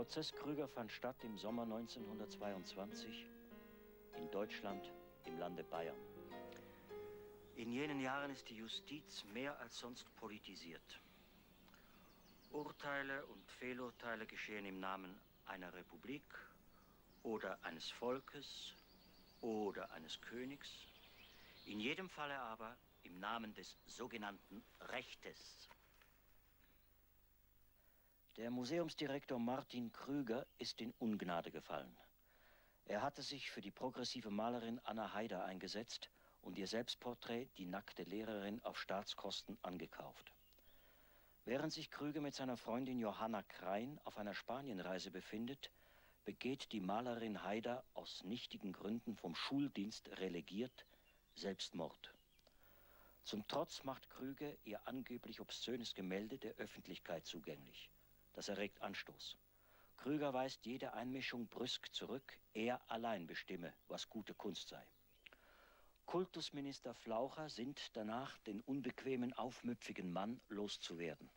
Prozess Krüger fand statt im Sommer 1922 in Deutschland im Lande Bayern. In jenen Jahren ist die Justiz mehr als sonst politisiert. Urteile und Fehlurteile geschehen im Namen einer Republik oder eines Volkes oder eines Königs. In jedem Falle aber im Namen des sogenannten Rechtes. Der Museumsdirektor Martin Krüger ist in Ungnade gefallen. Er hatte sich für die progressive Malerin Anna Haider eingesetzt und ihr Selbstporträt Die nackte Lehrerin auf Staatskosten angekauft. Während sich Krüger mit seiner Freundin Johanna Krein auf einer Spanienreise befindet, begeht die Malerin Haider aus nichtigen Gründen vom Schuldienst relegiert Selbstmord. Zum Trotz macht Krüger ihr angeblich obszönes Gemälde der Öffentlichkeit zugänglich. Das erregt Anstoß. Krüger weist jede Einmischung brüsk zurück, er allein bestimme, was gute Kunst sei. Kultusminister Flaucher sinnt danach, den unbequemen, aufmüpfigen Mann loszuwerden.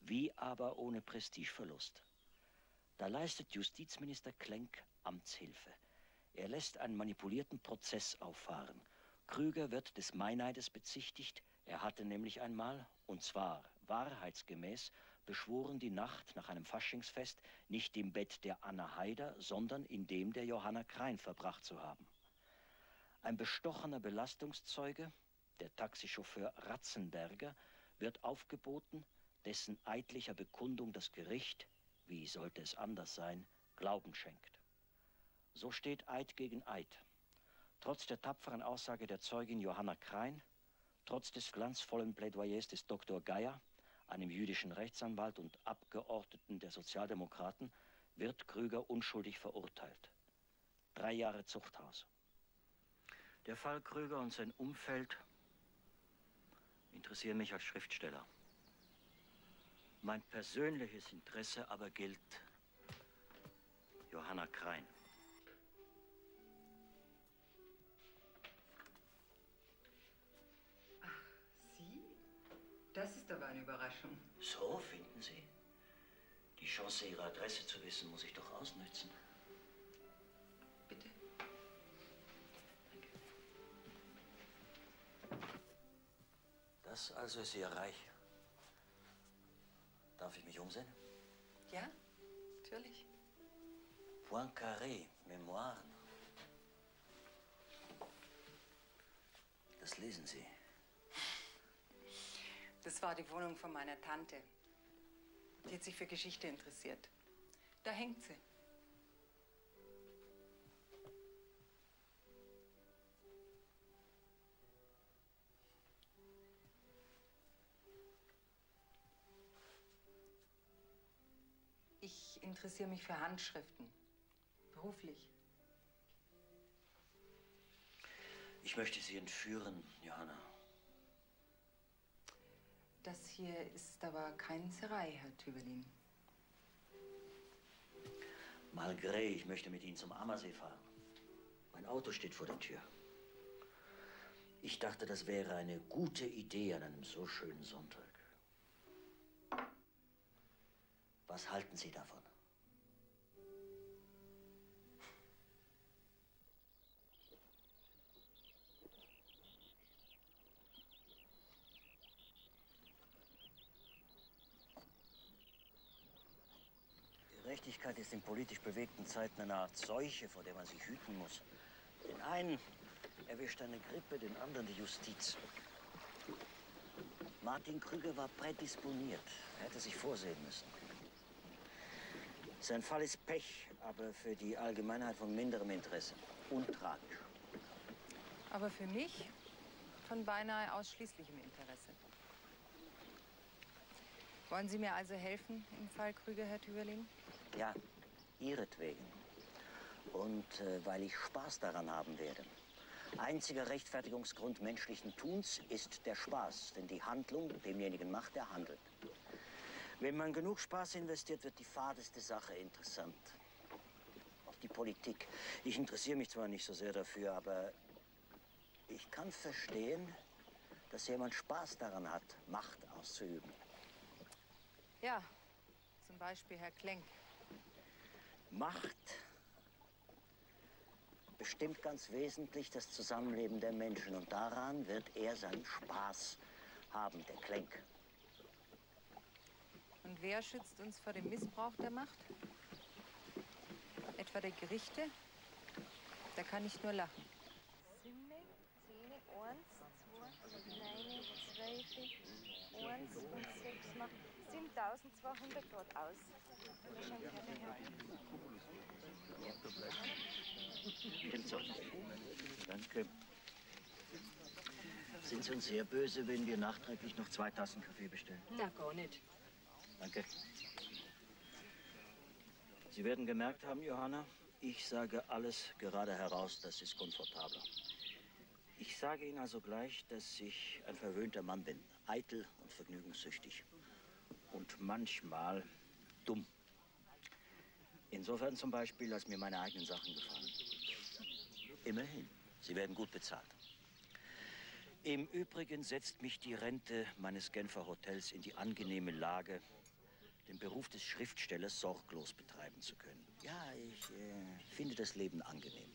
Wie aber ohne Prestigeverlust? Da leistet Justizminister Klenk Amtshilfe. Er lässt einen manipulierten Prozess auffahren. Krüger wird des Meineides bezichtigt. Er hatte nämlich einmal, und zwar wahrheitsgemäß, beschworen, die Nacht nach einem Faschingsfest nicht im Bett der Anna Haider, sondern in dem der Johanna Krein verbracht zu haben. Ein bestochener Belastungszeuge, der Taxichauffeur Ratzenberger, wird aufgeboten, dessen eidlicher Bekundung das Gericht, wie sollte es anders sein, Glauben schenkt. So steht Eid gegen Eid. Trotz der tapferen Aussage der Zeugin Johanna Krein, trotz des glanzvollen Plädoyers des Dr. Geier, einem jüdischen Rechtsanwalt und Abgeordneten der Sozialdemokraten, wird Krüger unschuldig verurteilt. Drei Jahre Zuchthaus. Der Fall Krüger und sein Umfeld interessieren mich als Schriftsteller. Mein persönliches Interesse aber gilt Johanna Krein. Das ist aber eine Überraschung. So, finden Sie? Die Chance, Ihre Adresse zu wissen, muss ich doch ausnützen. Bitte? Danke. Das also ist Ihr Reich. Darf ich mich umsehen? Ja, natürlich. Poincaré, Memoiren. Das lesen Sie. Das war die Wohnung von meiner Tante. Die hat sich für Geschichte interessiert. Da hängt sie. Ich interessiere mich für Handschriften. Beruflich. Ich möchte Sie entführen, Johanna. Das hier ist aber kein Serai, Herr Tübelin. Malgré, ich möchte mit Ihnen zum Ammersee fahren. Mein Auto steht vor der Tür. Ich dachte, das wäre eine gute Idee an einem so schönen Sonntag. Was halten Sie davon? Gerechtigkeit ist in politisch bewegten Zeiten eine Art Seuche, vor der man sich hüten muss. Den einen erwischt eine Grippe, den anderen die Justiz. Martin Krüger war prädisponiert. Er hätte sich vorsehen müssen. Sein Fall ist Pech, aber für die Allgemeinheit von minderem Interesse. Untragisch. Aber für mich von beinahe ausschließlichem Interesse. Wollen Sie mir also helfen im Fall Krüger, Herr Tüberlin? Ja, ihretwegen. Und äh, weil ich Spaß daran haben werde. Einziger Rechtfertigungsgrund menschlichen Tuns ist der Spaß, denn die Handlung demjenigen macht, der handelt. Wenn man genug Spaß investiert, wird die fadeste Sache interessant. Auch die Politik. Ich interessiere mich zwar nicht so sehr dafür, aber ich kann verstehen, dass jemand Spaß daran hat, Macht auszuüben. Ja, zum Beispiel Herr Klenk. Macht bestimmt ganz wesentlich das Zusammenleben der Menschen und daran wird er seinen Spaß haben, der Klenk. Und wer schützt uns vor dem Missbrauch der Macht? Etwa der Gerichte? Da kann ich nur lachen. Simme, Zähne, eins, zwei, neun, zwölf, eins und sechs macht 7200 Grad aus. Danke. Sind Sie uns sehr böse, wenn wir nachträglich noch zwei Tassen Kaffee bestellen? Na, gar nicht. Danke. Sie werden gemerkt haben, Johanna, ich sage alles gerade heraus, das ist komfortabler. Ich sage Ihnen also gleich, dass ich ein verwöhnter Mann bin, eitel und vergnügungssüchtig und manchmal dumm. Insofern zum Beispiel, dass mir meine eigenen Sachen gefallen. Immerhin, sie werden gut bezahlt. Im Übrigen setzt mich die Rente meines Genfer Hotels in die angenehme Lage, den Beruf des Schriftstellers sorglos betreiben zu können. Ja, ich äh, finde das Leben angenehm.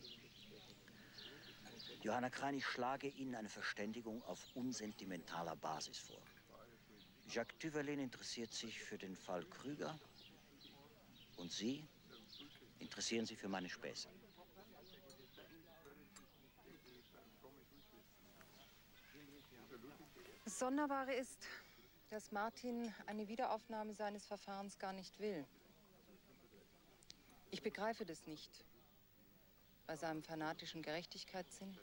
Johanna Krein, ich schlage Ihnen eine Verständigung auf unsentimentaler Basis vor. Jacques Duverlin interessiert sich für den Fall Krüger und Sie interessieren sich für meine Späße. Das Sonderbare ist, dass Martin eine Wiederaufnahme seines Verfahrens gar nicht will. Ich begreife das nicht. Bei seinem fanatischen Gerechtigkeitssinn.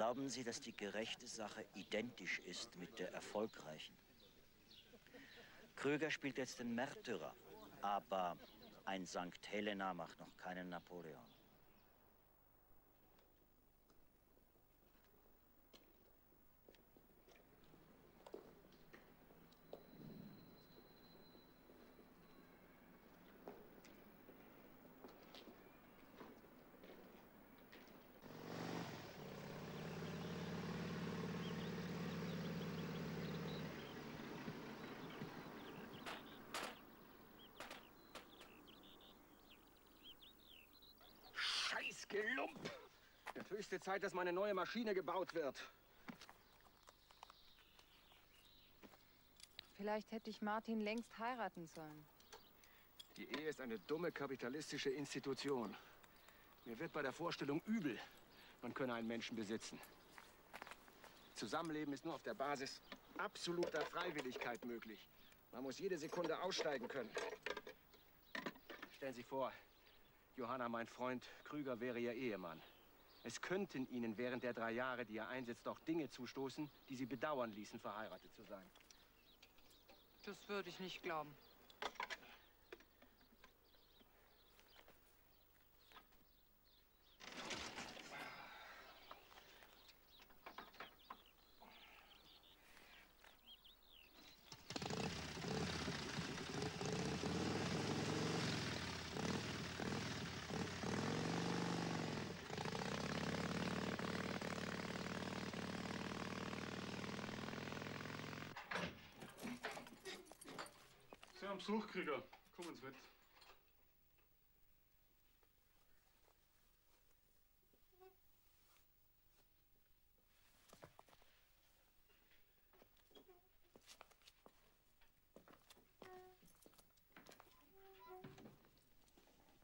Glauben Sie, dass die gerechte Sache identisch ist mit der erfolgreichen? Kröger spielt jetzt den Märtyrer, aber ein Sankt Helena macht noch keinen Napoleon. Höchste Zeit, dass meine neue Maschine gebaut wird. Vielleicht hätte ich Martin längst heiraten sollen. Die Ehe ist eine dumme kapitalistische Institution. Mir wird bei der Vorstellung übel, man könne einen Menschen besitzen. Zusammenleben ist nur auf der Basis absoluter Freiwilligkeit möglich. Man muss jede Sekunde aussteigen können. Stellen Sie vor, Johanna, mein Freund, Krüger wäre Ihr Ehemann. Es könnten Ihnen während der drei Jahre, die er einsetzt, auch Dinge zustoßen, die Sie bedauern ließen, verheiratet zu sein. Das würde ich nicht glauben. Haben Besuch, Krieger. Kommen Sie mit.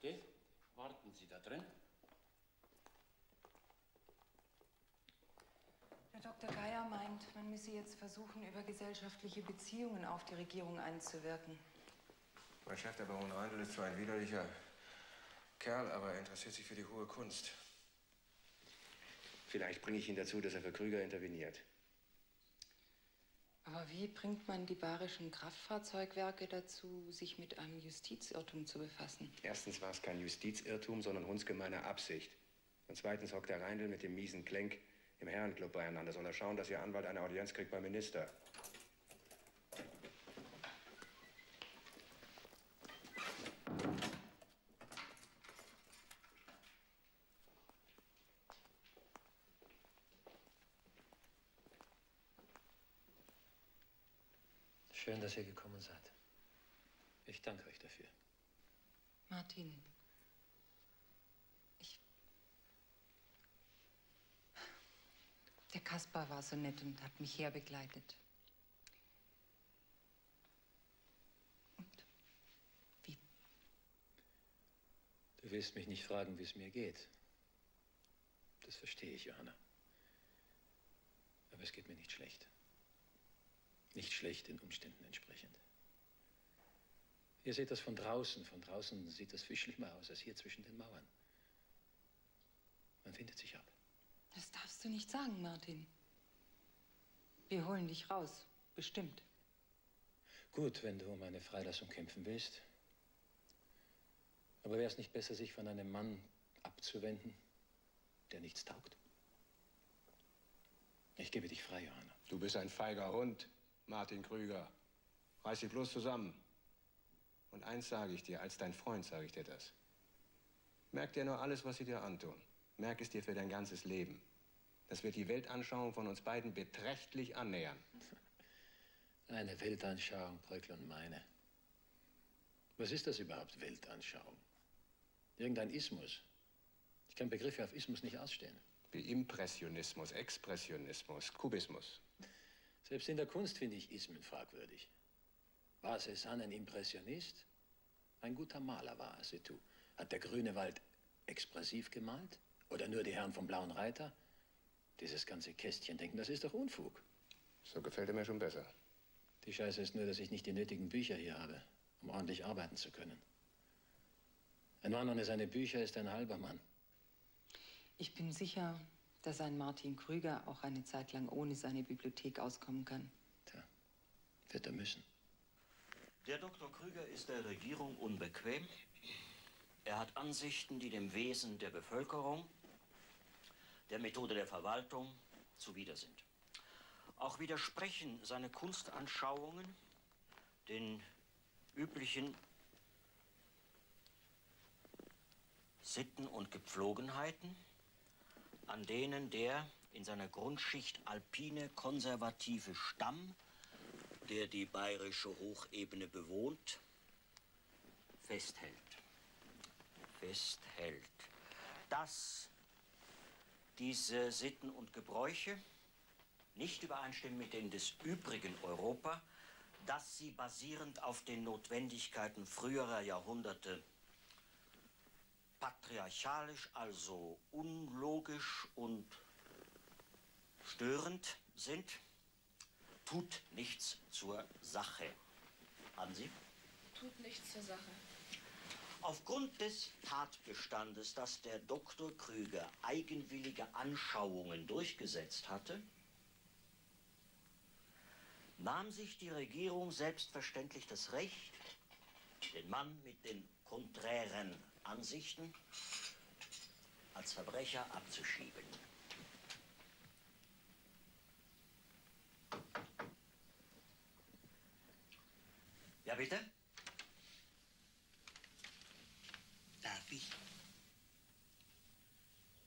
Bitte? Warten Sie da drin? Der Dr. Geier meint, man müsse jetzt versuchen, über gesellschaftliche Beziehungen auf die Regierung einzuwirken. Mein Chef, der Baron Reindl, ist zwar ein widerlicher Kerl, aber er interessiert sich für die hohe Kunst. Vielleicht bringe ich ihn dazu, dass er für Krüger interveniert. Aber wie bringt man die bayerischen Kraftfahrzeugwerke dazu, sich mit einem Justizirrtum zu befassen? Erstens war es kein Justizirrtum, sondern hundsgemeine Absicht. Und zweitens hockt der Reindl mit dem miesen Klenk im Herrenclub beieinander. Soll er schauen, dass Ihr Anwalt eine Audienz kriegt beim Minister. Schön, dass ihr gekommen seid. Ich danke euch dafür. Martin, ich. Der Kaspar war so nett und hat mich herbegleitet. Und? Wie? Du willst mich nicht fragen, wie es mir geht. Das verstehe ich, Johanna. Aber es geht mir nicht schlecht. Nicht schlecht den Umständen entsprechend. Ihr seht das von draußen. Von draußen sieht das viel schlimmer aus als hier zwischen den Mauern. Man findet sich ab. Das darfst du nicht sagen, Martin. Wir holen dich raus. Bestimmt. Gut, wenn du um eine Freilassung kämpfen willst. Aber wäre es nicht besser, sich von einem Mann abzuwenden, der nichts taugt? Ich gebe dich frei, Johanna. Du bist ein feiger Hund, Martin Krüger. Reiß dich bloß zusammen. Und eins sage ich dir, als dein Freund sage ich dir das. Merk dir nur alles, was sie dir antun. Merk es dir für dein ganzes Leben. Das wird die Weltanschauung von uns beiden beträchtlich annähern. Eine Weltanschauung, Bröckl und meine. Was ist das überhaupt, Weltanschauung? Irgendein Ismus. Ich kann Begriffe auf Ismus nicht ausstehen. Wie Impressionismus, Expressionismus, Kubismus. Selbst in der Kunst finde ich Ismen fragwürdig. War Cézanne ein Impressionist? Ein guter Maler war Asetou. Hat der grüne Wald expressiv gemalt? Oder nur die Herren vom Blauen Reiter? Dieses ganze Kästchen denken, das ist doch Unfug. So gefällt er mir schon besser. Die Scheiße ist nur, dass ich nicht die nötigen Bücher hier habe, um ordentlich arbeiten zu können. Ein Mann ohne seine Bücher ist ein halber Mann. Ich bin sicher, dass ein Martin Krüger auch eine Zeit lang ohne seine Bibliothek auskommen kann. Tja, wird er müssen. Der Dr. Krüger ist der Regierung unbequem. Er hat Ansichten, die dem Wesen der Bevölkerung, der Methode der Verwaltung zuwider sind. Auch widersprechen seine Kunstanschauungen den üblichen Sitten und Gepflogenheiten, an denen der in seiner Grundschicht alpine konservative Stamm der die bayerische Hochebene bewohnt, festhält. Festhält. Dass diese Sitten und Gebräuche nicht übereinstimmen mit denen des übrigen Europa, dass sie basierend auf den Notwendigkeiten früherer Jahrhunderte patriarchalisch, also unlogisch und störend sind tut nichts zur Sache. Haben Sie? Tut nichts zur Sache. Aufgrund des Tatbestandes, dass der Dr. Krüger eigenwillige Anschauungen durchgesetzt hatte, nahm sich die Regierung selbstverständlich das Recht, den Mann mit den konträren Ansichten als Verbrecher abzuschieben. Ja, bitte? Darf ich?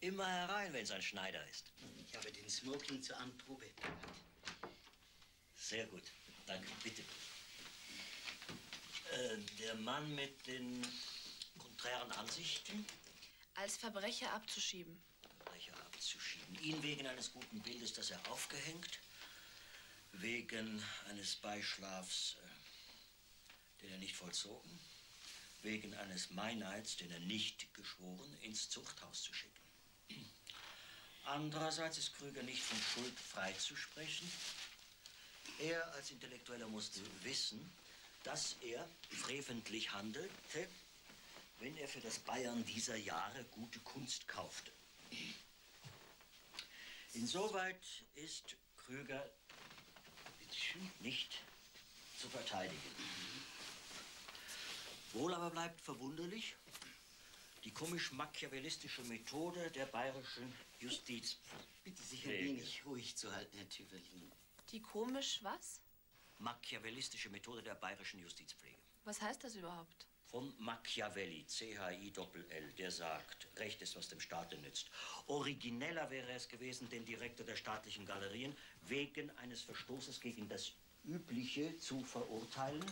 Immer herein, wenn es ein Schneider ist. Ich habe den Smoking zur Anprobe gebracht. Sehr gut, danke, bitte. Äh, der Mann mit den konträren Ansichten? Als Verbrecher abzuschieben. Verbrecher abzuschieben. Ihn wegen eines guten Bildes, das er aufgehängt, wegen eines Beischlafs, äh, den er nicht vollzogen, wegen eines Meineids, den er nicht geschworen, ins Zuchthaus zu schicken. Andererseits ist Krüger nicht von Schuld freizusprechen. Er als Intellektueller musste wissen, dass er freventlich handelte, wenn er für das Bayern dieser Jahre gute Kunst kaufte. Insoweit ist Krüger nicht zu verteidigen. Wohl aber bleibt verwunderlich die komisch-machiavellistische Methode der bayerischen Justiz. Bitte sich ein wenig ruhig zu halten, Herr Tüvelin. Die komisch was? Machiavellistische Methode der bayerischen Justizpflege. Was heißt das überhaupt? Von Machiavelli, C-H-I-L-L, der sagt, Recht ist, was dem Staate nützt. Origineller wäre es gewesen, den Direktor der staatlichen Galerien wegen eines Verstoßes gegen das Übliche zu verurteilen,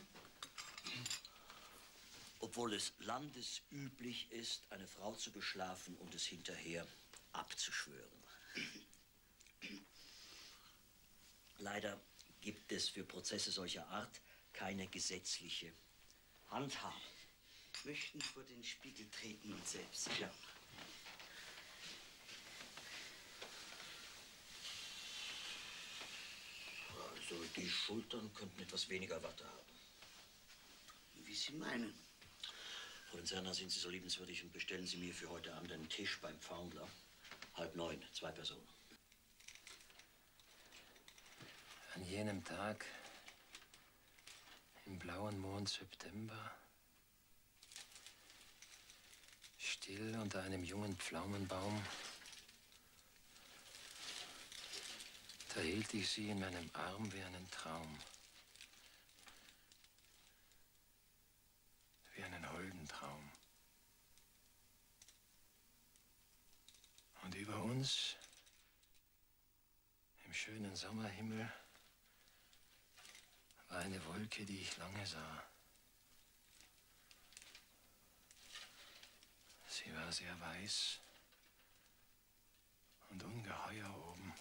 obwohl Obwohl es landesüblich ist, eine Frau zu beschlafen und es hinterher abzuschwören. Leider gibt es für Prozesse solcher Art keine gesetzliche Handhabung. Möchten vor den Spiegel treten und selbst. Ja. Also die Schultern könnten etwas weniger Watte haben. Wie Sie meinen. Frau Lenzerner, sind Sie so liebenswürdig und bestellen Sie mir für heute Abend einen Tisch beim Pfaundler. Halb neun, zwei Personen. An jenem Tag, im blauen Mond September, still unter einem jungen Pflaumenbaum, da hielt ich sie in meinem Arm wie einen Traum. Wie einen holden Traum. Und über uns, im schönen Sommerhimmel, war eine Wolke, die ich lange sah. Sie war sehr weiß und ungeheuer oben.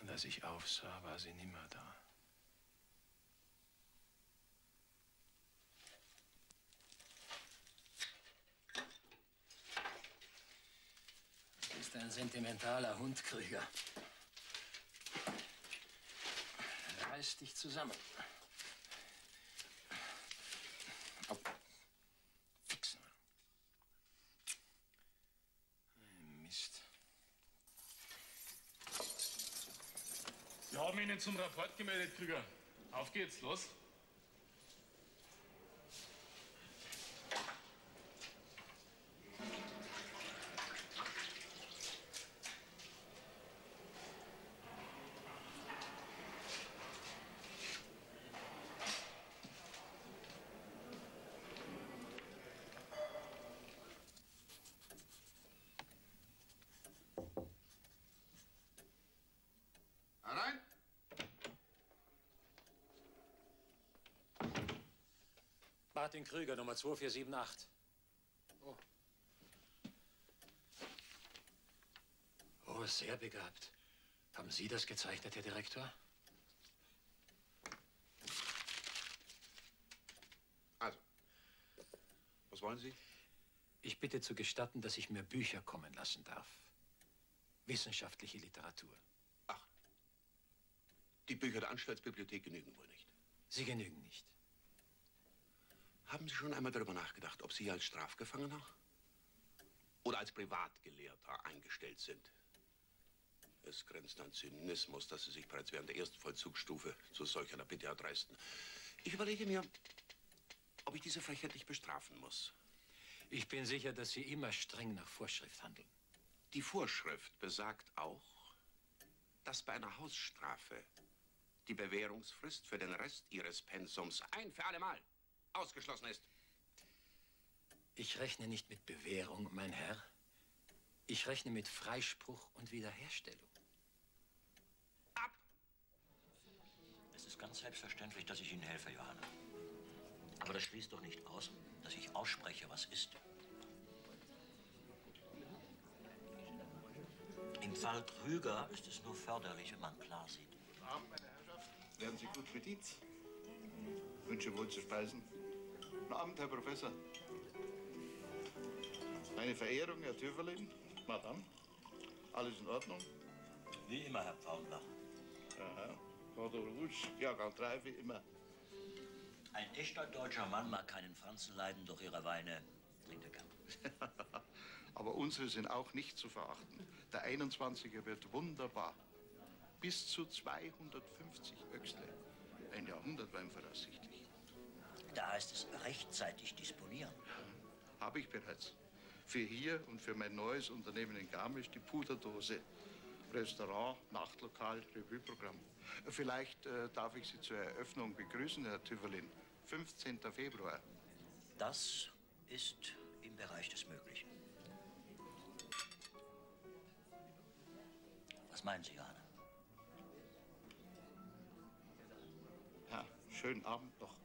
Und als ich aufsah, war sie nimmer da. Du bist ein sentimentaler Hundkrieger. Reiß dich zusammen. Au. Fix. Ein Mist. Wir haben Ihnen zum Rapport gemeldet, Krüger. Auf geht's, los. Martin Krüger, Nummer 2478. Oh. Oh, sehr begabt. Haben Sie das gezeichnet, Herr Direktor? Also, was wollen Sie? Ich bitte zu gestatten, dass ich mir Bücher kommen lassen darf. Wissenschaftliche Literatur. Die Bücher der Anstaltsbibliothek genügen wohl nicht. Sie genügen nicht. Haben Sie schon einmal darüber nachgedacht, ob Sie als Strafgefangener oder als Privatgelehrter eingestellt sind? Es grenzt an Zynismus, dass Sie sich bereits während der ersten Vollzugsstufe zu solch einer Bitte erdreisten. Ich überlege mir, ob ich diese Frechheit nicht bestrafen muss. Ich bin sicher, dass Sie immer streng nach Vorschrift handeln. Die Vorschrift besagt auch, dass bei einer Hausstrafe die Bewährungsfrist für den Rest Ihres Pensums ein für allemal ausgeschlossen ist. Ich rechne nicht mit Bewährung, mein Herr. Ich rechne mit Freispruch und Wiederherstellung. Es ist ganz selbstverständlich, dass ich Ihnen helfe, Johanna. Aber das schließt doch nicht aus, dass ich ausspreche, was ist. Im Fall Krüger ist es nur förderlich, wenn man klar sieht. Guten Abend, meine Herrschaft. Werden Sie gut bedient? Wünsche wohl zu speisen. Guten Abend, Herr Professor. Meine Verehrung, Herr Tüferlin. Madame. Alles in Ordnung? Wie immer, Herr Pfaundler. Aha. Cordon Rouge, Jahrgang 3, wie immer. Ein echter deutscher Mann mag keinen Franzen leiden, doch ihre Weine trinkt er gern. Aber unsere sind auch nicht zu verachten. Der 21er wird wunderbar. Bis zu 250 Öxle. Ein Jahrhundertwein voraussichtlich. Da heißt es rechtzeitig disponieren. Habe ich bereits. Für hier und für mein neues Unternehmen in Garmisch die Puderdose. Restaurant, Nachtlokal, Revueprogramm. Vielleicht äh, darf ich Sie zur Eröffnung begrüßen, Herr Tüverlin. 15. Februar. Das ist im Bereich des Möglichen. Was meinen Sie, Johanna? Ja, schönen Abend noch.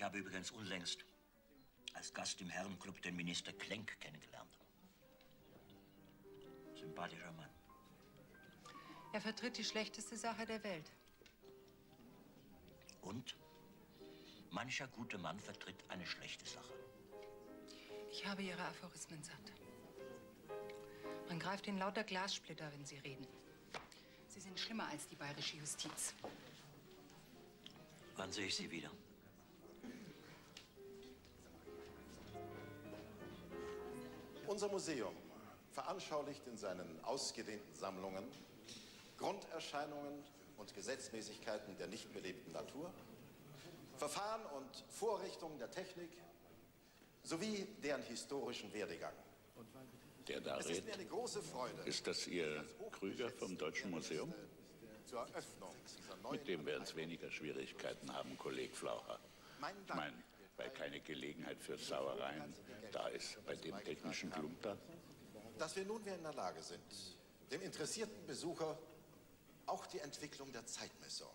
Ich habe übrigens unlängst als Gast im Herrenclub den Minister Klenk kennengelernt. Sympathischer Mann. Er vertritt die schlechteste Sache der Welt. Und mancher gute Mann vertritt eine schlechte Sache. Ich habe Ihre Aphorismen satt. Man greift in lauter Glassplitter, wenn Sie reden. Sie sind schlimmer als die bayerische Justiz. Wann sehe ich Sie wieder? Unser Museum veranschaulicht in seinen ausgedehnten Sammlungen Grunderscheinungen und Gesetzmäßigkeiten der nicht belebten Natur, Verfahren und Vorrichtungen der Technik sowie deren historischen Werdegang. Der da redet, eine große Freude, ist das Ihr Krüger vom Deutschen Museum? zur Eröffnung dieser neuen Mit dem werden es weniger Schwierigkeiten haben, Kollege Flaucher. Meine, weil keine Gelegenheit für Sauereien da ist bei dem technischen Klumper. dass wir nunmehr in der Lage sind, dem interessierten Besucher auch die Entwicklung der Zeitmessung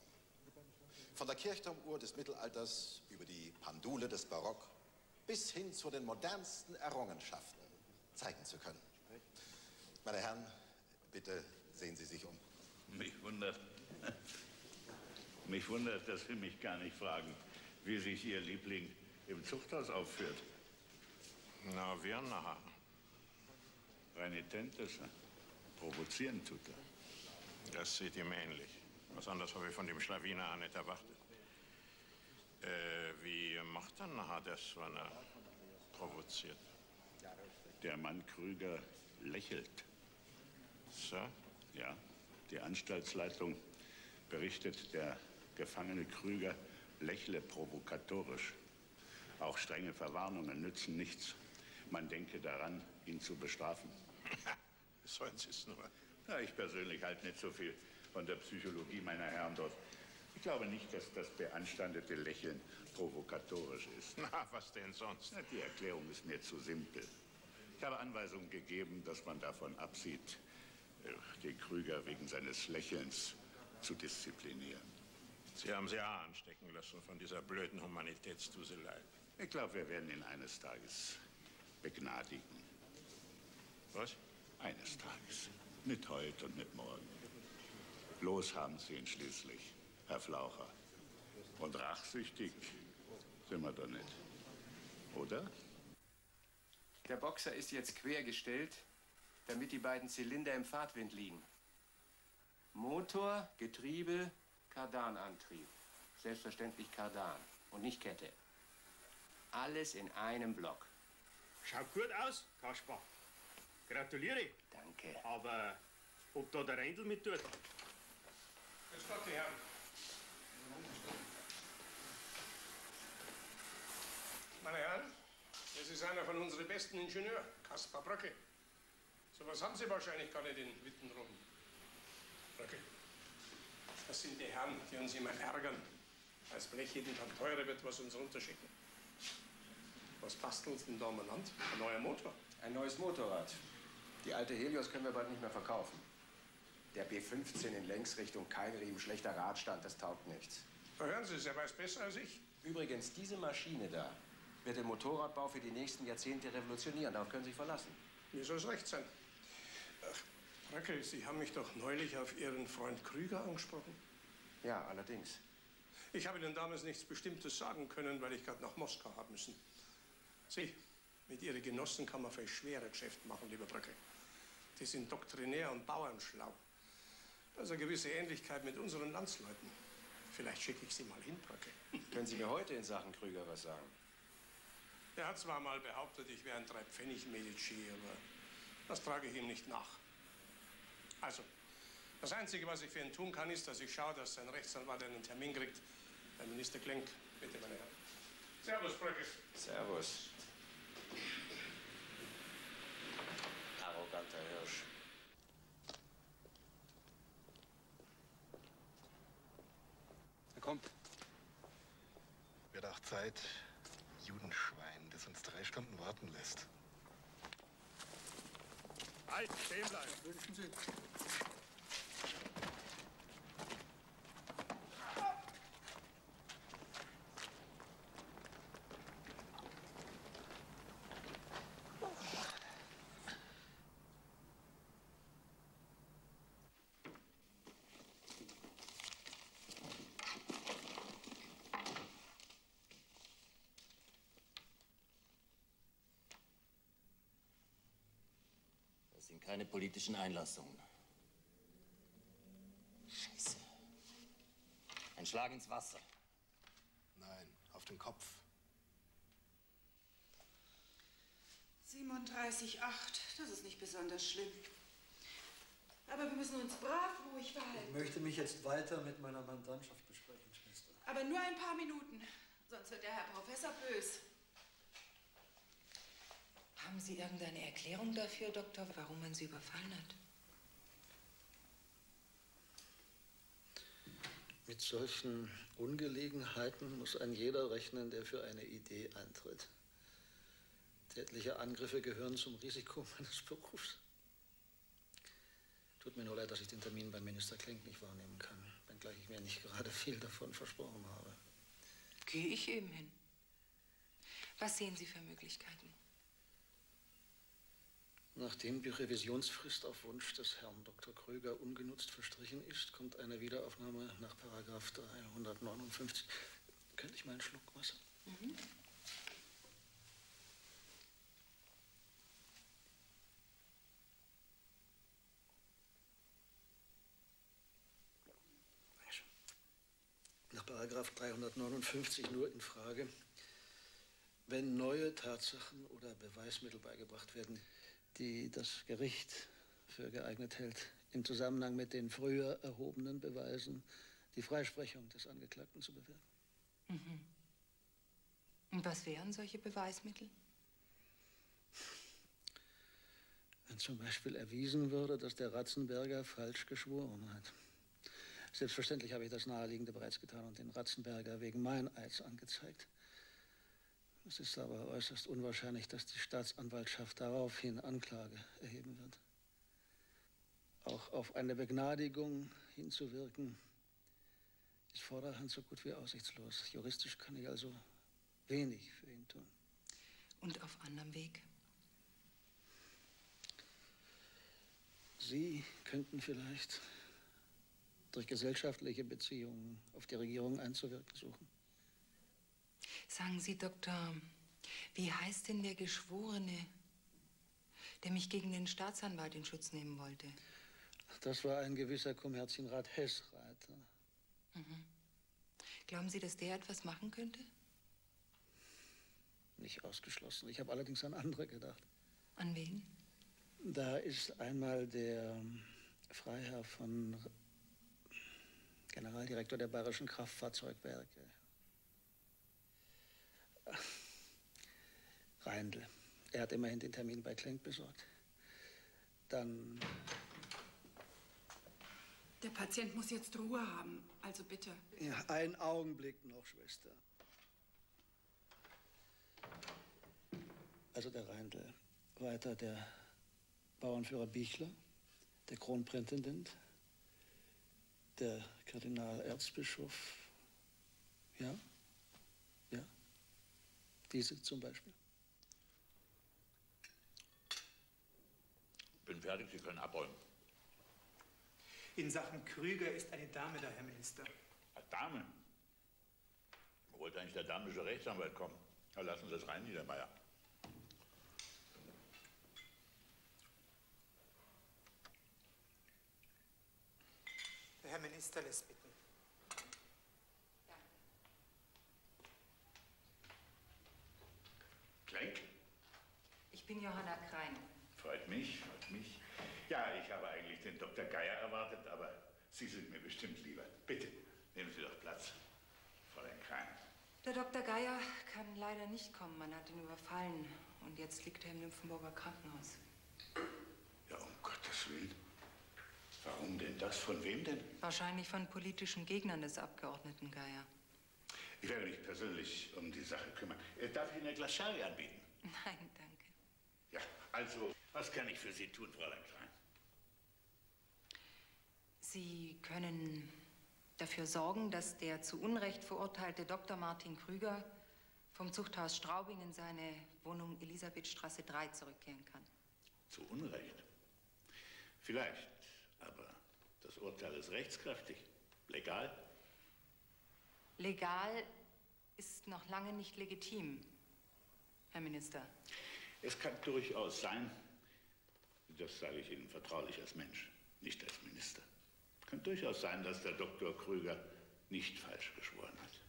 von der Kirchturmuhr des Mittelalters über die Pendule des Barock bis hin zu den modernsten Errungenschaften zeigen zu können. Meine Herren, bitte sehen Sie sich um. Mich wundert, mich wundert, dass Sie mich gar nicht fragen, wie sich Ihr Liebling im Zuchthaus aufführt. Na, wir nachher. Renitent ist er. Provozieren tut er. Das sieht ihm ähnlich. Was anderes habe ich von dem Schlawiner auch nicht erwartet. Äh, wie macht er nachher das, wenn er provoziert? Der Mann Krüger lächelt. So? Ja, die Anstaltsleitung berichtet, der Gefangene Krüger lächle provokatorisch. Auch strenge Verwarnungen nützen nichts. Man denke daran, ihn zu bestrafen. Sollen Sie es nur? Ja, ich persönlich halte nicht so viel von der Psychologie meiner Herren dort. Ich glaube nicht, dass das beanstandete Lächeln provokatorisch ist. Na, was denn sonst? Ja, die Erklärung ist mir zu simpel. Ich habe Anweisungen gegeben, dass man davon absieht, äh, den Krüger wegen seines Lächelns zu disziplinieren. Sie haben sie auch anstecken lassen von dieser blöden Humanitätsduselei. Ich glaube, wir werden ihn eines Tages begnadigen. Was? Eines Tages. Nicht heute und nicht morgen. Los haben Sie ihn schließlich, Herr Flaucher. Und rachsüchtig sind wir doch nicht. Oder? Der Boxer ist jetzt quergestellt, damit die beiden Zylinder im Fahrtwind liegen. Motor, Getriebe, Kardanantrieb. Selbstverständlich Kardan und nicht Kette. Alles in einem Block. Schaut gut aus, Kaspar. Gratuliere. Danke. Aber ob da der Reindl mit tut? Grüß Gott, die Herren. Meine Herren, das ist einer von unseren besten Ingenieuren, Kaspar Bröcke. So was haben Sie wahrscheinlich gar nicht in Wittenroden. Bröcke, das sind die Herren, die uns immer ärgern. Als Blech jeden Tag teurer wird, was uns runterschicken. Was bastelt denn da umeinander? Ein neuer Motor. Ein neues Motorrad. Die alte Helios können wir bald nicht mehr verkaufen. Der B15 in Längsrichtung, kein Riemen, schlechter Radstand, das taugt nichts. Hören Sie es, er weiß besser als ich. Übrigens, diese Maschine da wird den Motorradbau für die nächsten Jahrzehnte revolutionieren. Darauf können Sie sich verlassen. Mir soll es recht sein. Ach, Bröcke, Sie haben mich doch neulich auf Ihren Freund Krüger angesprochen. Ja, allerdings. Ich habe Ihnen damals nichts Bestimmtes sagen können, weil ich gerade nach Moskau haben müssen. Sie, mit Ihren Genossen kann man viel schwere Geschäfte machen, lieber Bröcke. Die sind doktrinär und bauernschlau. Da ist eine gewisse Ähnlichkeit mit unseren Landsleuten. Vielleicht schicke ich Sie mal hin, Bröcke. Können Sie mir heute in Sachen Krüger was sagen? Er hat zwar mal behauptet, ich wäre ein Dreipfennig-Medici, aber das trage ich ihm nicht nach. Also, das Einzige, was ich für ihn tun kann, ist, dass ich schaue, dass sein Rechtsanwalt einen Termin kriegt bei Minister Klenk. Bitte, meine Herren. Servus, Bröcke. Servus. Arroganter Hirsch. Na komm. Wird auch Zeit. Judenschwein, das uns drei Stunden warten lässt. Halt, stehen bleiben. Wünschen Sie. Keine politischen Einlassungen. Scheiße. Ein Schlag ins Wasser. Nein, auf den Kopf. 37,8. Das ist nicht besonders schlimm. Aber wir müssen uns brav ruhig Ich verhalten. möchte mich jetzt weiter mit meiner Mandantschaft besprechen, Schwester. Aber nur ein paar Minuten. Sonst wird der Herr Professor bös. Haben Sie irgendeine Erklärung dafür, Doktor, warum man Sie überfallen hat? Mit solchen Ungelegenheiten muss ein jeder rechnen, der für eine Idee eintritt. Tätliche Angriffe gehören zum Risiko meines Berufs. Tut mir nur leid, dass ich den Termin beim Minister Klenk nicht wahrnehmen kann, wenngleich ich mir nicht gerade viel davon versprochen habe. Gehe ich eben hin. Was sehen Sie für Möglichkeiten? Nachdem die Revisionsfrist auf Wunsch des Herrn Dr. Kröger ungenutzt verstrichen ist, kommt eine Wiederaufnahme nach Paragraph 359. Könnte ich mal einen Schluck Wasser? Mhm. Nach Paragraph 359 nur in Frage, wenn neue Tatsachen oder Beweismittel beigebracht werden, die das Gericht für geeignet hält, im Zusammenhang mit den früher erhobenen Beweisen die Freisprechung des Angeklagten zu bewirken. Mhm. Und was wären solche Beweismittel? Wenn zum Beispiel erwiesen würde, dass der Ratzenberger falsch geschworen hat. Selbstverständlich habe ich das Naheliegende bereits getan und den Ratzenberger wegen Meineids angezeigt. Es ist aber äußerst unwahrscheinlich, dass die Staatsanwaltschaft daraufhin Anklage erheben wird. Auch auf eine Begnadigung hinzuwirken, ist vorderhand so gut wie aussichtslos. Juristisch kann ich also wenig für ihn tun. Und auf anderem Weg? Sie könnten vielleicht durch gesellschaftliche Beziehungen auf die Regierung einzuwirken suchen. Sagen Sie, Doktor, wie heißt denn der Geschworene, der mich gegen den Staatsanwalt in Schutz nehmen wollte? Das war ein gewisser Kommerzienrat Hessreiter. Mhm. Glauben Sie, dass der etwas machen könnte? Nicht ausgeschlossen. Ich habe allerdings an andere gedacht. An wen? Da ist einmal der Freiherr von Generaldirektor der Bayerischen Kraftfahrzeugwerke. Reindl. Er hat immerhin den Termin bei Klenk besorgt. Dann Der Patient muss jetzt Ruhe haben. Also bitte. Ja, einen Augenblick noch, Schwester. Also der Reindl. Weiter der Bauernführer Bichler, der Kronprätendent, der Kardinalerzbischof. Ja? Ja? Diese zum Beispiel. Bin fertig, Sie können abräumen. In Sachen Krüger ist eine Dame da, Herr Minister. Eine Dame? Wo wollte eigentlich der damische Rechtsanwalt kommen? Na, lassen Sie es rein, Niedermeyer. Der Herr Minister lässt bitten. Klenk? Ich bin Johanna Krein. Freut mich, freut mich. Ja, ich habe eigentlich den Dr. Geier erwartet, aber Sie sind mir bestimmt lieber. Bitte, nehmen Sie doch Platz. Fräulein Krein. Der Dr. Geier kann leider nicht kommen. Man hat ihn überfallen. Und jetzt liegt er im Nymphenburger Krankenhaus. Ja, um Gottes Willen. Warum denn das? Von wem denn? Wahrscheinlich von politischen Gegnern des Abgeordneten Geier. Ich werde mich persönlich um die Sache kümmern. Äh, Darf ich Ihnen ein Glas Sherry anbieten? Nein, danke. Ja, also, was kann ich für Sie tun, Fräulein Klein? Sie können dafür sorgen, dass der zu Unrecht verurteilte Dr. Martin Krüger vom Zuchthaus Straubing in seine Wohnung Elisabethstraße 3 zurückkehren kann. Zu Unrecht. Vielleicht, aber das Urteil ist rechtskräftig. Legal? Legal ist noch lange nicht legitim, Herr Minister. Es kann durchaus sein, Das sage ich Ihnen vertraulich als Mensch, nicht als Minister. Kann durchaus sein, dass der Dr. Krüger nicht falsch geschworen hat.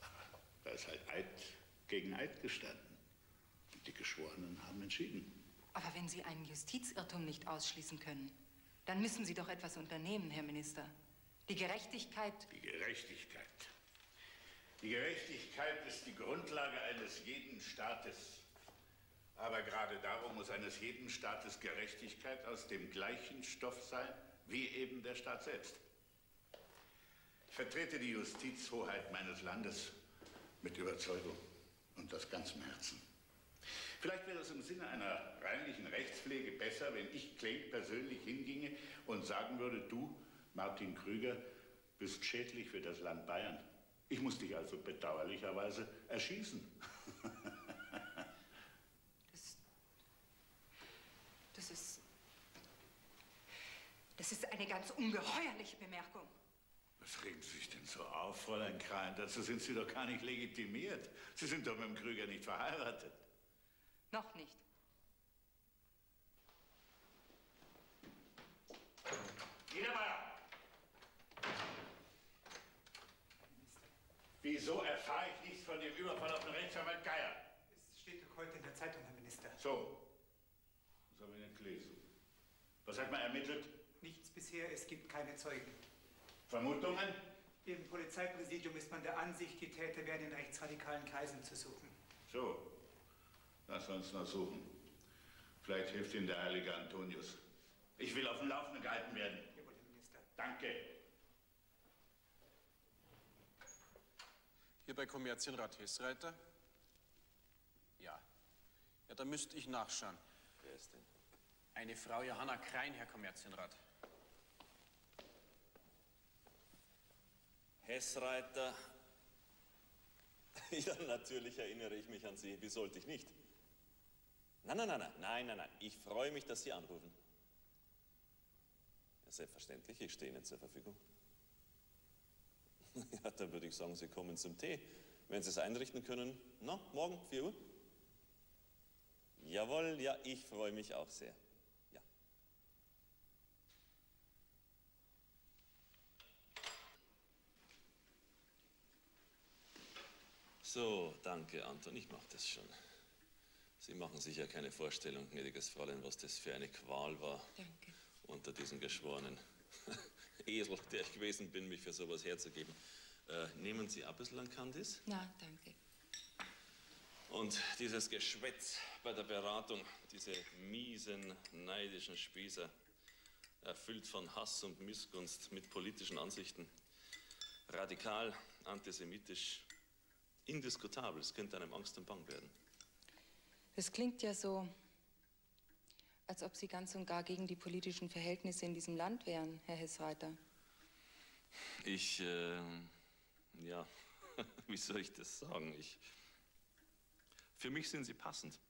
Aber da ist halt Eid gegen Eid gestanden. Und die Geschworenen haben entschieden. Aber wenn Sie einen Justizirrtum nicht ausschließen können, dann müssen Sie doch etwas unternehmen, Herr Minister. Die Gerechtigkeit. Die Gerechtigkeit. Die Gerechtigkeit ist die Grundlage eines jeden Staates. Aber gerade darum muss eines jeden Staates Gerechtigkeit aus dem gleichen Stoff sein, wie eben der Staat selbst. Ich vertrete die Justizhoheit meines Landes mit Überzeugung und aus ganzem Herzen. Vielleicht wäre es im Sinne einer reinlichen Rechtspflege besser, wenn ich Klenk persönlich hinginge und sagen würde, du, Martin Krüger, bist schädlich für das Land Bayern. Ich muss dich also bedauerlicherweise erschießen. Das ist. Das ist eine ganz ungeheuerliche Bemerkung. Was regen Sie sich denn so auf, Fräulein Krein? Dazu sind Sie doch gar nicht legitimiert. Sie sind doch mit dem Krüger nicht verheiratet. Noch nicht. Niedermeyer! Wieso erfahre ich nichts von dem Überfall auf den Rechtsanwalt Geier? Es steht doch heute in der Zeitung, Herr Minister. So. Das habe ich nicht gelesen. Was hat man ermittelt? Nichts bisher, es gibt keine Zeugen. Vermutungen? Im Polizeipräsidium ist man der Ansicht, die Täter wären in rechtsradikalen Kreisen zu suchen. So. Lass uns noch suchen. Vielleicht hilft Ihnen der heilige Antonius. Ich will auf dem Laufenden gehalten werden. Jawohl, Herr Minister. Danke. Hier bei Kommerzienrat Hessreiter? Ja. Ja, da müsste ich nachschauen. Wer ist denn? Eine Frau Johanna Krein, Herr Kommerzienrat. Hessreiter. Ja, natürlich erinnere ich mich an Sie. Wie sollte ich nicht? Nein, nein, nein, nein, nein, nein, nein. Ich freue mich, dass Sie anrufen. Ja, selbstverständlich, ich stehe Ihnen zur Verfügung. Ja, dann würde ich sagen, Sie kommen zum Tee. Wenn Sie es einrichten können, na, morgen, 4 Uhr? Jawohl, ja, ich freue mich auch sehr. Ja. So, danke, Anton, ich mache das schon. Sie machen sich ja keine Vorstellung, gnädiges Fräulein, was das für eine Qual war. Danke. Unter diesen geschworenen Esel, der ich gewesen bin, mich für sowas herzugeben. Äh, nehmen Sie ab an Candice? Na, danke. Und dieses Geschwätz bei der Beratung, diese miesen, neidischen Spießer, erfüllt von Hass und Missgunst mit politischen Ansichten, radikal, antisemitisch, indiskutabel, es könnte einem Angst und Bang werden. Es klingt ja so, als ob Sie ganz und gar gegen die politischen Verhältnisse in diesem Land wären, Herr Hessreiter. Ich, äh, ja, wie soll ich das sagen? Ich, für mich sind sie passend.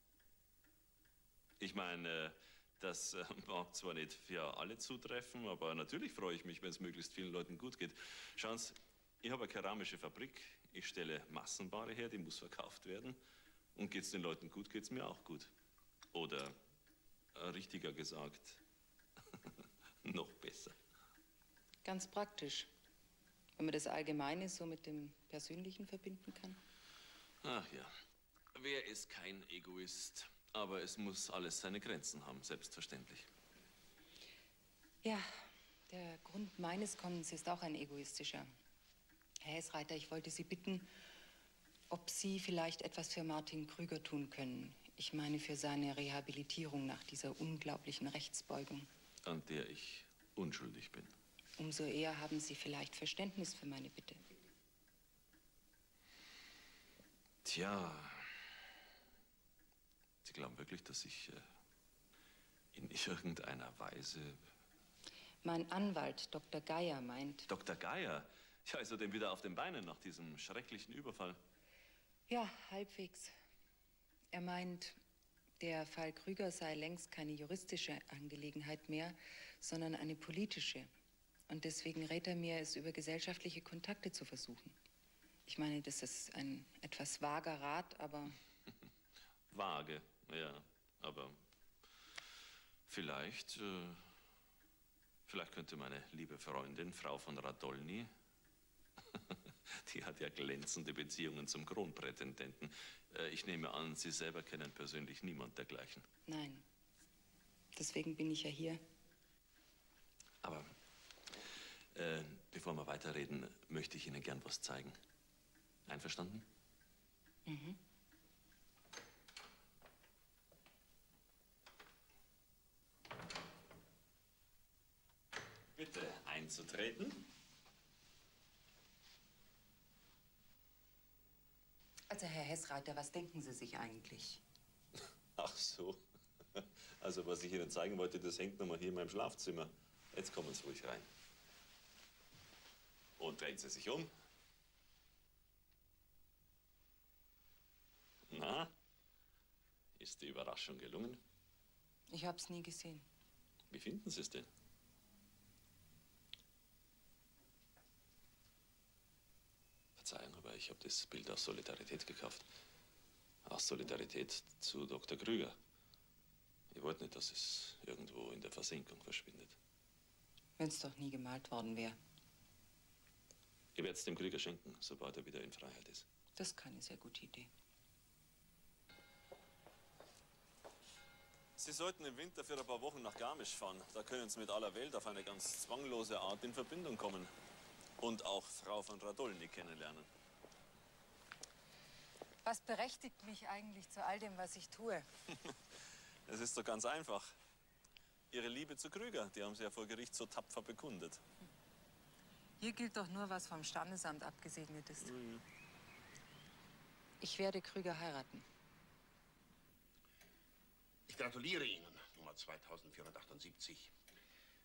Ich meine, äh, das äh, mag zwar nicht für alle zutreffen, aber natürlich freue ich mich, wenn es möglichst vielen Leuten gut geht. Schauen Sie, ich habe eine keramische Fabrik, ich stelle Massenware her, die muss verkauft werden. Und geht es den Leuten gut, geht es mir auch gut. Oder richtiger gesagt, noch besser. Ganz praktisch, wenn man das Allgemeine so mit dem Persönlichen verbinden kann. Ach ja, wer ist kein Egoist? Aber es muss alles seine Grenzen haben, selbstverständlich. Ja, der Grund meines Kommens ist auch ein egoistischer. Herr Hessreiter, ich wollte Sie bitten, ob Sie vielleicht etwas für Martin Krüger tun können. Ich meine für seine Rehabilitierung nach dieser unglaublichen Rechtsbeugung. An der ich unschuldig bin. Umso eher haben Sie vielleicht Verständnis für meine Bitte. Tja, Sie glauben wirklich, dass ich äh, in irgendeiner Weise. Mein Anwalt, Dr. Geier, meint. Dr. Geier? Ja, ist er denn wieder auf den Beinen nach diesem schrecklichen Überfall? Ja, halbwegs. Er meint, der Fall Krüger sei längst keine juristische Angelegenheit mehr, sondern eine politische. Und deswegen rät er mir, es über gesellschaftliche Kontakte zu versuchen. Ich meine, das ist ein etwas vager Rat, aber Vage, ja, aber Vielleicht, äh, vielleicht könnte meine liebe Freundin, Frau von Radolny, die hat ja glänzende Beziehungen zum Kronprätendenten. Äh, ich nehme an, Sie selber kennen persönlich niemand dergleichen. Nein. Deswegen bin ich ja hier. Aber äh, bevor wir weiterreden, möchte ich Ihnen gern was zeigen. Einverstanden? Mhm. Bitte einzutreten. Also, Herr Hessreiter, was denken Sie sich eigentlich? Ach so. Also, was ich Ihnen zeigen wollte, das hängt nochmal hier in meinem Schlafzimmer. Jetzt kommen Sie ruhig rein. Und drehen Sie sich um. Na, ist die Überraschung gelungen? Ich hab's nie gesehen. Wie finden Sie es denn? Verzeihung, aber ich habe das Bild aus Solidarität gekauft. Aus Solidarität zu Dr. Krüger. Ich wollte nicht, dass es irgendwo in der Versenkung verschwindet. Wenn's doch nie gemalt worden wäre. Ich werde es dem Krüger schenken, sobald er wieder in Freiheit ist. Das ist keine sehr gute Idee. Sie sollten im Winter für ein paar Wochen nach Garmisch fahren. Da können Sie mit aller Welt auf eine ganz zwanglose Art in Verbindung kommen. Und auch Frau von Radolny kennenlernen. Was berechtigt mich eigentlich zu all dem, was ich tue? Es ist doch ganz einfach. Ihre Liebe zu Krüger, die haben Sie ja vor Gericht so tapfer bekundet. Hier gilt doch nur, was vom Standesamt abgesegnet ist. Ich werde Krüger heiraten. Ich gratuliere Ihnen, Nummer 2478.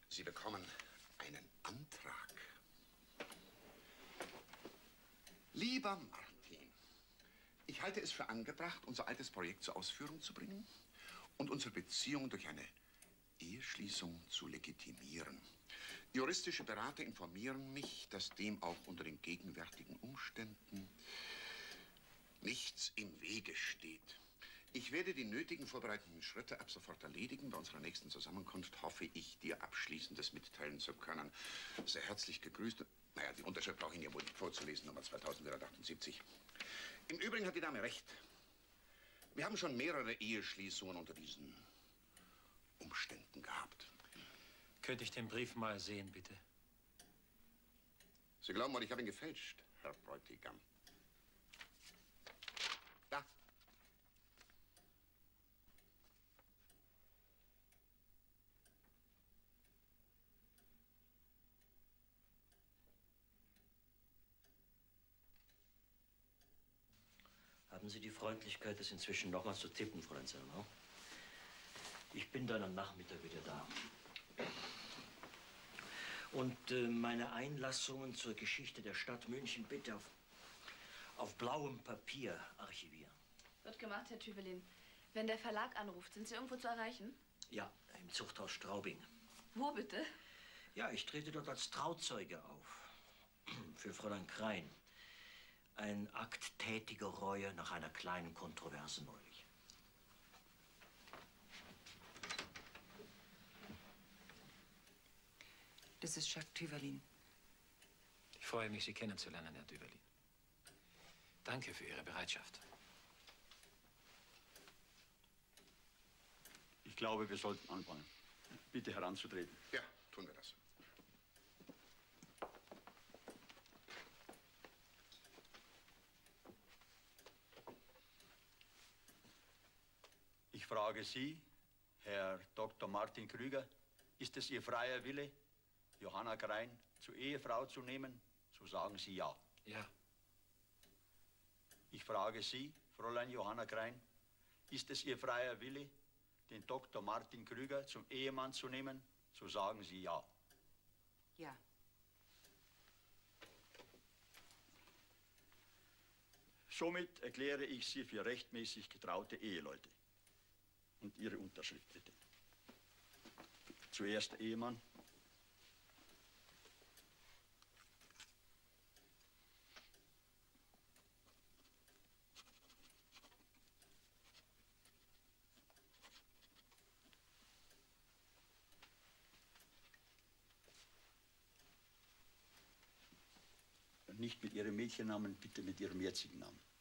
Sie bekommen einen Antrag. Lieber Martin, ich halte es für angebracht, unser altes Projekt zur Ausführung zu bringen und unsere Beziehung durch eine Eheschließung zu legitimieren. Juristische Berater informieren mich, dass dem auch unter den gegenwärtigen Umständen nichts im Wege steht. Ich werde die nötigen vorbereitenden Schritte ab sofort erledigen. Bei unserer nächsten Zusammenkunft hoffe ich, dir Abschließendes mitteilen zu können. Sehr herzlich gegrüßt. Naja, die Unterschrift brauche ich Ihnen ja wohl nicht vorzulesen, Nummer 2478. Im Übrigen hat die Dame recht. Wir haben schon mehrere Eheschließungen unter diesen Umständen gehabt. Könnte ich den Brief mal sehen, bitte? Sie glauben wohl, ich habe ihn gefälscht, Herr Bräutigam. Haben Sie die Freundlichkeit, das inzwischen nochmal zu tippen, Fräulein Selmer? Ich bin dann am Nachmittag wieder da. Und äh, meine Einlassungen zur Geschichte der Stadt München bitte auf, auf blauem Papier archivieren. Wird gemacht, Herr Tübelin. Wenn der Verlag anruft, sind Sie irgendwo zu erreichen? Ja, im Zuchthaus Straubing. Wo bitte? Ja, ich trete dort als Trauzeuge auf. Für Fräulein Krein. Ein Akt tätiger Reue nach einer kleinen Kontroverse neulich. Das ist Jacques Tüverlin. Ich freue mich, Sie kennenzulernen, Herr Düberlin. Danke für Ihre Bereitschaft. Ich glaube, wir sollten anfangen. Bitte heranzutreten. Ja, tun wir das. Ich frage Sie, Herr Dr. Martin Krüger, ist es Ihr freier Wille, Johanna Grein zur Ehefrau zu nehmen? So sagen Sie ja. Ja. Ich frage Sie, Fräulein Johanna Grein, ist es Ihr freier Wille, den Dr. Martin Krüger zum Ehemann zu nehmen? So sagen Sie ja. Ja. Somit erkläre ich Sie für rechtmäßig getraute Eheleute und ihre Unterschrift bitte. Zuerst Ehemann. Nicht mit Ihrem Mädchennamen, bitte mit Ihrem jetzigen Namen.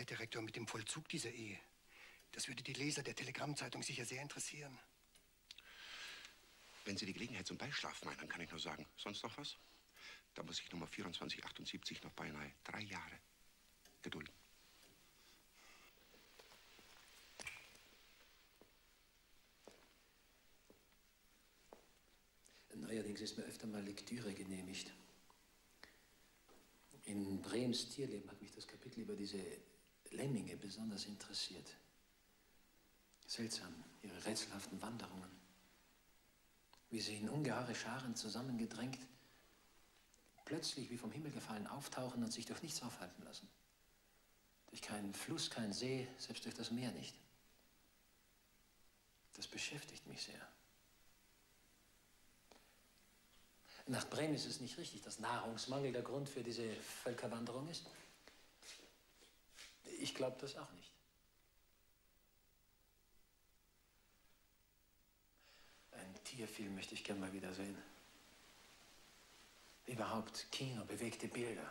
Herr Direktor, mit dem Vollzug dieser Ehe? Das würde die Leser der Telegrammzeitung sicher sehr interessieren. Wenn Sie die Gelegenheit zum Beischlaf meinen, kann ich nur sagen, sonst noch was? Da muss ich Nummer 2478 noch beinahe drei Jahre gedulden. Neuerdings ist mir öfter mal Lektüre genehmigt. In Brems Tierleben hat mich das Kapitel über diese Lemminge besonders interessiert. Seltsam, ihre rätselhaften Wanderungen. Wie sie in ungeheure Scharen zusammengedrängt, plötzlich wie vom Himmel gefallen auftauchen und sich durch nichts aufhalten lassen. Durch keinen Fluss, keinen See, selbst durch das Meer nicht. Das beschäftigt mich sehr. Nach Bremen ist es nicht richtig, dass Nahrungsmangel der Grund für diese Völkerwanderung ist. Ich glaube das auch nicht. Ein Tierfilm möchte ich gern mal wieder sehen. Überhaupt Kino, bewegte Bilder.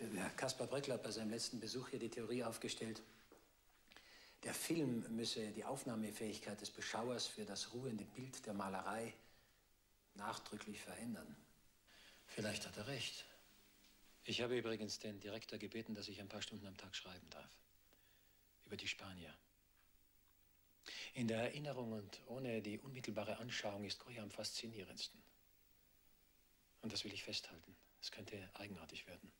Der Kaspar Bröckler hat bei seinem letzten Besuch hier die Theorie aufgestellt, der Film müsse die Aufnahmefähigkeit des Beschauers für das ruhende Bild der Malerei nachdrücklich verändern. Vielleicht hat er recht. Ich habe übrigens den Direktor gebeten, dass ich ein paar Stunden am Tag schreiben darf. Über die Spanier. In der Erinnerung und ohne die unmittelbare Anschauung ist Goya am faszinierendsten. Und das will ich festhalten. Es könnte eigenartig werden.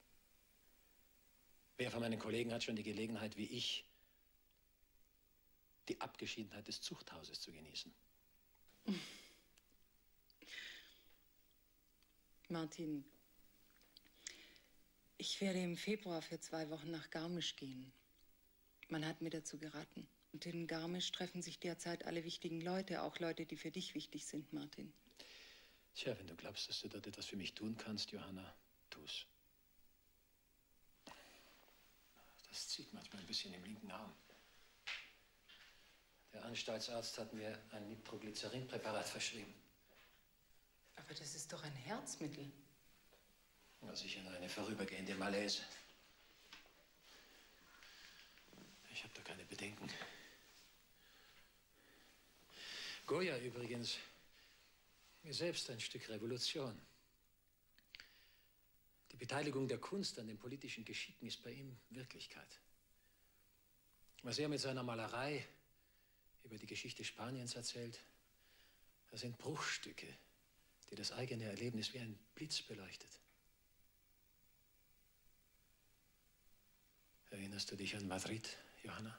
Wer von meinen Kollegen hat schon die Gelegenheit, wie ich, die Abgeschiedenheit des Zuchthauses zu genießen? Martin, ich werde im Februar für zwei Wochen nach Garmisch gehen. Man hat mir dazu geraten. Und in Garmisch treffen sich derzeit alle wichtigen Leute, auch Leute, die für dich wichtig sind, Martin. Tja, wenn du glaubst, dass du dort etwas für mich tun kannst, Johanna, tu's. Das zieht manchmal ein bisschen im linken Arm. Der Anstaltsarzt hat mir ein Nitroglycerinpräparat verschrieben. Aber das ist doch ein Herzmittel. Ja, sicher nur eine vorübergehende Malaise. Ich habe da keine Bedenken. Goya übrigens ist selbst ein Stück Revolution. Die Beteiligung der Kunst an den politischen Geschicken ist bei ihm Wirklichkeit. Was er mit seiner Malerei über die Geschichte Spaniens erzählt, das sind Bruchstücke, die das eigene Erlebnis wie ein Blitz beleuchtet. Erinnerst du dich an Madrid, Johanna?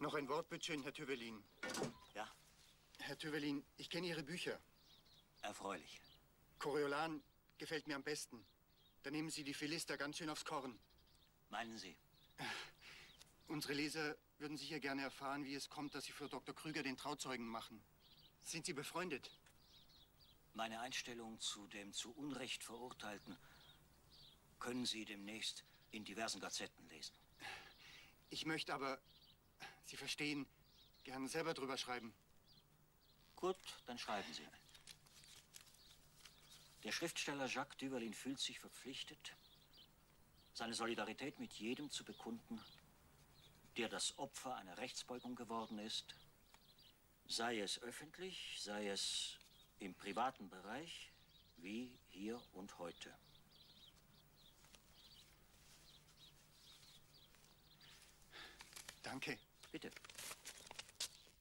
Noch ein Wort, bitte schön, Herr Tüvelin. Ja? Herr Tüvelin, ich kenne Ihre Bücher. Erfreulich. Coriolan gefällt mir am besten. Da nehmen Sie die Philister ganz schön aufs Korn. Meinen Sie? Unsere Leser würden sicher gerne erfahren, wie es kommt, dass Sie für Dr. Krüger den Trauzeugen machen. Sind Sie befreundet? Meine Einstellung zu dem zu Unrecht Verurteilten können Sie demnächst in diversen Gazetten lesen. Ich möchte aber, Sie verstehen, gern selber drüber schreiben. Gut, dann schreiben Sie. Der Schriftsteller Jacques Duvalin fühlt sich verpflichtet, seine Solidarität mit jedem zu bekunden, der das Opfer einer Rechtsbeugung geworden ist, sei es öffentlich, sei es im privaten Bereich, wie hier und heute. Danke. Bitte.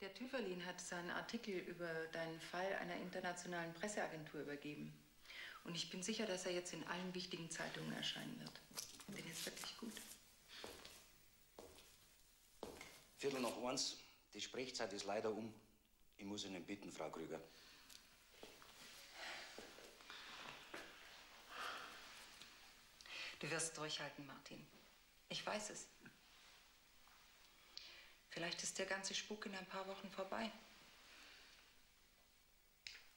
Der Tüferlin hat seinen Artikel über deinen Fall einer internationalen Presseagentur übergeben. Und ich bin sicher, dass er jetzt in allen wichtigen Zeitungen erscheinen wird. Denn er ist wirklich gut. Viertel nach eins. Die Sprechzeit ist leider um. Ich muss Ihnen bitten, Frau Krüger. Du wirst durchhalten, Martin. Ich weiß es. Vielleicht ist der ganze Spuk in ein paar Wochen vorbei.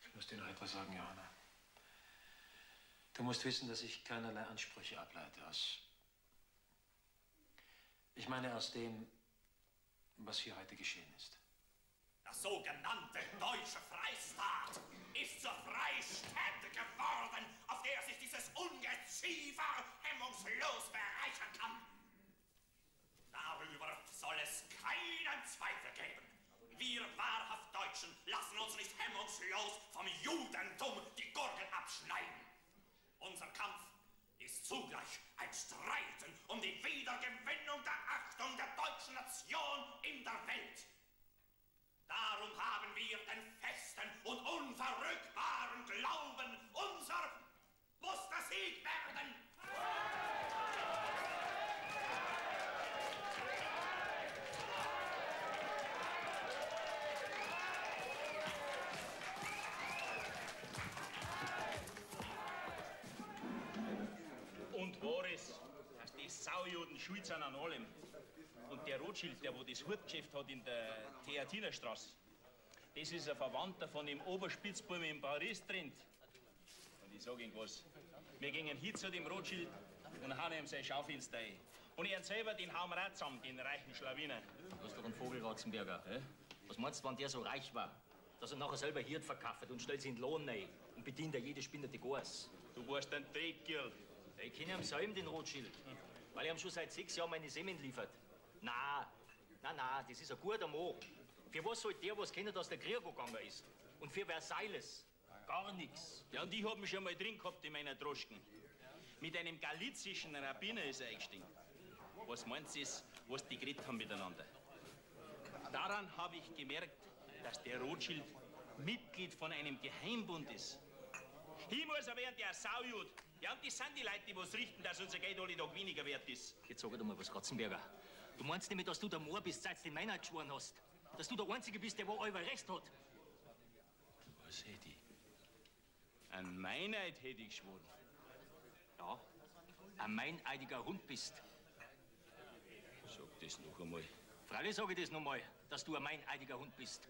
Ich muss dir noch etwas sagen, Johanna. Du musst wissen, dass ich keinerlei Ansprüche ableite aus. Ich meine aus dem, was hier heute geschehen ist. Der sogenannte deutsche Freistaat ist zur Freistätte geworden, auf der sich dieses Ungeziefer hemmungslos bereichern kann. Soll es keinen Zweifel geben. Wir wahrhaft Deutschen lassen uns nicht hemmungslos vom Judentum die Gurgel abschneiden. Unser Kampf ist zugleich ein Streiten um die Wiedergewinnung der Achtung der deutschen Nation in der Welt. Darum haben wir den festen und unverrückbaren Glauben, unser muss der Sieg werden. Sind an allem. Und der Rothschild, der wo das Hutgeschäft hat in der Theatinerstraße, das ist ein Verwandter von dem Oberspitzbuben in Paris drin. Und ich sag Ihnen was, wir gingen hin zu dem Rothschild und hauen ihm sein Schaufenster ein. Und ihren selber, den hauen wir auch zusammen, den reichen Schlawiner. Du hast doch einen Vogel, Ratzenberger. Was meinst du, wenn der so reich war, dass er nachher selber Hirt verkauft und stellt sich in den Lohn rein und bedient er jede spinnerte Gas? Du warst ein Dreckgirl. Ich kenne ihn selber, den Rothschild, weil er ihm schon seit sechs Jahren meine Semen liefert. Na, na, na, das ist ein guter Mo. Für was soll der was kennen, dass der Krieg gegangen ist? Und für Versailles? Gar nichts. Ja, und ich hab mich schon mal drin gehabt in meiner Droschken. Mit einem galizischen Rabbiner ist er eingestiegen. Was meint sie, was die geredet haben miteinander? Daran habe ich gemerkt, dass der Rothschild Mitglied von einem Geheimbund ist. Ich muss er werden der Saujud. Ja, und das sind die Leute, die was richten, dass unser Geld alle Tag weniger wert ist. Jetzt sag doch mal was, Ratzenberger. Du meinst nämlich, dass du der Moor bist, seit du den Meinheit geschworen hast? Dass du der Einzige bist, der wo euer Recht hat? Was hätte ich? An Meinheit hätte ich geschworen. Ja, ein meineidiger Hund bist. Sag das noch einmal. Freilich sage ich das noch mal, dass du ein meineidiger Hund bist.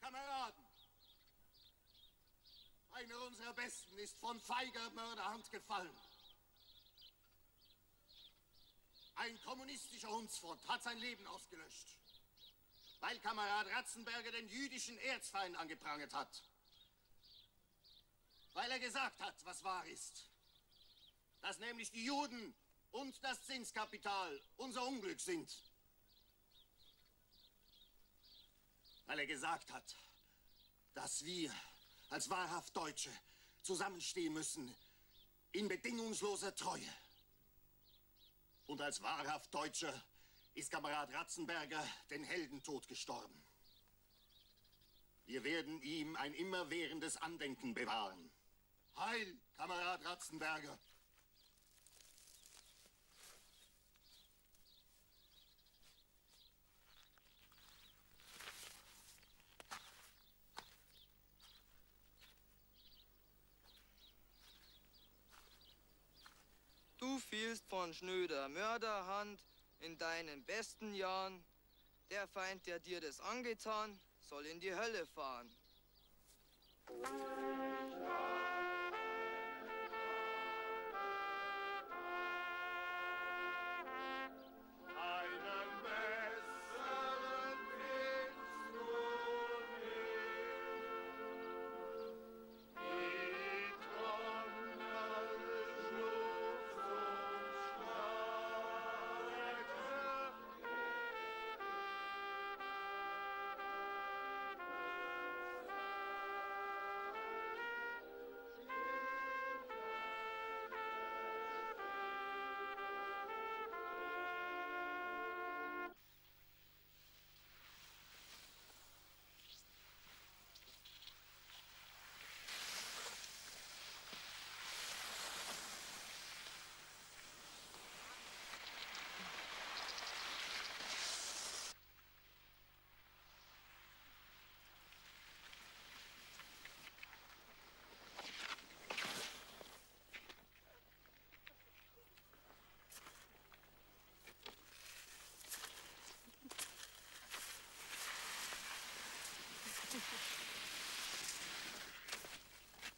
Kameraden! Einer Besten ist von feiger Mörderhand gefallen. Ein kommunistischer Hundsfront hat sein Leben ausgelöscht, weil Kamerad Ratzenberger den jüdischen Erzfeind angeprangert hat. Weil er gesagt hat, was wahr ist. Dass nämlich die Juden und das Zinskapital unser Unglück sind. Weil er gesagt hat, dass wir als wahrhaft Deutsche zusammenstehen müssen in bedingungsloser Treue. Und als wahrhaft Deutscher ist Kamerad Ratzenberger den Heldentod gestorben. Wir werden ihm ein immerwährendes Andenken bewahren. Heil, Kamerad Ratzenberger! Du fielst von schnöder Mörderhand in deinen besten Jahren. Der Feind, der dir das angetan, soll in die Hölle fahren.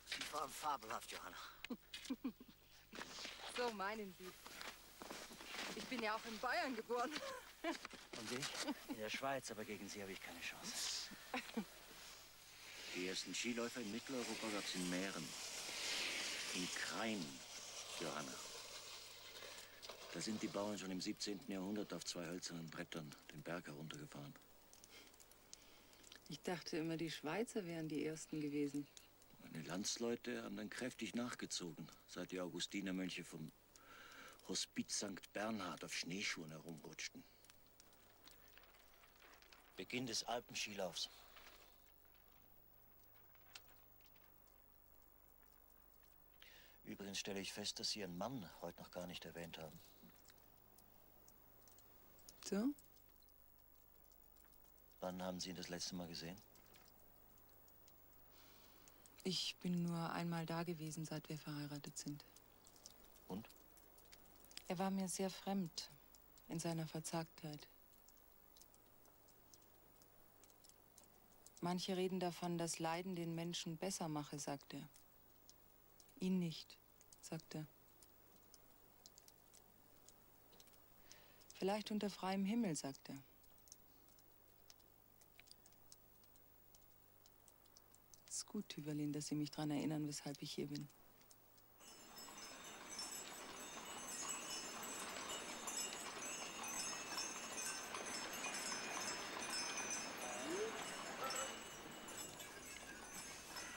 Sie waren fabelhaft, Johanna. so meinen Sie. Ich bin ja auch in Bayern geboren. Und ich? In der Schweiz, aber gegen Sie habe ich keine Chance. Die ersten Skiläufer in Mitteleuropa gab es in Mähren. In Krain, Johanna. Da sind die Bauern schon im 17. Jahrhundert auf zwei hölzernen Brettern den Berg heruntergefahren. Ich dachte immer, die Schweizer wären die Ersten gewesen. Meine Landsleute haben dann kräftig nachgezogen, seit die Augustinermönche vom Hospiz St. Bernhard auf Schneeschuhen herumrutschten. Beginn des Alpenskilaufs. Übrigens stelle ich fest, dass Sie Ihren Mann heute noch gar nicht erwähnt haben. So? Wann haben Sie ihn das letzte Mal gesehen? Ich bin nur einmal da gewesen, seit wir verheiratet sind. Und? Er war mir sehr fremd in seiner Verzagtheit. Manche reden davon, dass Leiden den Menschen besser mache, sagt er. Ihn nicht, sagt er. Vielleicht unter freiem Himmel, sagt er. Es ist gut, Tüverlin, dass Sie mich daran erinnern, weshalb ich hier bin.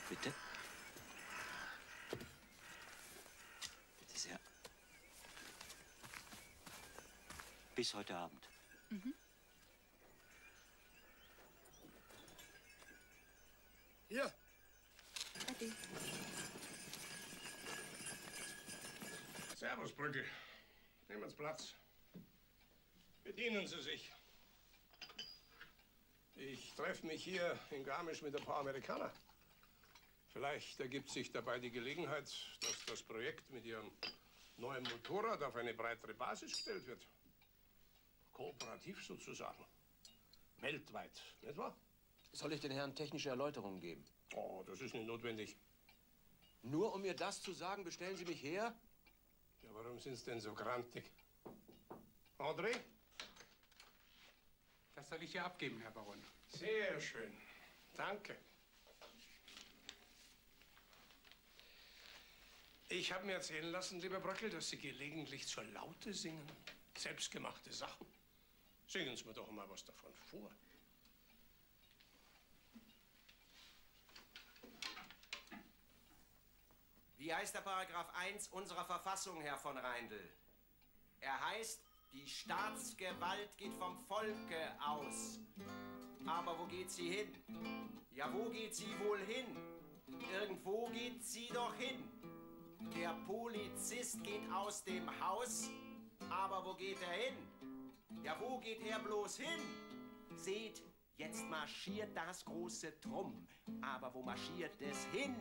Bitte? Bitte sehr. Bis heute Abend. Mhm. Hier. Ade. Servus, Brücke. Nehmen Sie Platz. Bedienen Sie sich. Ich treffe mich hier in Garmisch mit ein paar Amerikanern. Vielleicht ergibt sich dabei die Gelegenheit, dass das Projekt mit Ihrem neuen Motorrad auf eine breitere Basis gestellt wird. Kooperativ sozusagen. Weltweit, nicht wahr? Soll ich den Herrn technische Erläuterungen geben? Oh, das ist nicht notwendig. Nur um mir das zu sagen, bestellen Sie mich her? Ja, warum sind Sie denn so grantig? André? Das soll ich hier abgeben, Herr Baron. Sehr schön. Danke. Ich habe mir erzählen lassen, lieber Bröckel, dass Sie gelegentlich zur Laute singen. Selbstgemachte Sachen. Singen Sie mir doch mal was davon vor. Wie heißt der Paragraph 1 unserer Verfassung, Herr von Reindl? Er heißt, die Staatsgewalt geht vom Volke aus. Aber wo geht sie hin? Ja, wo geht sie wohl hin? Irgendwo geht sie doch hin. Der Polizist geht aus dem Haus, aber wo geht er hin? Ja, wo geht er bloß hin? Seht, jetzt marschiert das große Trumm. Aber wo marschiert es hin?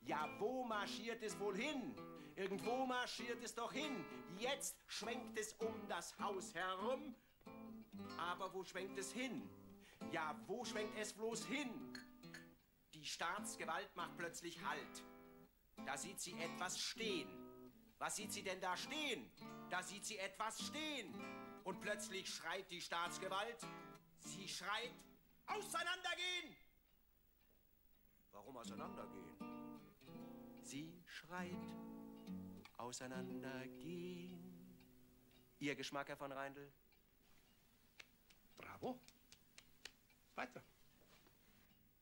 Ja, wo marschiert es wohl hin? Irgendwo marschiert es doch hin. Jetzt schwenkt es um das Haus herum. Aber wo schwenkt es hin? Ja, wo schwenkt es bloß hin? Die Staatsgewalt macht plötzlich Halt. Da sieht sie etwas stehen. Was sieht sie denn da stehen? Da sieht sie etwas stehen. Und plötzlich schreit die Staatsgewalt. Sie schreit, auseinandergehen! Warum auseinandergehen? Sie schreit, auseinandergehen. Ihr Geschmack, Herr von Reindl? Bravo. Weiter.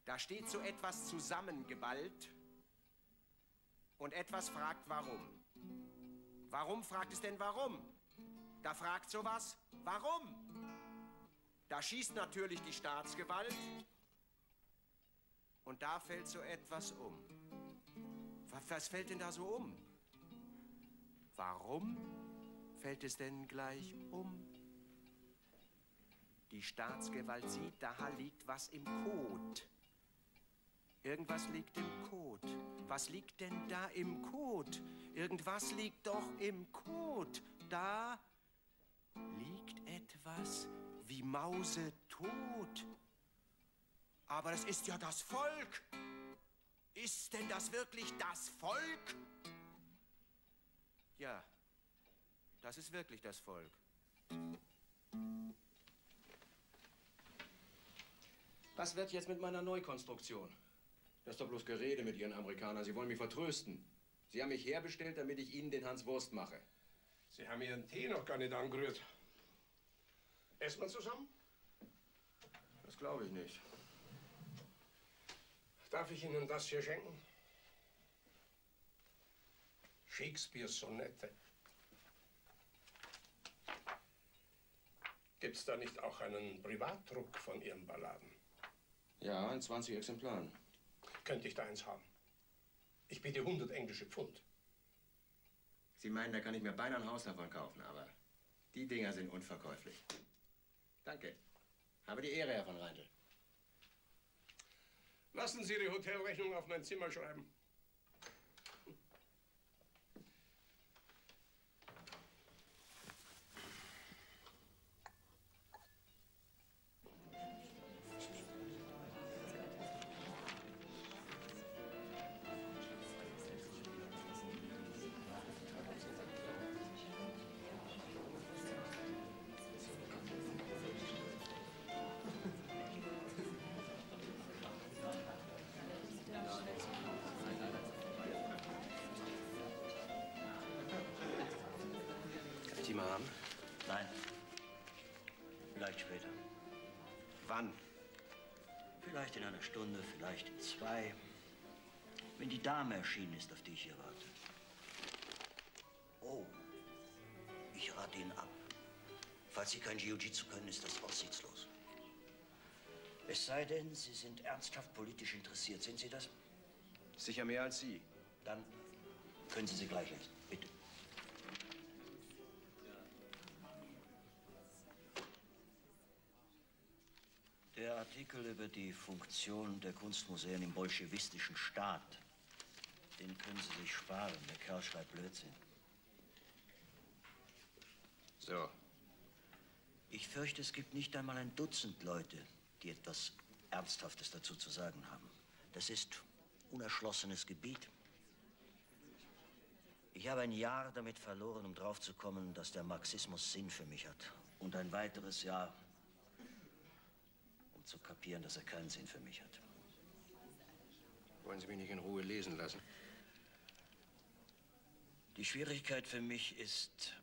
Da steht so etwas zusammengeballt und etwas fragt warum. Warum fragt es denn warum? Da fragt sowas warum? Da schießt natürlich die Staatsgewalt und da fällt so etwas um. Was, was fällt denn da so um? Warum fällt es denn gleich um? Die Staatsgewalt sieht, da liegt was im Kot. Irgendwas liegt im Kot. Was liegt denn da im Kot? Irgendwas liegt doch im Kot. Da liegt etwas wie Mause tot. Aber das ist ja das Volk. Ist denn das wirklich das Volk? Ja, das ist wirklich das Volk. Was wird jetzt mit meiner Neukonstruktion? Das ist doch bloß Gerede mit Ihren Amerikanern. Sie wollen mich vertrösten. Sie haben mich herbestellt, damit ich Ihnen den Hans Wurst mache. Sie haben Ihren Tee noch gar nicht angerührt. Essen wir zusammen? Das glaube ich nicht. Darf ich Ihnen das hier schenken? Shakespeares Sonette. Gibt's da nicht auch einen Privatdruck von Ihren Balladen? Ja, in 20 Exemplaren. Könnte ich da eins haben? Ich biete 100 englische Pfund. Sie meinen, da kann ich mir beinahe ein Haus davon kaufen, aber die Dinger sind unverkäuflich. Danke. Habe die Ehre, Herr von Reindl. Lassen Sie Ihre Hotelrechnung auf mein Zimmer schreiben. Stunde, vielleicht in zwei. Wenn die Dame erschienen ist, auf die ich hier warte. Oh, ich rate Ihnen ab. Falls Sie kein Jiu-Jitsu können, ist das aussichtslos. Es sei denn, Sie sind ernsthaft politisch interessiert. Sind Sie das? Sicher mehr als Sie. Dann können Sie sie gleich lesen. Artikel über die Funktion der Kunstmuseen im bolschewistischen Staat, den können Sie sich sparen. Der Kerl schreibt Blödsinn. So. Ich fürchte, es gibt nicht einmal ein Dutzend Leute, die etwas Ernsthaftes dazu zu sagen haben. Das ist unerschlossenes Gebiet. Ich habe ein Jahr damit verloren, um draufzukommen, dass der Marxismus Sinn für mich hat. Und ein weiteres Jahr, um zu kapieren, dass er keinen Sinn für mich hat. Wollen Sie mich nicht in Ruhe lesen lassen? Die Schwierigkeit für mich ist,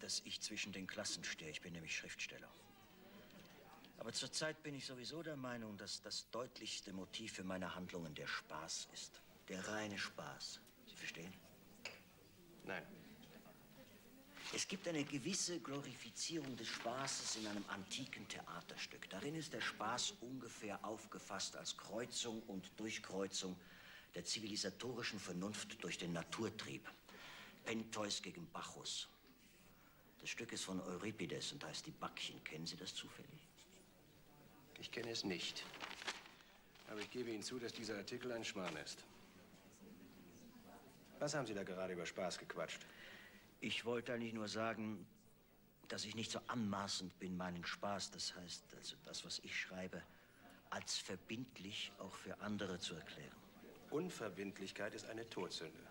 dass ich zwischen den Klassen stehe. Ich bin nämlich Schriftsteller. Aber zurzeit bin ich sowieso der Meinung, dass das deutlichste Motiv für meine Handlungen der Spaß ist. Der reine Spaß. Sie verstehen? Nein. Es gibt eine gewisse Glorifizierung des Spaßes in einem antiken Theaterstück. Darin ist der Spaß ungefähr aufgefasst als Kreuzung und Durchkreuzung der zivilisatorischen Vernunft durch den Naturtrieb. Pentheus gegen Bacchus. Das Stück ist von Euripides und heißt Die Backchen. Kennen Sie das zufällig? Ich kenne es nicht. Aber ich gebe Ihnen zu, dass dieser Artikel ein Schmarrn ist. Was haben Sie da gerade über Spaß gequatscht? Ich wollte eigentlich nur sagen, dass ich nicht so anmaßend bin, meinen Spaß, das heißt, also das, was ich schreibe, als verbindlich auch für andere zu erklären. Unverbindlichkeit ist eine Todsünde.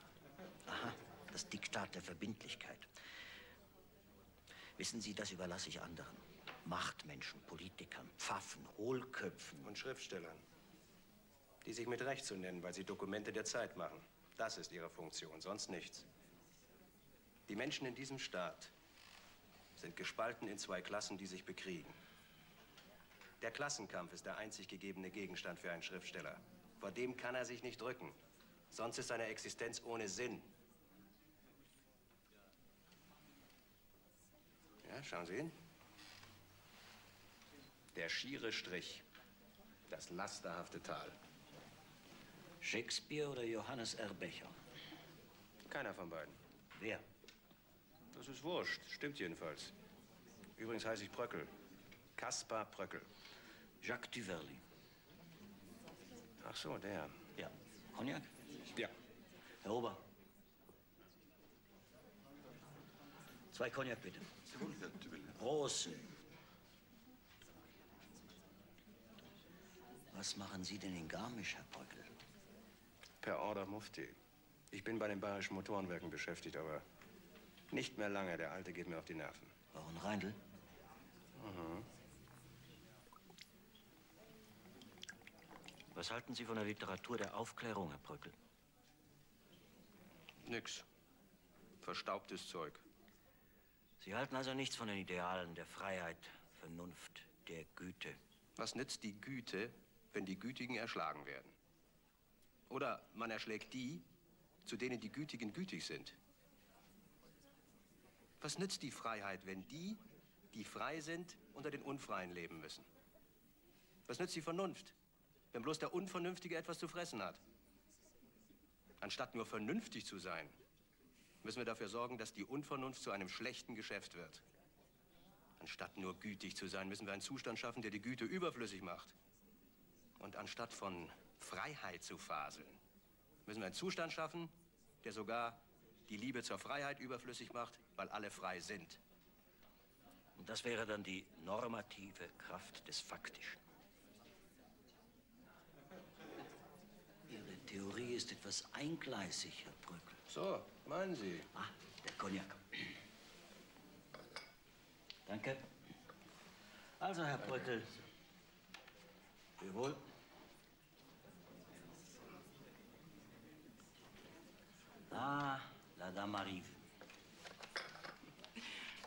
Aha, das Diktat der Verbindlichkeit. Wissen Sie, das überlasse ich anderen. Machtmenschen, Politikern, Pfaffen, Hohlköpfen. Und Schriftstellern, die sich mit Recht zu nennen, weil sie Dokumente der Zeit machen. Das ist ihre Funktion, sonst nichts. Die Menschen in diesem Staat sind gespalten in zwei Klassen, die sich bekriegen. Der Klassenkampf ist der einzig gegebene Gegenstand für einen Schriftsteller. Vor dem kann er sich nicht drücken. Sonst ist seine Existenz ohne Sinn. Ja, schauen Sie hin. Der schiere Strich. Das lasterhafte Tal. Shakespeare oder Johannes R. Becher? Keiner von beiden. Wer? Das ist wurscht. Stimmt jedenfalls. Übrigens heiße ich Bröckel. Kaspar Bröckel. Jacques Duverly. Ach so, der. Ja. Cognac? Ja. Herr Ober. Zwei Cognac, bitte. Großen. Was machen Sie denn in Garmisch, Herr Bröckel? Per Order Mufti. Ich bin bei den Bayerischen Motorenwerken beschäftigt, aber nicht mehr lange. Der Alte geht mir auf die Nerven. Baron Reindl? Mhm. Was halten Sie von der Literatur der Aufklärung, Herr Bröckel? Nix. Verstaubtes Zeug. Sie halten also nichts von den Idealen der Freiheit, Vernunft, der Güte. Was nützt die Güte, wenn die Gütigen erschlagen werden? Oder man erschlägt die, zu denen die Gütigen gütig sind. Was nützt die Freiheit, wenn die, die frei sind, unter den Unfreien leben müssen? Was nützt die Vernunft, wenn bloß der Unvernünftige etwas zu fressen hat? Anstatt nur vernünftig zu sein, müssen wir dafür sorgen, dass die Unvernunft zu einem schlechten Geschäft wird. Anstatt nur gütig zu sein, müssen wir einen Zustand schaffen, der die Güte überflüssig macht. Und anstatt von Freiheit zu faseln, müssen wir einen Zustand schaffen, der sogar die Liebe zur Freiheit überflüssig macht, weil alle frei sind. Und das wäre dann die normative Kraft des Faktischen. Ihre Theorie ist etwas eingleisig, Herr Bröckel. So, meinen Sie? Ah, der Cognac. Danke. Also, Herr Bröckel. Für wohl. Ah, la dame arrive.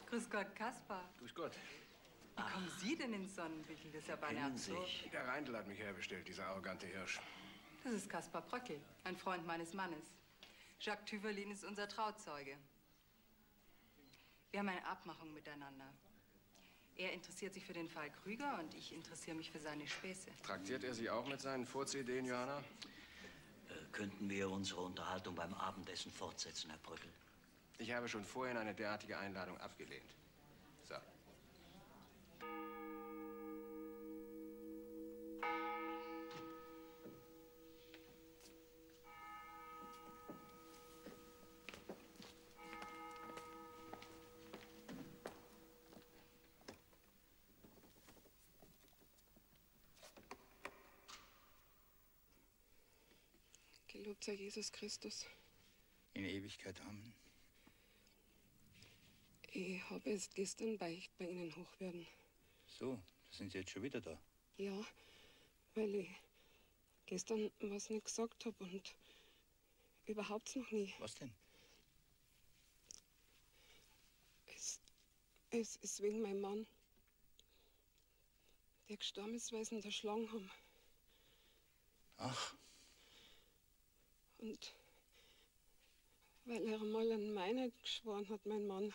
Grüß Gott, Kaspar. Grüß Gott. Wie kommen Sie denn ins Sonnenwickel? Das ist ja beinahe absurd. Der Reindl hat mich herbestellt, dieser arrogante Hirsch. Das ist Kaspar Bröckel, ein Freund meines Mannes. Jacques Tüverlin ist unser Trauzeuge. Wir haben eine Abmachung miteinander. Er interessiert sich für den Fall Krüger und ich interessiere mich für seine Späße. Traktiert er Sie auch mit seinen Furzideen, Johanna? Könnten wir unsere Unterhaltung beim Abendessen fortsetzen, Herr Bröckel? Ich habe schon vorhin eine derartige Einladung abgelehnt. So. Gelobt sei Jesus Christus. In Ewigkeit. Amen. Ich habe es gestern beicht bei Ihnen hochwerden. So, sind Sie jetzt schon wieder da. Ja, weil ich gestern was nicht gesagt habe und überhaupt noch nie. Was denn? Es, es ist wegen meinem Mann. Der gestorben ist, weil sie ihn erschlagen haben. Ach, Und weil er einmal an Meinheit geschworen hat, mein Mann,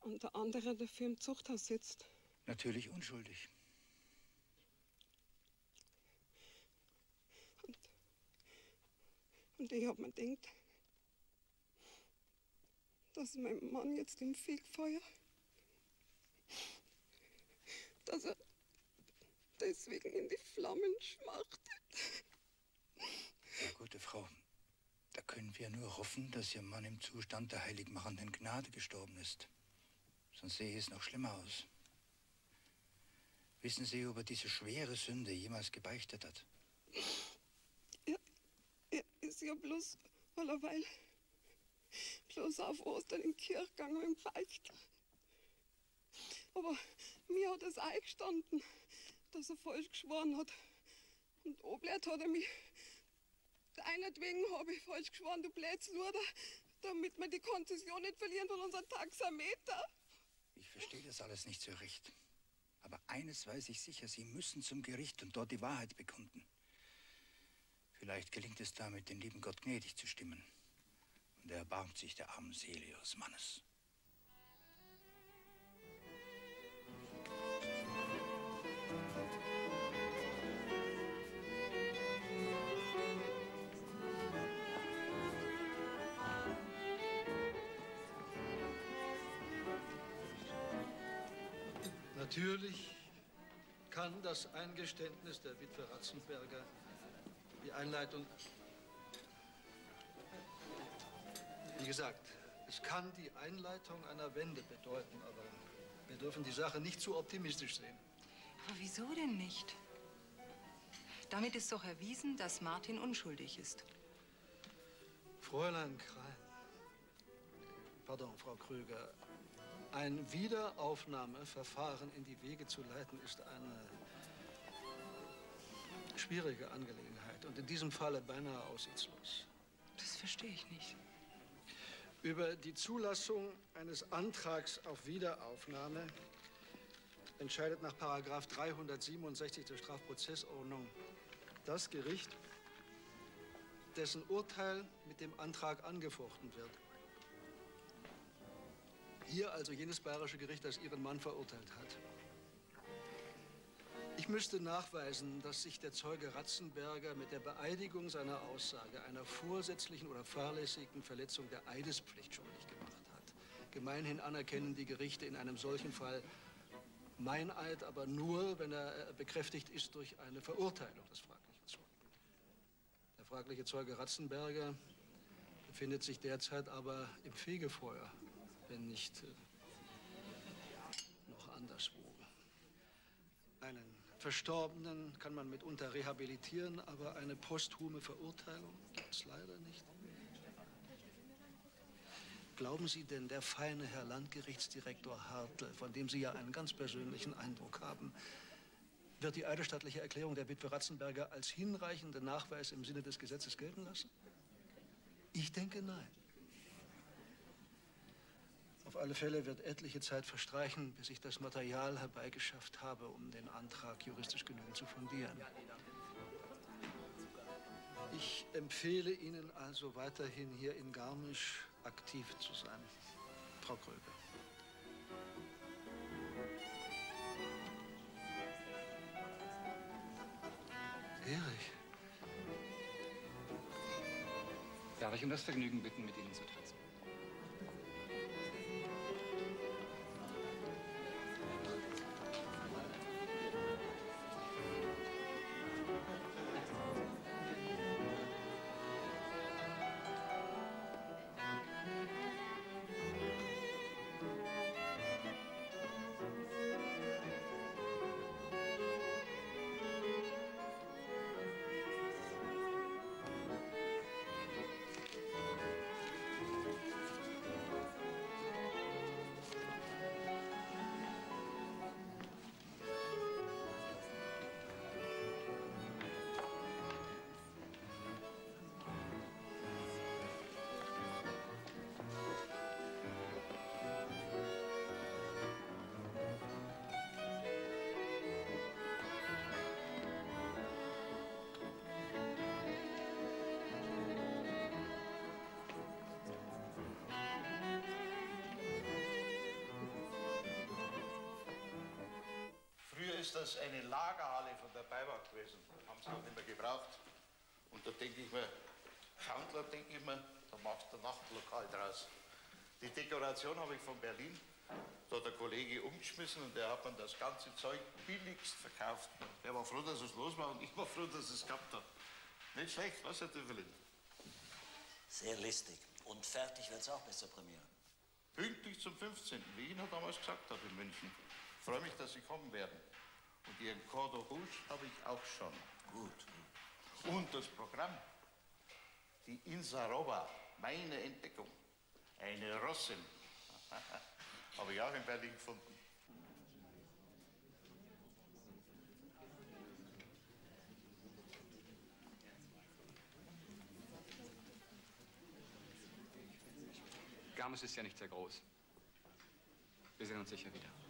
und der andere dafür im Zuchthaus sitzt. natürlich unschuldig. Und ich hab mir gedacht, dass mein Mann jetzt im Fegfeuer, dass er deswegen in die Flammen schmachtet. Gute Frau, da können wir nur hoffen, dass Ihr Mann im Zustand der heiligmachenden Gnade gestorben ist. Sonst sehe es noch schlimmer aus. Wissen Sie, ob er diese schwere Sünde jemals gebeichtet hat? Er ist ja bloß allerweil bloß auf Ostern Kirche gegangen und beichtet. Aber mir hat es eingestanden, dass er falsch geschworen hat. Und oblehrt hat er mich. Deinetwegen habe ich falsch geschworen, du Blätzluder, damit wir die Konzession nicht verlieren von unserem Taxameter. Ich verstehe das alles nicht so recht. Aber eines weiß ich sicher, Sie müssen zum Gericht und dort die Wahrheit bekunden. Vielleicht gelingt es damit, den lieben Gott gnädig zu stimmen. Und er erbarmt sich der armen Seele Ihres Mannes. Natürlich kann das Eingeständnis der Witwe Ratzenberger die Einleitung. Wie gesagt, es kann die Einleitung einer Wende bedeuten, aber wir dürfen die Sache nicht zu optimistisch sehen. Aber wieso denn nicht? Damit ist doch erwiesen, dass Martin unschuldig ist. Fräulein Krein. Pardon, Frau Krüger. Ein Wiederaufnahmeverfahren in die Wege zu leiten, ist eine schwierige Angelegenheit und in diesem Falle beinahe aussichtslos. Das verstehe ich nicht. Über die Zulassung eines Antrags auf Wiederaufnahme entscheidet nach Paragraf 367 der Strafprozessordnung das Gericht, dessen Urteil mit dem Antrag angefochten wird. Hier also jenes bayerische Gericht, das Ihren Mann verurteilt hat. Ich müsste nachweisen, dass sich der Zeuge Ratzenberger mit der Beeidigung seiner Aussage einer vorsätzlichen oder fahrlässigen Verletzung der Eidespflicht schuldig gemacht hat. Gemeinhin anerkennen die Gerichte in einem solchen Fall Meineid, aber nur, wenn er bekräftigt ist durch eine Verurteilung des fraglichen Zeugen. Der fragliche Zeuge Ratzenberger befindet sich derzeit aber im Fegefeuer, wenn nicht äh, noch anderswo. Einen Verstorbenen kann man mitunter rehabilitieren, aber eine posthume Verurteilung gibt es leider nicht. Glauben Sie denn, der feine Herr Landgerichtsdirektor Hartl, von dem Sie ja einen ganz persönlichen Eindruck haben, wird die eidesstattliche Erklärung der Witwe Ratzenberger als hinreichenden Nachweis im Sinne des Gesetzes gelten lassen? Ich denke nein. Auf alle Fälle wird etliche Zeit verstreichen, bis ich das Material herbeigeschafft habe, um den Antrag juristisch genügend zu fundieren. Ich empfehle Ihnen also weiterhin hier in Garmisch aktiv zu sein, Frau Kröger. Erich. Darf ich um das Vergnügen bitten, mit Ihnen zu tanzen? Ist das eine Lagerhalle von der Beiwag gewesen. Haben sie noch nicht mehr gebraucht. Und da denke ich mir, Chandler, denke ich mir, da machst du Nachtlokal draus. Die Dekoration habe ich von Berlin. Da hat der Kollege umgeschmissen und der hat mir das ganze Zeug billigst verkauft. Der war froh, dass es los war und ich war froh, dass es gehabt hat. Nicht schlecht, was, Herr Tüffelin? Sehr listig. Und fertig wird's auch bis zur Premiere. Pünktlich zum 15., wie ich Ihnen damals gesagt habe in München. Ich freue mich, dass Sie kommen werden. Und Ihren Cordon Rouge habe ich auch schon. Gut. Und das Programm. Die Insarova, meine Entdeckung. Eine Rossin. habe ich auch in Berlin gefunden. Garmisch ist ja nicht sehr groß. Wir sehen uns sicher wieder.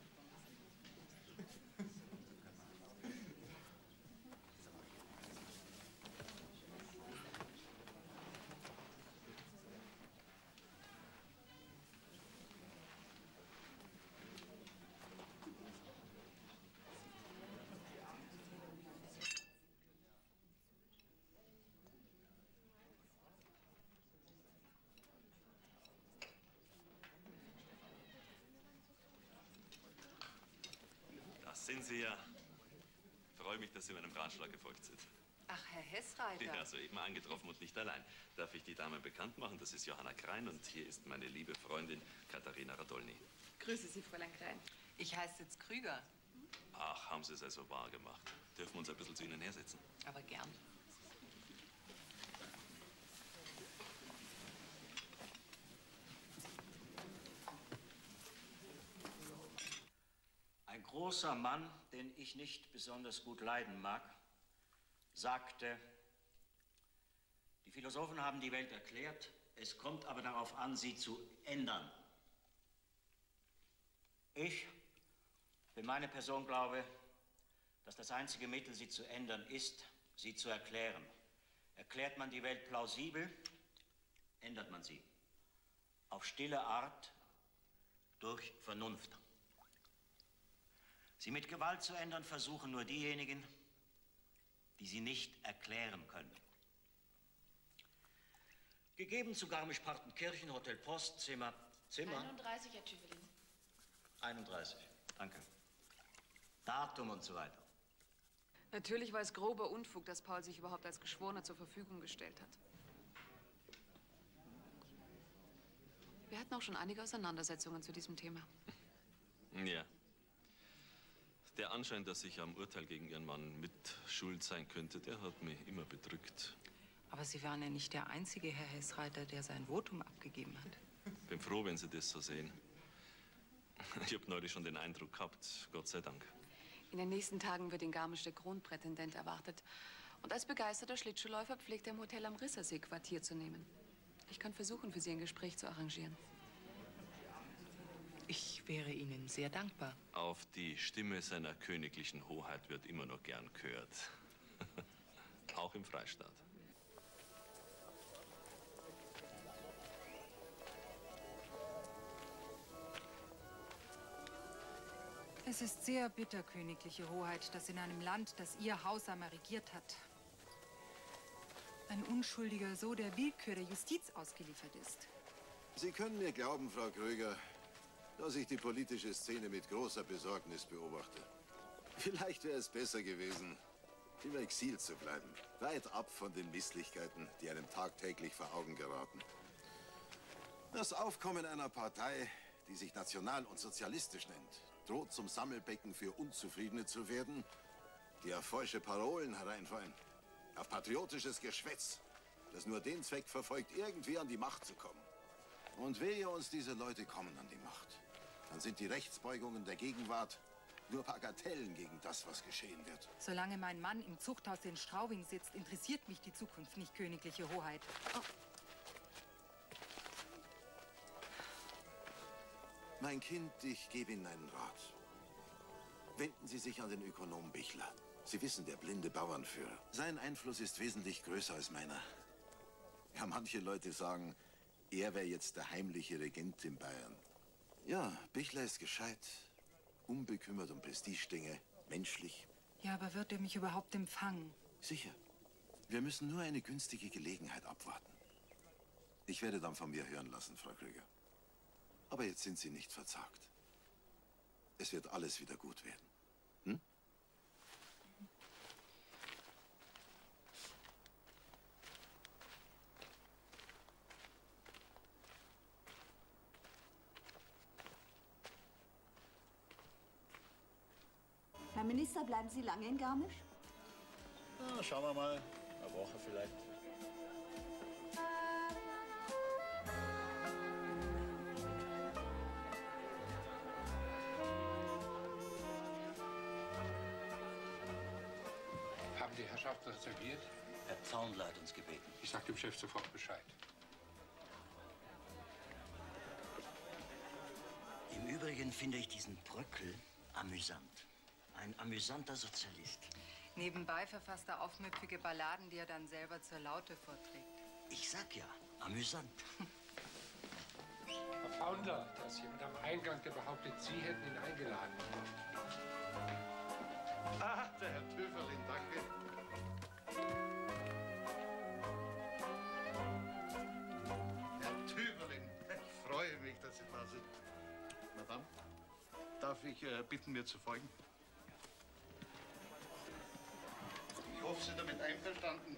Das sind Sie ja. Freue mich, dass Sie meinem Ratschlag gefolgt sind. Ach, Herr Hessreiter. Ja, soeben angetroffen und nicht allein. Darf ich die Dame bekannt machen? Das ist Johanna Krein und hier ist meine liebe Freundin Katharina Radolny. Grüße Sie, Fräulein Krein. Ich heiße jetzt Krüger, Ach, haben Sie es also wahr gemacht. Dürfen wir uns ein bisschen zu Ihnen hersetzen? aber gern. Großer Mann, den ich nicht besonders gut leiden mag, sagte, die Philosophen haben die Welt erklärt, es kommt aber darauf an, sie zu ändern. Ich für meine Person glaube, dass das einzige Mittel, sie zu ändern, ist, sie zu erklären. Erklärt man die Welt plausibel, ändert man sie. Auf stille Art, durch Vernunft. Sie mit Gewalt zu ändern, versuchen nur diejenigen, die sie nicht erklären können. Gegeben zu Garmisch-Partenkirchen, Hotel Post, Zimmer, Zimmer 31, Herr Tüvelin. 31. Danke. Datum und so weiter. Natürlich war es grober Unfug, dass Paul sich überhaupt als Geschworener zur Verfügung gestellt hat. Wir hatten auch schon einige Auseinandersetzungen zu diesem Thema. Ja. Der Anschein, dass ich am Urteil gegen Ihren Mann mit schuld sein könnte, der hat mich immer bedrückt. Aber Sie waren ja nicht der einzige Herr Hessreiter, der sein Votum abgegeben hat. Bin froh, wenn Sie das so sehen. Ich habe neulich schon den Eindruck gehabt, Gott sei Dank. In den nächsten Tagen wird in Garmisch der Kronprätendent erwartet. Und als begeisterter Schlittschuhläufer pflegt er im Hotel am Rissersee Quartier zu nehmen. Ich kann versuchen, für Sie ein Gespräch zu arrangieren. Ich wäre Ihnen sehr dankbar. Auf die Stimme seiner königlichen Hoheit wird immer noch gern gehört. Auch im Freistaat. Es ist sehr bitter, königliche Hoheit, dass in einem Land, das Ihr Haus einmal regiert hat, ein Unschuldiger so der Willkür der Justiz ausgeliefert ist. Sie können mir glauben, Frau Kröger, dass ich die politische Szene mit großer Besorgnis beobachte. Vielleicht wäre es besser gewesen, im Exil zu bleiben. Weit ab von den Misslichkeiten, die einem tagtäglich vor Augen geraten. Das Aufkommen einer Partei, die sich national und sozialistisch nennt, droht zum Sammelbecken für Unzufriedene zu werden, die auf falsche Parolen hereinfallen, auf patriotisches Geschwätz, das nur den Zweck verfolgt, irgendwie an die Macht zu kommen. Und wehe uns, diese Leute kommen an die Macht. Dann sind die Rechtsbeugungen der Gegenwart nur Bagatellen gegen das, was geschehen wird. Solange mein Mann im Zuchthaus in Straubing sitzt, interessiert mich die Zukunft nicht, königliche Hoheit. Oh, Mein Kind, ich gebe Ihnen einen Rat. Wenden Sie sich an den Ökonom Bichler. Sie wissen, der blinde Bauernführer. Sein Einfluss ist wesentlich größer als meiner. Ja, manche Leute sagen, er wäre jetzt der heimliche Regent in Bayern. Ja, Bichler ist gescheit, unbekümmert um Prestigedinge, menschlich. ja, aber wird er mich überhaupt empfangen? Sicher. Wir müssen nur eine günstige Gelegenheit abwarten. Ich werde dann von mir hören lassen, Frau Krüger. Aber jetzt sind Sie nicht verzagt. Es wird alles wieder gut werden. Herr Minister, bleiben Sie lange in Garmisch? Na, schauen wir mal. Eine Woche vielleicht. Haben die Herrschaften reserviert? Herr Zaunler hat uns gebeten. Ich sag dem Chef sofort Bescheid. Im Übrigen finde ich diesen Bröckel amüsant. Ein amüsanter Sozialist. Nebenbei verfasst er aufmüpfige Balladen, die er dann selber zur Laute vorträgt. Ich sag ja, amüsant. Herr Faundler, da ist jemand am Eingang, der behauptet, Sie hätten ihn eingeladen. Ah, der Herr Töferlin, danke. Herr Töferlin, ich freue mich, dass Sie da sind. Madame, darf ich äh, bitten, mir zu folgen? Hoffe, Sie sind damit einverstanden,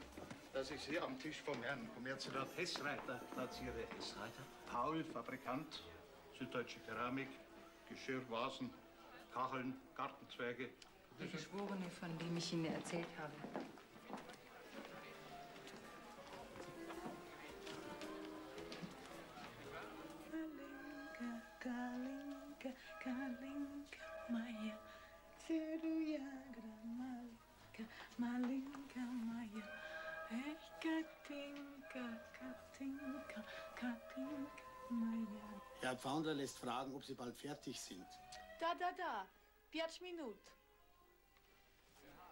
dass ich Sie am Tisch vom Herrn Kommerzienrat Hessreiter platziere. Hessreiter? Paul, Fabrikant, süddeutsche Keramik, Geschirr, Vasen, Kacheln, Gartenzwerge. Der Geschworene, von dem ich Ihnen erzählt habe. Kalinka, Kalinka, Maya, Ceruja gramalka, malinka moja. Ej, Katinka, Katinka, Katinka moja. Herr Pfaunder lässt fragen, ob Sie bald fertig sind. Da, da, da. Pięć minut.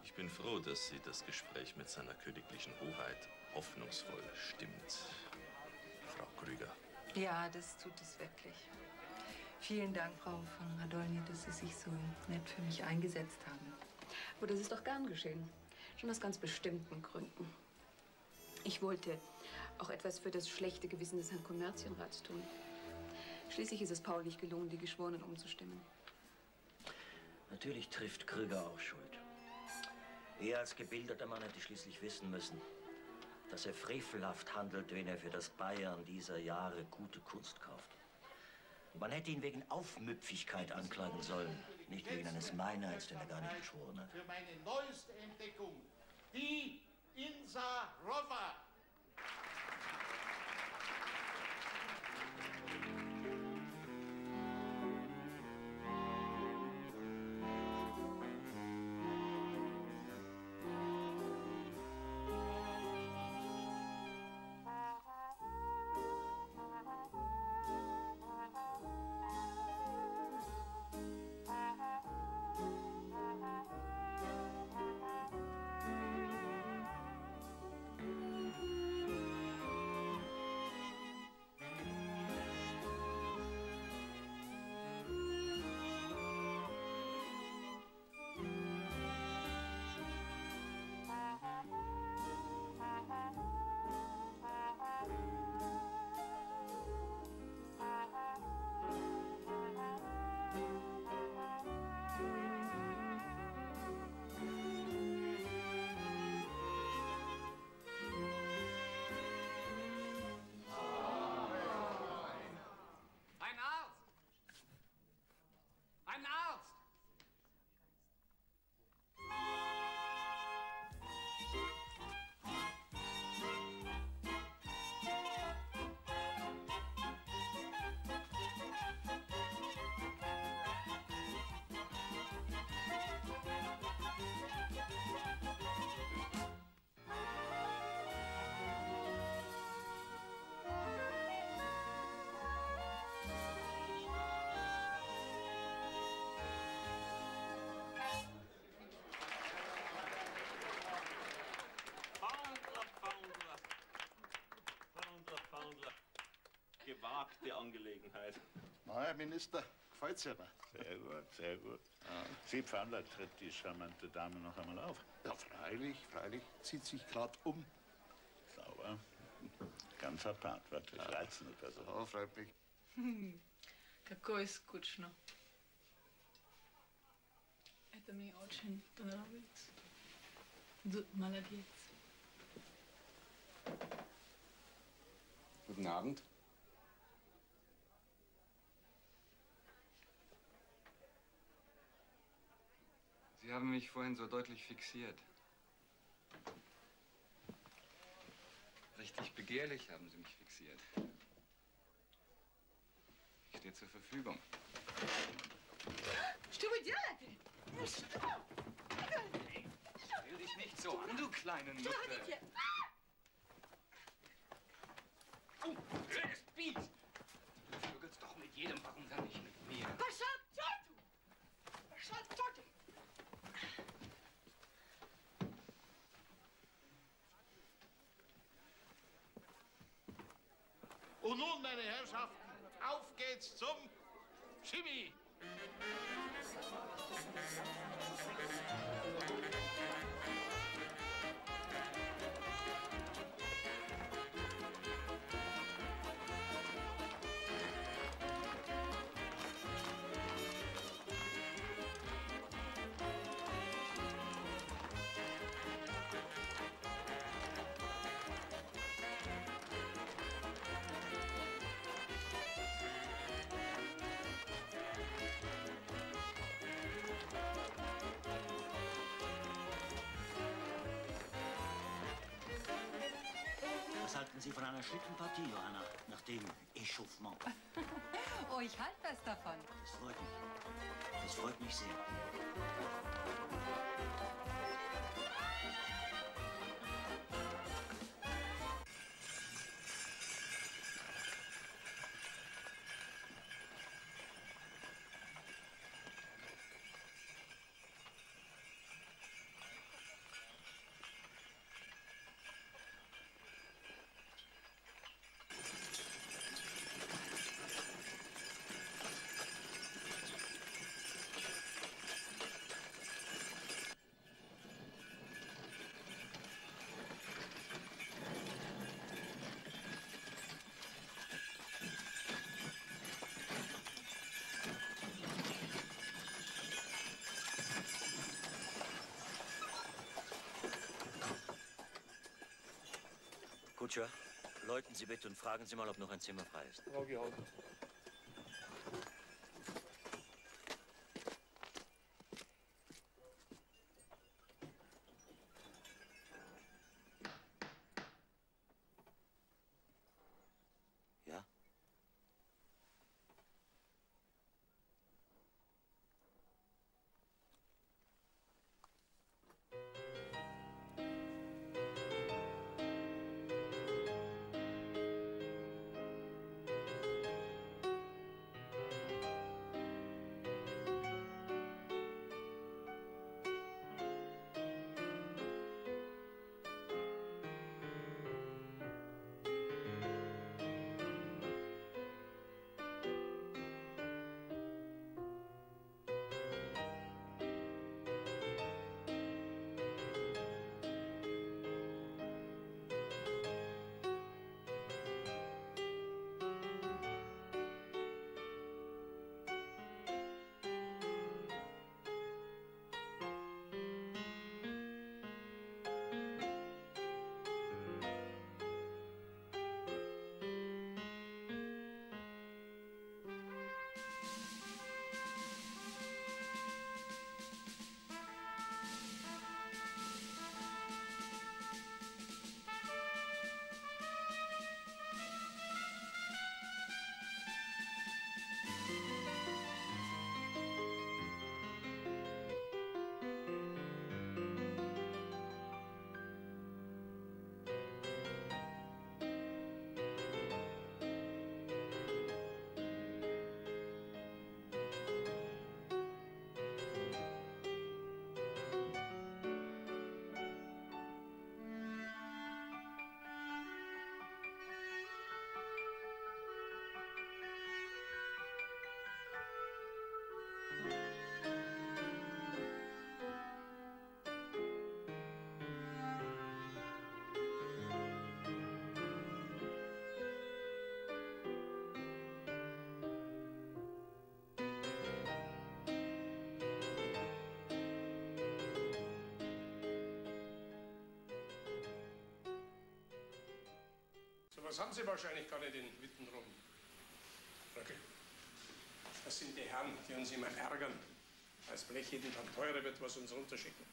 Ich bin froh, dass Sie das Gespräch mit seiner königlichen Hoheit hoffnungsvoll stimmt, Frau Krüger. Ja, das tut es wirklich. Vielen Dank, Frau von Radolny, dass Sie sich so nett für mich eingesetzt haben. Aber das ist doch gern geschehen. Schon aus ganz bestimmten Gründen. Ich wollte auch etwas für das schlechte Gewissen des Herrn Kommerzienrats tun. Schließlich ist es Paul nicht gelungen, die Geschworenen umzustimmen. Natürlich trifft Krüger auch Schuld. Er als gebildeter Mann hätte schließlich wissen müssen, dass er frevelhaft handelt, wenn er für das Bayern dieser Jahre gute Kunst kauft. Man hätte ihn wegen Aufmüpfigkeit anklagen sollen, nicht wegen eines Meineids, den er gar nicht geschworen hat. Für meine neueste Entdeckung, die Insa Rova. Gewagte Angelegenheit. Na, Herr Minister, gefällt's Ihnen? Sehr gut, sehr gut. Sie, Pfandler, tritt die charmante Dame noch einmal auf. Ja, freilich, freilich. Zieht sich gerade um. Sauber. Ganz apart, wirklich reizende Person. Ja, freut mich. Kako je skučno. Это мне очень понравится. Du, молодец. Guten Abend. mich vorhin so deutlich fixiert. Richtig begehrlich haben Sie mich fixiert. Ich stehe zur Verfügung. Что вы делаете? Ну что? Stell dich nicht so an, du kleine Что Nutte. хотите? Oh, blödes Biest! Du vögelst doch mit jedem, warum dann nicht mit meine Herrschaften, auf geht's zum Chemie. Was Sie von einer Schlittenpartie, Johanna, nach dem Echauffement? Oh, ich halte was davon. Das freut mich. Das freut mich sehr. Kutscher, läuten Sie bitte und fragen Sie mal, ob noch ein Zimmer frei ist. Frau gehalten. Was haben Sie wahrscheinlich gar nicht in Wittenrum. Röcke. Das sind die Herren, die uns immer ärgern. Als Blech jeden Tag teurer wird, was uns runterschicken.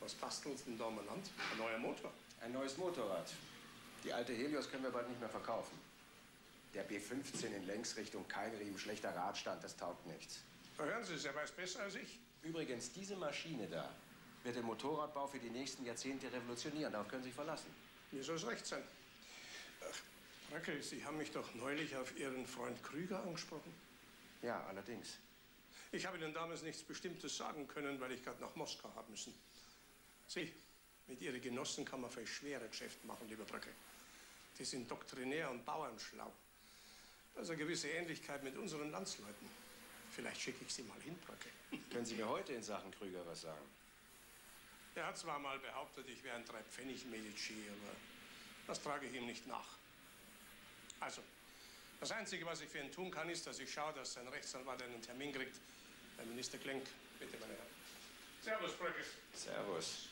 Was bastelt denn da am Land? Ein neuer Motor. Ein neues Motorrad. Die alte Helios können wir bald nicht mehr verkaufen. Der B15 in Längsrichtung, kein Riemen, schlechter Radstand, das taugt nichts. Da hören Sie es, er weiß besser als ich. Übrigens, diese Maschine da wird den Motorradbau für die nächsten Jahrzehnte revolutionieren. Darauf können Sie sich verlassen. Mir soll es recht sein. Ach, Röckel, Sie haben mich doch neulich auf Ihren Freund Krüger angesprochen. Ja, allerdings. Ich habe Ihnen damals nichts Bestimmtes sagen können, weil ich gerade nach Moskau habe müssen. Sie, mit Ihren Genossen kann man viel schwere Geschäfte machen, lieber Bröckel. Die sind doktrinär und bauernschlau. Da ist eine gewisse Ähnlichkeit mit unseren Landsleuten. Vielleicht schicke ich Sie mal hin, Bröckel. Können Sie mir heute in Sachen Krüger was sagen? Er hat zwar mal behauptet, ich wäre ein Dreipfennig-Medici, aber das trage ich ihm nicht nach. Also, das Einzige, was ich für ihn tun kann, ist, dass ich schaue, dass sein Rechtsanwalt einen Termin kriegt bei Minister Klenk. Bitte, meine Herren. Servus, Bröckel. Servus.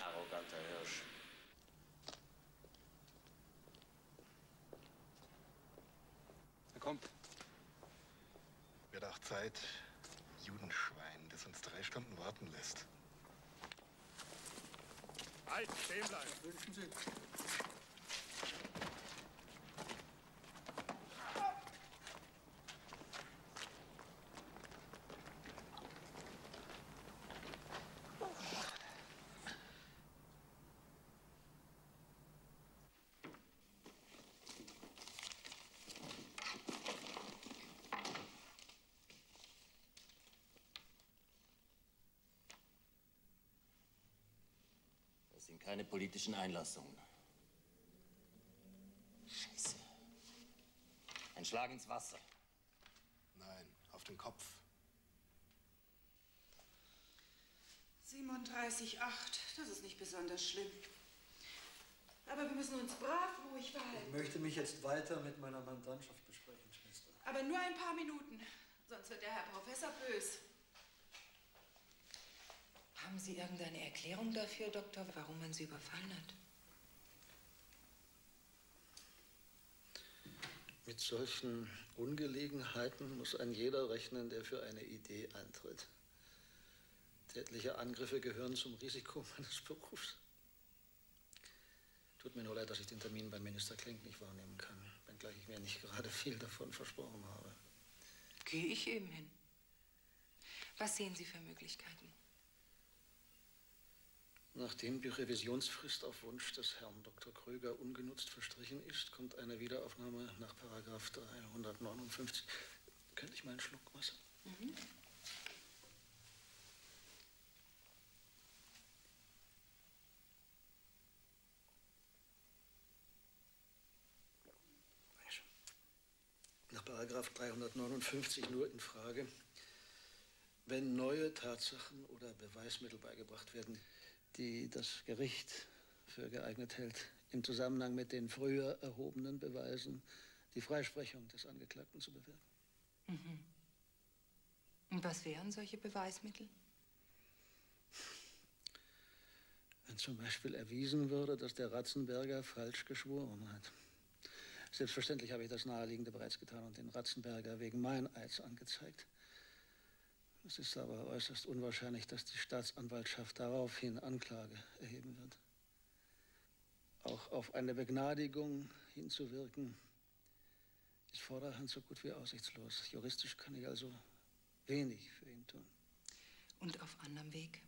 Arroganter Hirsch. Na komm. Wird auch Zeit. Judenschwein, das uns drei Stunden warten lässt. Halt, stehen bleiben. Wünschen Sie. Das sind keine politischen Einlassungen. Scheiße. Ein Schlag ins Wasser. Nein, auf den Kopf. 37,8. Das ist nicht besonders schlimm. Aber wir müssen uns brav ruhig Ich verhalten. möchte mich jetzt weiter mit meiner Mandantschaft besprechen, Schwester. Aber nur ein paar Minuten. Sonst wird der Herr Professor bös. Haben Sie irgendeine Erklärung dafür, Doktor, warum man Sie überfallen hat? Mit solchen Ungelegenheiten muss ein jeder rechnen, der für eine Idee eintritt. Tätliche Angriffe gehören zum Risiko meines Berufs. Tut mir nur leid, dass ich den Termin beim Minister Klink nicht wahrnehmen kann, wenngleich ich mir nicht gerade viel davon versprochen habe. Gehe ich eben hin. Was sehen Sie für Möglichkeiten? Nachdem die Revisionsfrist auf Wunsch des Herrn Dr. Kröger ungenutzt verstrichen ist, kommt eine Wiederaufnahme nach Paragraph 359. Könnte ich mal einen Schluck Wasser? Mhm. Nach Paragraph 359 nur in Frage, wenn neue Tatsachen oder Beweismittel beigebracht werden, die das Gericht für geeignet hält, im Zusammenhang mit den früher erhobenen Beweisen die Freisprechung des Angeklagten zu bewirken. Mhm. Und was wären solche Beweismittel? Wenn zum Beispiel erwiesen würde, dass der Ratzenberger falsch geschworen hat. Selbstverständlich habe ich das Naheliegende bereits getan und den Ratzenberger wegen Meineids angezeigt. Es ist aber äußerst unwahrscheinlich, dass die Staatsanwaltschaft daraufhin Anklage erheben wird. Auch auf eine Begnadigung hinzuwirken, ist vorderhand so gut wie aussichtslos. Juristisch kann ich also wenig für ihn tun. Und auf anderem Weg?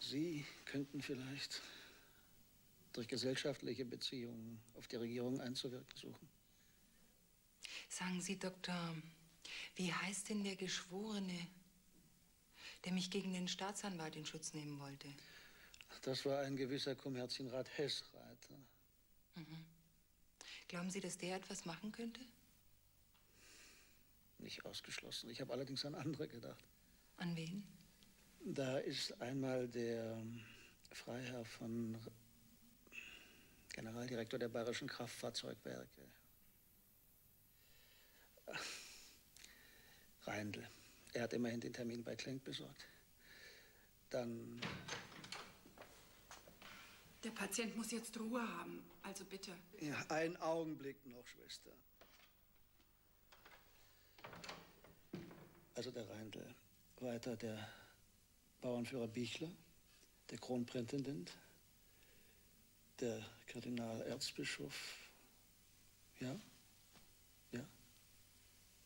Sie könnten vielleicht durch gesellschaftliche Beziehungen auf die Regierung einzuwirken suchen. Sagen Sie, Doktor, wie heißt denn der Geschworene, der mich gegen den Staatsanwalt in Schutz nehmen wollte? Das war ein gewisser Kommerzienrat Hessreiter. Mhm. Glauben Sie, dass der etwas machen könnte? Nicht ausgeschlossen. Ich habe allerdings an andere gedacht. An wen? Da ist einmal der Freiherr von Generaldirektor der Bayerischen Kraftfahrzeugwerke. Reindl. Er hat immerhin den Termin bei Klenk besorgt. Dann. Der Patient muss jetzt Ruhe haben. Also bitte. Ja, einen Augenblick noch, Schwester. Also der Reindl. Weiter der Bauernführer Bichler, der Kronprätendent, der Kardinal-Erzbischof. Ja? Ja?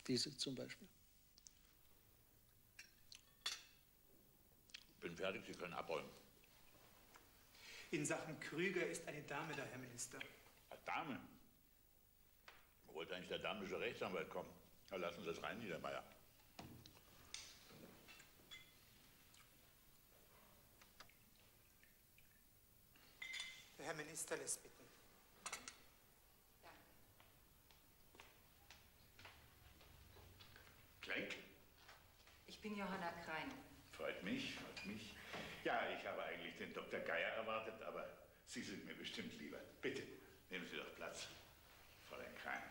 Diese zum Beispiel. Bin fertig, Sie können abräumen. In Sachen Krüger ist eine Dame da, Herr Minister. Eine Dame? Wo wollte eigentlich der damische Rechtsanwalt kommen? Na, lassen Sie es rein, Niedermeyer. Der Herr Minister lässt bitten. Klenk? Ich bin Johanna Krein. Freut mich, freut mich. Ja, ich habe eigentlich den Dr. Geier erwartet, aber Sie sind mir bestimmt lieber. Bitte, nehmen Sie doch Platz. Fräulein Krein.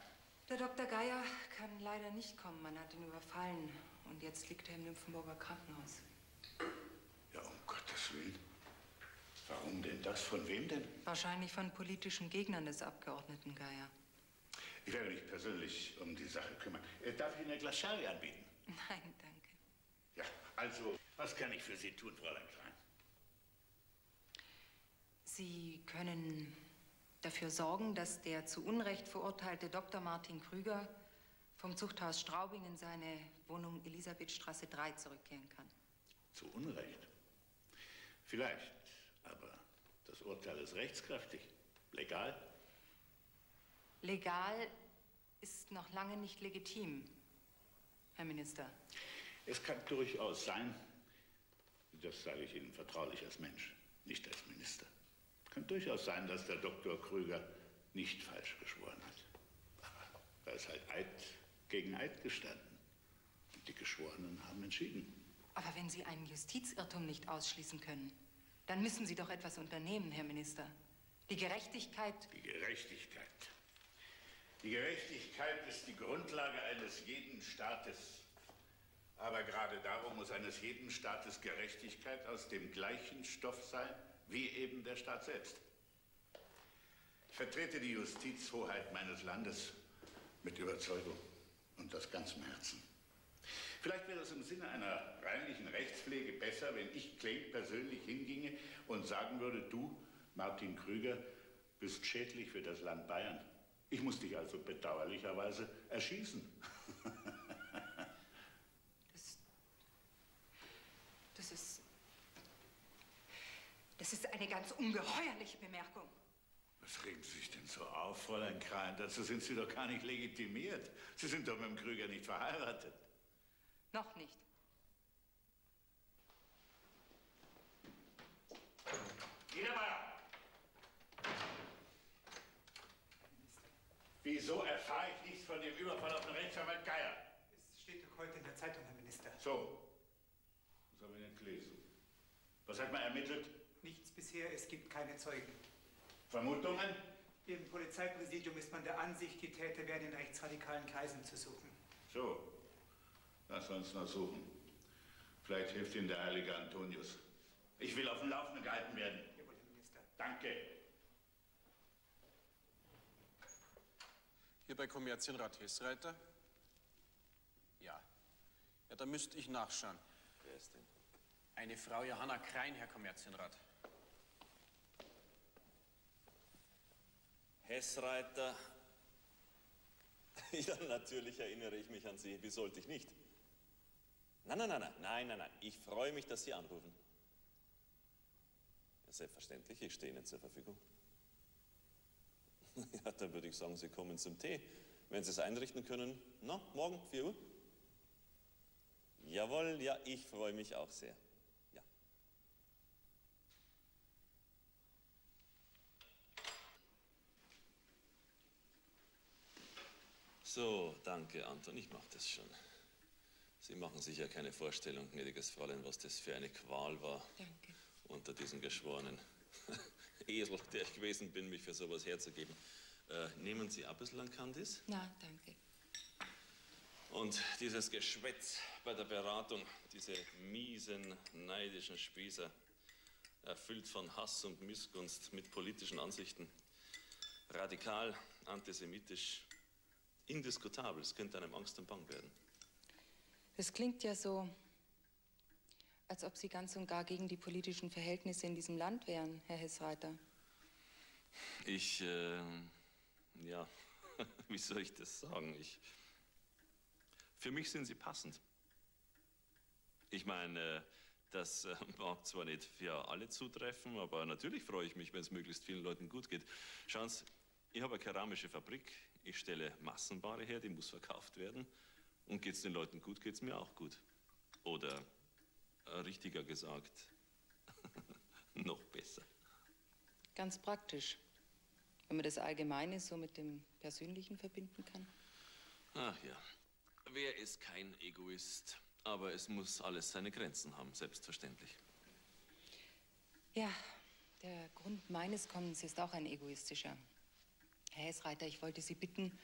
Der Dr. Geier kann leider nicht kommen. Man hat ihn überfallen. Und jetzt liegt er im Nymphenburger Krankenhaus. Ja, um Gottes Willen. Warum denn das? Von wem denn? Wahrscheinlich von politischen Gegnern des Abgeordneten Geier. Ich werde mich persönlich um die Sache kümmern. Äh, Darf ich Ihnen ein Glas Sherry anbieten? Nein, danke. Ja, also, was kann ich für Sie tun, Fräulein Klein? Sie können dafür sorgen, dass der zu Unrecht verurteilte Dr. Martin Krüger vom Zuchthaus Straubing in seine Wohnung Elisabethstraße 3 zurückkehren kann. Zu Unrecht? Vielleicht, aber das Urteil ist rechtskräftig. Legal? Legal ist noch lange nicht legitim, Herr Minister. Es kann durchaus sein, das sage ich Ihnen vertraulich als Mensch, nicht als Minister. Es kann durchaus sein, dass der Dr. Krüger nicht falsch geschworen hat. Aber da ist halt Eid gegen Eid gestanden. Und die Geschworenen haben entschieden. Aber wenn Sie einen Justizirrtum nicht ausschließen können, dann müssen Sie doch etwas unternehmen, Herr Minister. Die Gerechtigkeit. Die Gerechtigkeit. Die Gerechtigkeit ist die Grundlage eines jeden Staates. Aber gerade darum muss eines jeden Staates Gerechtigkeit aus dem gleichen Stoff sein, wie eben der Staat selbst. Ich vertrete die Justizhoheit meines Landes mit Überzeugung und aus ganzem Herzen. Vielleicht wäre es im Sinne einer reinlichen Rechtspflege besser, wenn ich Klenk persönlich hinginge und sagen würde, du, Martin Krüger, bist schädlich für das Land Bayern. Ich muss dich also bedauerlicherweise erschießen. Das ist. Das ist eine ganz ungeheuerliche Bemerkung. Was regen Sie sich denn so auf, Fräulein Krein? Dazu sind Sie doch gar nicht legitimiert. Sie sind doch mit dem Krüger nicht verheiratet. Noch nicht. Niedermeyer! Wieso erfahre ich nichts von dem Überfall auf den Rechtsanwalt Geier? Es steht doch heute in der Zeitung, Herr Minister. So. Das habe ich nicht gelesen. Was hat man ermittelt? Nichts bisher, es gibt keine Zeugen. Vermutungen? Im Polizeipräsidium ist man der Ansicht, die Täter wären in rechtsradikalen Kreisen zu suchen. So. Lass uns noch suchen. Vielleicht hilft Ihnen der heilige Antonius. Ich will auf dem Laufenden gehalten werden. Jawohl, Herr Minister. Danke. Hier bei Kommerzienrat Hessreiter? Ja. Ja, da müsste ich nachschauen. Wer ist denn? Eine Frau Johanna Krein, Herr Kommerzienrat. Hessreiter. Ja, natürlich erinnere ich mich an Sie. Wie sollte ich nicht? Nein, nein, nein, nein, nein, nein, nein. Ich freue mich, dass Sie anrufen. Ja, selbstverständlich, ich stehe Ihnen zur Verfügung. Ja, dann würde ich sagen, Sie kommen zum Tee. Wenn Sie es einrichten können, na, morgen, 4 Uhr? Jawohl, ja, ich freue mich auch sehr. Ja. So, danke, Anton, ich mache das schon. Sie machen sich ja keine Vorstellung, gnädiges Fräulein, was das für eine Qual war Danke. unter diesen Geschworenen. Esel, der ich gewesen bin, mich für sowas herzugeben. Äh, nehmen Sie ein bisschen an Candice? Na, danke. Und dieses Geschwätz bei der Beratung, diese miesen, neidischen Spießer, erfüllt von Hass und Missgunst mit politischen Ansichten, radikal, antisemitisch, indiskutabel, es könnte einem Angst und Bang werden. Das klingt ja so, als ob Sie ganz und gar gegen die politischen Verhältnisse in diesem Land wären, Herr Hessreiter. Ich, äh, ja, wie soll ich das sagen? Ich, für mich sind sie passend. Ich meine, das äh, mag zwar nicht für alle zutreffen, aber natürlich freue ich mich, wenn es möglichst vielen Leuten gut geht. Schauen Sie, ich habe eine keramische Fabrik, ich stelle Massenware her, die muss verkauft werden. Und geht es den Leuten gut, geht es mir auch gut. Oder richtiger gesagt, noch besser. Ganz praktisch, wenn man das Allgemeine so mit dem Persönlichen verbinden kann. Ach ja, wer ist kein Egoist? Aber es muss alles seine Grenzen haben, selbstverständlich. Ja, der Grund meines Kommens ist auch ein egoistischer. Herr Hessreiter, ich wollte Sie bitten,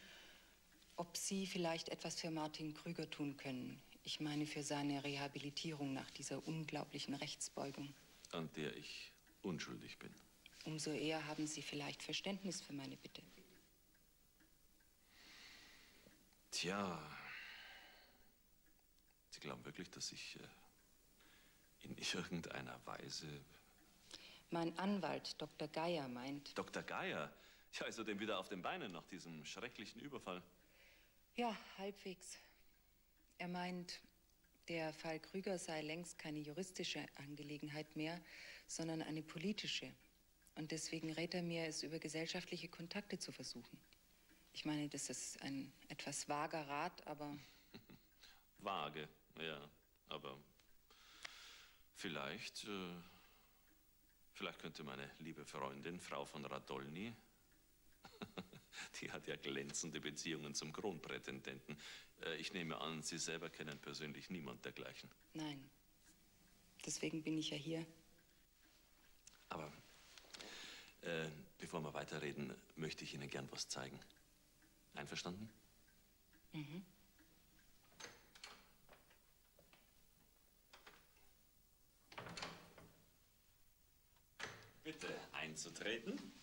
ob Sie vielleicht etwas für Martin Krüger tun können. Ich meine für seine Rehabilitierung nach dieser unglaublichen Rechtsbeugung. An der ich unschuldig bin. Umso eher haben Sie vielleicht Verständnis für meine Bitte. Tja, Sie glauben wirklich, dass ich äh, in irgendeiner Weise. Mein Anwalt, Dr. Geier, meint. Dr. Geier? Ja, ist er denn wieder auf den Beinen nach diesem schrecklichen Überfall? Ja, halbwegs. Er meint, der Fall Krüger sei längst keine juristische Angelegenheit mehr, sondern eine politische. Und deswegen rät er mir, es über gesellschaftliche Kontakte zu versuchen. Ich meine, das ist ein etwas vager Rat, aber Vage, ja. Aber vielleicht, äh, vielleicht könnte meine liebe Freundin, Frau von Radolny, die hat ja glänzende Beziehungen zum Kronprätendenten. Äh, ich nehme an, Sie selber kennen persönlich niemand dergleichen. Nein. Deswegen bin ich ja hier. Aber äh, bevor wir weiterreden, möchte ich Ihnen gern was zeigen. Einverstanden? Mhm. Bitte einzutreten.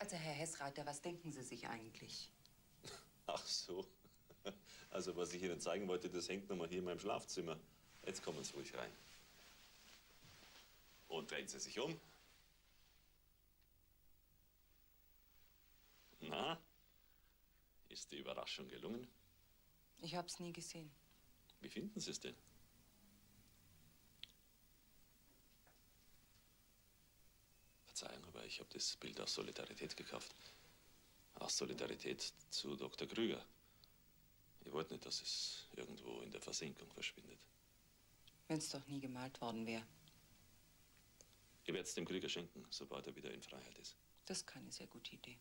Also, Herr Hessreiter, was denken Sie sich eigentlich? Ach so. Also, was ich Ihnen zeigen wollte, das hängt nochmal hier in meinem Schlafzimmer. Jetzt kommen Sie ruhig rein. Und drehen Sie sich um. Na, ist die Überraschung gelungen? Ich hab's nie gesehen. Wie finden Sie es denn? Verzeihung, aber ich habe das Bild aus Solidarität gekauft. Aus Solidarität zu Dr. Krüger. Ich wollte nicht, dass es irgendwo in der Versenkung verschwindet. Wenn's doch nie gemalt worden wäre. Ich werde es dem Krüger schenken, sobald er wieder in Freiheit ist. Das ist keine sehr gute Idee.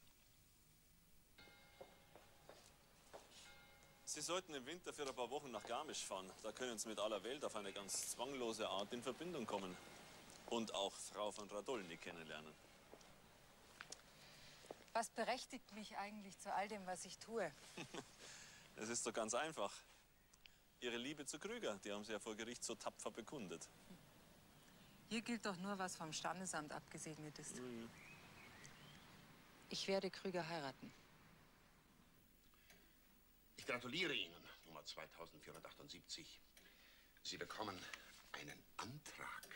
Sie sollten im Winter für ein paar Wochen nach Garmisch fahren. Da können Sie mit aller Welt auf eine ganz zwanglose Art in Verbindung kommen. Und auch Frau von Radolny kennenlernen. Was berechtigt mich eigentlich zu all dem, was ich tue? Es ist doch ganz einfach. Ihre Liebe zu Krüger, die haben Sie ja vor Gericht so tapfer bekundet. Hier gilt doch nur, was vom Standesamt abgesegnet ist. Ich werde Krüger heiraten. Ich gratuliere Ihnen, Nummer 2478. Sie bekommen einen Antrag.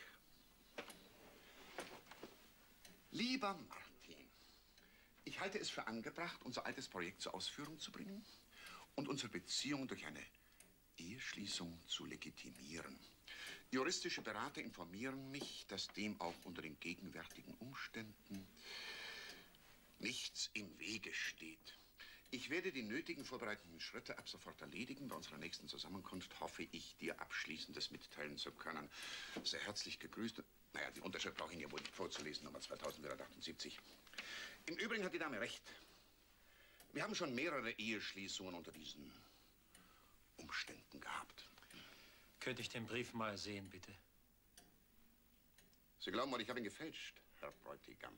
Lieber Martin, ich halte es für angebracht, unser altes Projekt zur Ausführung zu bringen und unsere Beziehung durch eine Eheschließung zu legitimieren. Juristische Berater informieren mich, dass dem auch unter den gegenwärtigen Umständen nichts im Wege steht. Ich werde die nötigen vorbereitenden Schritte ab sofort erledigen. Bei unserer nächsten Zusammenkunft hoffe ich, dir Abschließendes mitteilen zu können. Sehr herzlich gegrüßt. Naja, die Unterschrift brauche ich Ihnen ja wohl nicht vorzulesen, Nummer 2478. Im Übrigen hat die Dame recht. Wir haben schon mehrere Eheschließungen unter diesen Umständen gehabt. Könnte ich den Brief mal sehen, bitte? Sie glauben wohl, ich habe ihn gefälscht, Herr Bräutigam.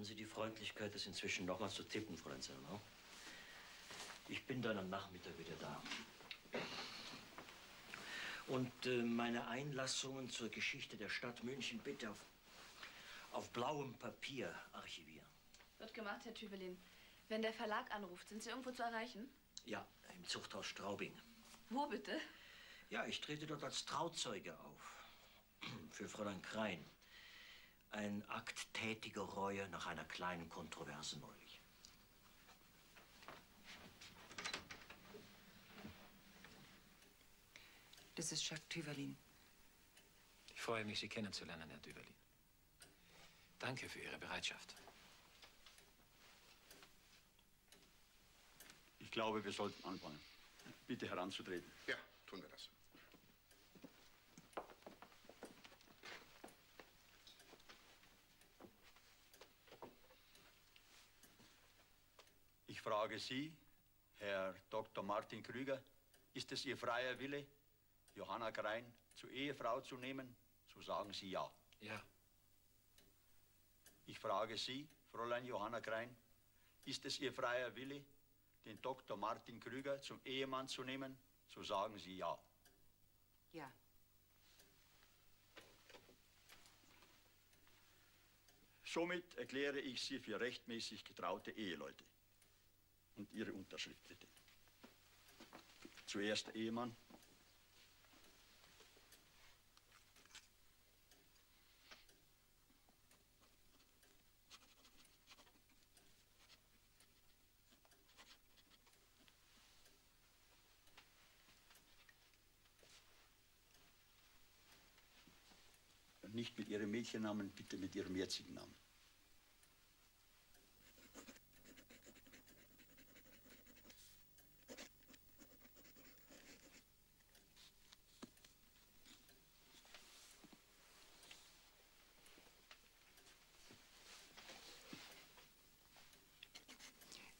Haben Sie die Freundlichkeit, das inzwischen nochmals zu tippen, Fräulein Selmer? Ich bin dann am Nachmittag wieder da. Und äh, meine Einlassungen zur Geschichte der Stadt München bitte auf, auf blauem Papier archivieren. Wird gemacht, Herr Tübelin. Wenn der Verlag anruft, sind Sie irgendwo zu erreichen? Ja, im Zuchthaus Straubing. Wo bitte? Ja, ich trete dort als Trauzeuge auf. Für Fräulein Krein. Ein Akt tätiger Reue nach einer kleinen Kontroverse neulich. Das ist Jacques Tüverlin. Ich freue mich, Sie kennenzulernen, Herr Düberlin. Danke für Ihre Bereitschaft. Ich glaube, wir sollten anfangen. Bitte heranzutreten. Ja, tun wir das. Ich frage Sie, Herr Dr. Martin Krüger, ist es Ihr freier Wille, Johanna Grein zur Ehefrau zu nehmen? So sagen Sie ja. Ja. Ich frage Sie, Fräulein Johanna Grein, ist es Ihr freier Wille, den Dr. Martin Krüger zum Ehemann zu nehmen? So sagen Sie ja. Ja. Somit erkläre ich Sie für rechtmäßig getraute Eheleute. Und Ihre Unterschrift bitte. Zuerst Ehemann. Nicht mit Ihrem Mädchennamen, bitte mit Ihrem jetzigen Namen.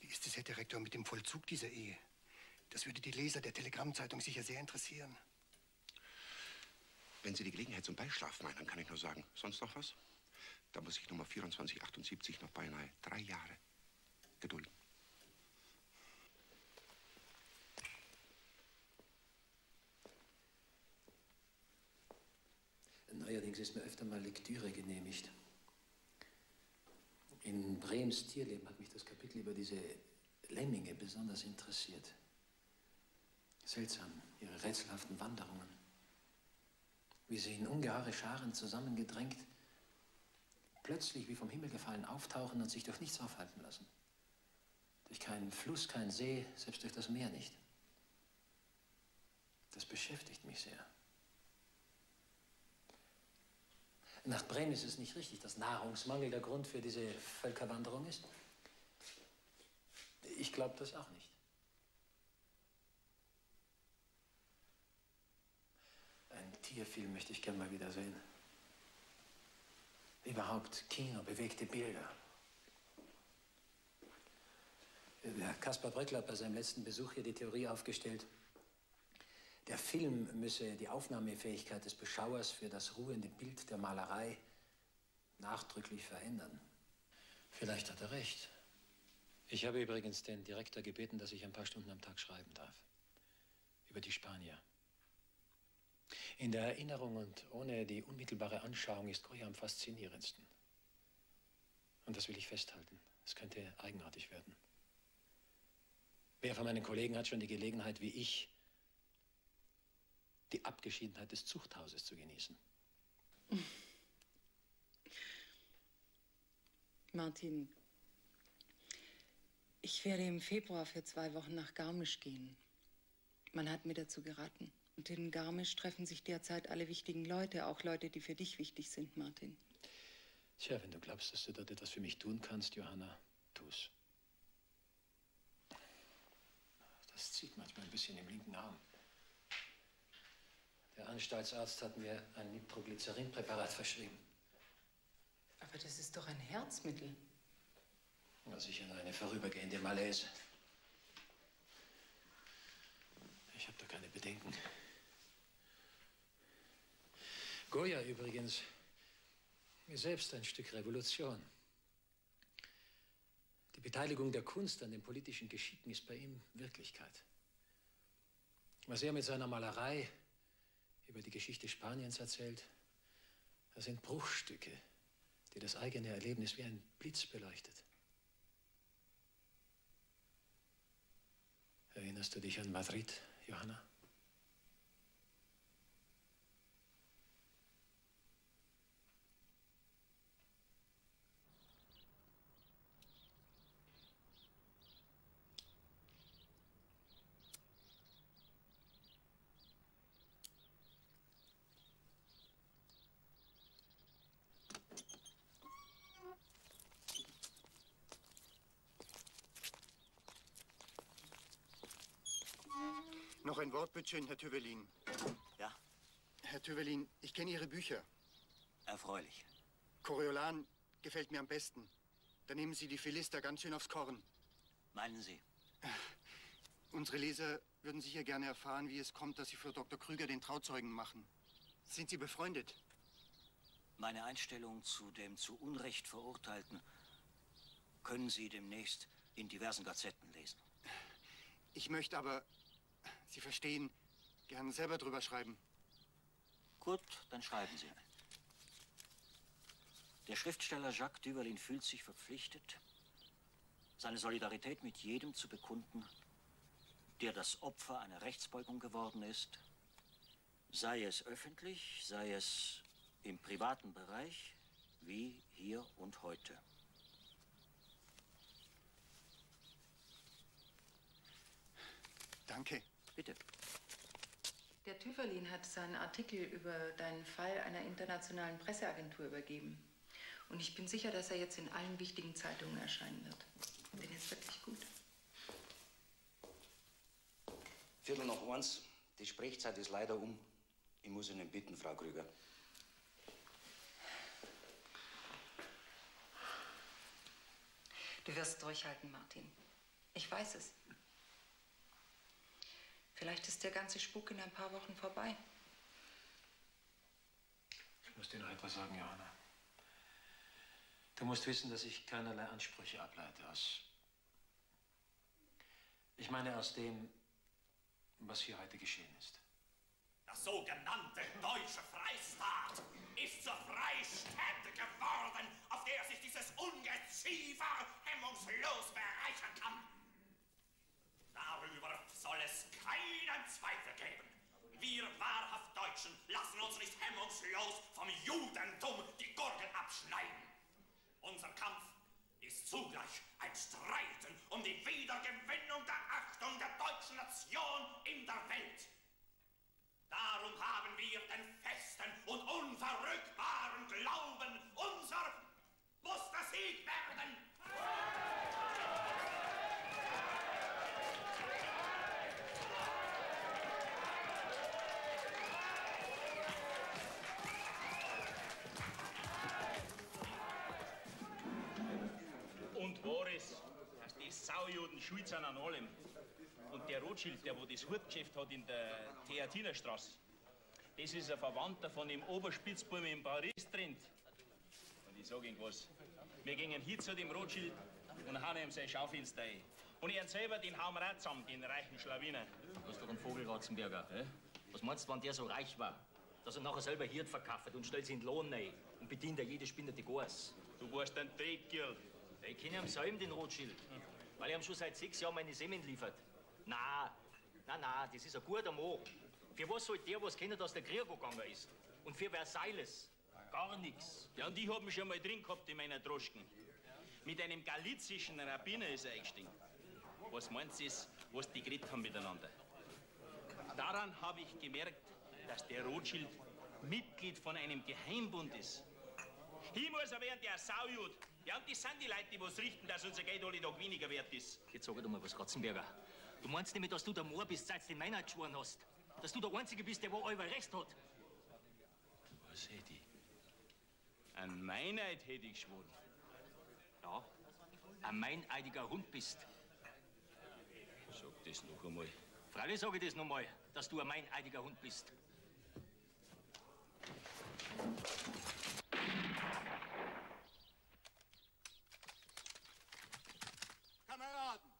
Wie ist es, Herr Direktor, mit dem Vollzug dieser Ehe? Das würde die Leser der Telegrammzeitung sicher sehr interessieren. Wenn Sie die Gelegenheit zum Beischlaf meinen, kann ich nur sagen, sonst noch was? Da muss ich Nummer 2478 noch beinahe drei Jahre gedulden. Neuerdings ist mir öfter mal Lektüre genehmigt. In Brems Tierleben hat mich das Kapitel über diese Lemminge besonders interessiert. Seltsam, ihre rätselhaften Wanderungen. Wie sie in ungeheure Scharen zusammengedrängt, plötzlich wie vom Himmel gefallen auftauchen und sich durch nichts aufhalten lassen. Durch keinen Fluss, keinen See, selbst durch das Meer nicht. Das beschäftigt mich sehr. Nach Bremen ist es nicht richtig, dass Nahrungsmangel der Grund für diese Völkerwanderung ist. Ich glaube das auch nicht. Ein Tierfilm möchte ich gern mal wieder sehen. Überhaupt Kino, bewegte Bilder. Der Kaspar Bröckler hat bei seinem letzten Besuch hier die Theorie aufgestellt, der Film müsse die Aufnahmefähigkeit des Beschauers für das ruhende Bild der Malerei nachdrücklich verändern. Vielleicht hat er recht. Ich habe übrigens den Direktor gebeten, dass ich ein paar Stunden am Tag schreiben darf. Über die Spanier. In der Erinnerung und ohne die unmittelbare Anschauung ist Goya am faszinierendsten. Und das will ich festhalten. Es könnte eigenartig werden. Wer von meinen Kollegen hat schon die Gelegenheit, wie ich, die Abgeschiedenheit des Zuchthauses zu genießen? Martin, ich werde im Februar für zwei Wochen nach Garmisch gehen. Man hat mir dazu geraten. Und in Garmisch treffen sich derzeit alle wichtigen Leute, auch Leute, die für dich wichtig sind, Martin. Tja, wenn du glaubst, dass du dort etwas für mich tun kannst, Johanna, tu's. Das zieht manchmal ein bisschen im linken Arm. Der Anstaltsarzt hat mir ein Nitroglycerinpräparat verschrieben. Aber das ist doch ein Herzmittel. Ja, sicher nur eine vorübergehende Malaise. Ich habe da keine Bedenken. Goya übrigens ist selbst ein Stück Revolution. Die Beteiligung der Kunst an den politischen Geschicken ist bei ihm Wirklichkeit. Was er mit seiner Malerei über die Geschichte Spaniens erzählt, das sind Bruchstücke, die das eigene Erlebnis wie ein Blitz beleuchtet. Erinnerst du dich an Madrid, Johanna? Bitte schön, Herr Tüvelin. Ja? Herr Tüvelin, ich kenne Ihre Bücher. Erfreulich. Coriolan gefällt mir am besten. Da nehmen Sie die Philister ganz schön aufs Korn. Meinen Sie? Unsere Leser würden sicher gerne erfahren, wie es kommt, dass Sie für Dr. Krüger den Trauzeugen machen. Sind Sie befreundet? Meine Einstellung zu dem zu Unrecht Verurteilten können Sie demnächst in diversen Gazetten lesen. Ich möchte aber, Sie verstehen, gern selber drüber schreiben. Gut, dann schreiben Sie. Der Schriftsteller Jacques Duvalin fühlt sich verpflichtet, seine Solidarität mit jedem zu bekunden, der das Opfer einer Rechtsbeugung geworden ist, sei es öffentlich, sei es im privaten Bereich, wie hier und heute. Danke. Bitte. Der Tüferlin hat seinen Artikel über deinen Fall einer internationalen Presseagentur übergeben. Und ich bin sicher, dass er jetzt in allen wichtigen Zeitungen erscheinen wird. Den ist wirklich gut. Viertel nach eins. Die Sprechzeit ist leider um. Ich muss Ihnen bitten, Frau Krüger. Du wirst durchhalten, Martin. Ich weiß es. Vielleicht ist der ganze Spuk in ein paar Wochen vorbei. muss dir noch etwas sagen, Johanna. Du musst wissen, dass ich keinerlei Ansprüche ableite aus. Ich meine aus dem, was hier heute geschehen ist. Der sogenannte deutsche Freistaat ist zur Freistätte geworden, auf der sich dieses Ungeziefer hemmungslos bereichern kann. Soll es keinen Zweifel geben. Wir wahrhaft Deutschen lassen uns nicht hemmungslos vom Judentum die Gurgel abschneiden. Unser Kampf ist zugleich ein Streiten um die Wiedergewinnung der Achtung der deutschen Nation in der Welt. Darum haben wir den festen und unverrückbaren Glauben, unser muss der Sieg werden. Sind an allem. Und der Rothschild, der wo das Hutgeschäft hat in der Theatinerstraße, das ist ein Verwandter von dem Oberspitzbuben in Paris drin. Und ich sag Ihnen was, wir gingen hier zu dem Rothschild und hauen ihm sein Schaufenster ein. Und ihren selber, den hauen wir auch zusammen, den reichen Schlawiner. Du hast doch einen Vogel, Ratzenberger. Was meinst du, wenn der so reich war, dass er nachher selber Hirt verkauft und stellt sich in den Lohn rein und bedient er jede spinnerte Gas? Du warst ein Dreckgirl. Ich kenne ihn selber, den Rothschild, weil er ihm schon seit sechs Jahren meine Semen liefert. Na, na, na, das ist ein guter Mann. Für was soll der was kennen, dass der Krieg gegangen ist? Und für Versailles? Gar nichts. Ja, und ich hab mich schon mal drin gehabt in meiner Droschken. Mit einem galizischen Rabbiner ist er eingestiegen. Was meint Sie, was die geredet haben miteinander? Daran habe ich gemerkt, dass der Rothschild Mitglied von einem Geheimbund ist. Hier muss er werden, der Saujud. Ja, und das sind die Leute, die was richten, dass unser Geld alle Tag weniger wert ist. Jetzt sag ich dir mal was, Ratzenberger. Du meinst nämlich, dass du der Moor bist, seit du den Meinheit geschworen hast? Dass du der Einzige bist, der wo allweil Recht hat? Was hätte ich? An Meinheit hätte ich geschworen. Ja, ein meineidiger Hund bist. Sag das noch einmal. Freilich sage ich das noch mal, dass du ein meineidiger Hund bist. Kameraden,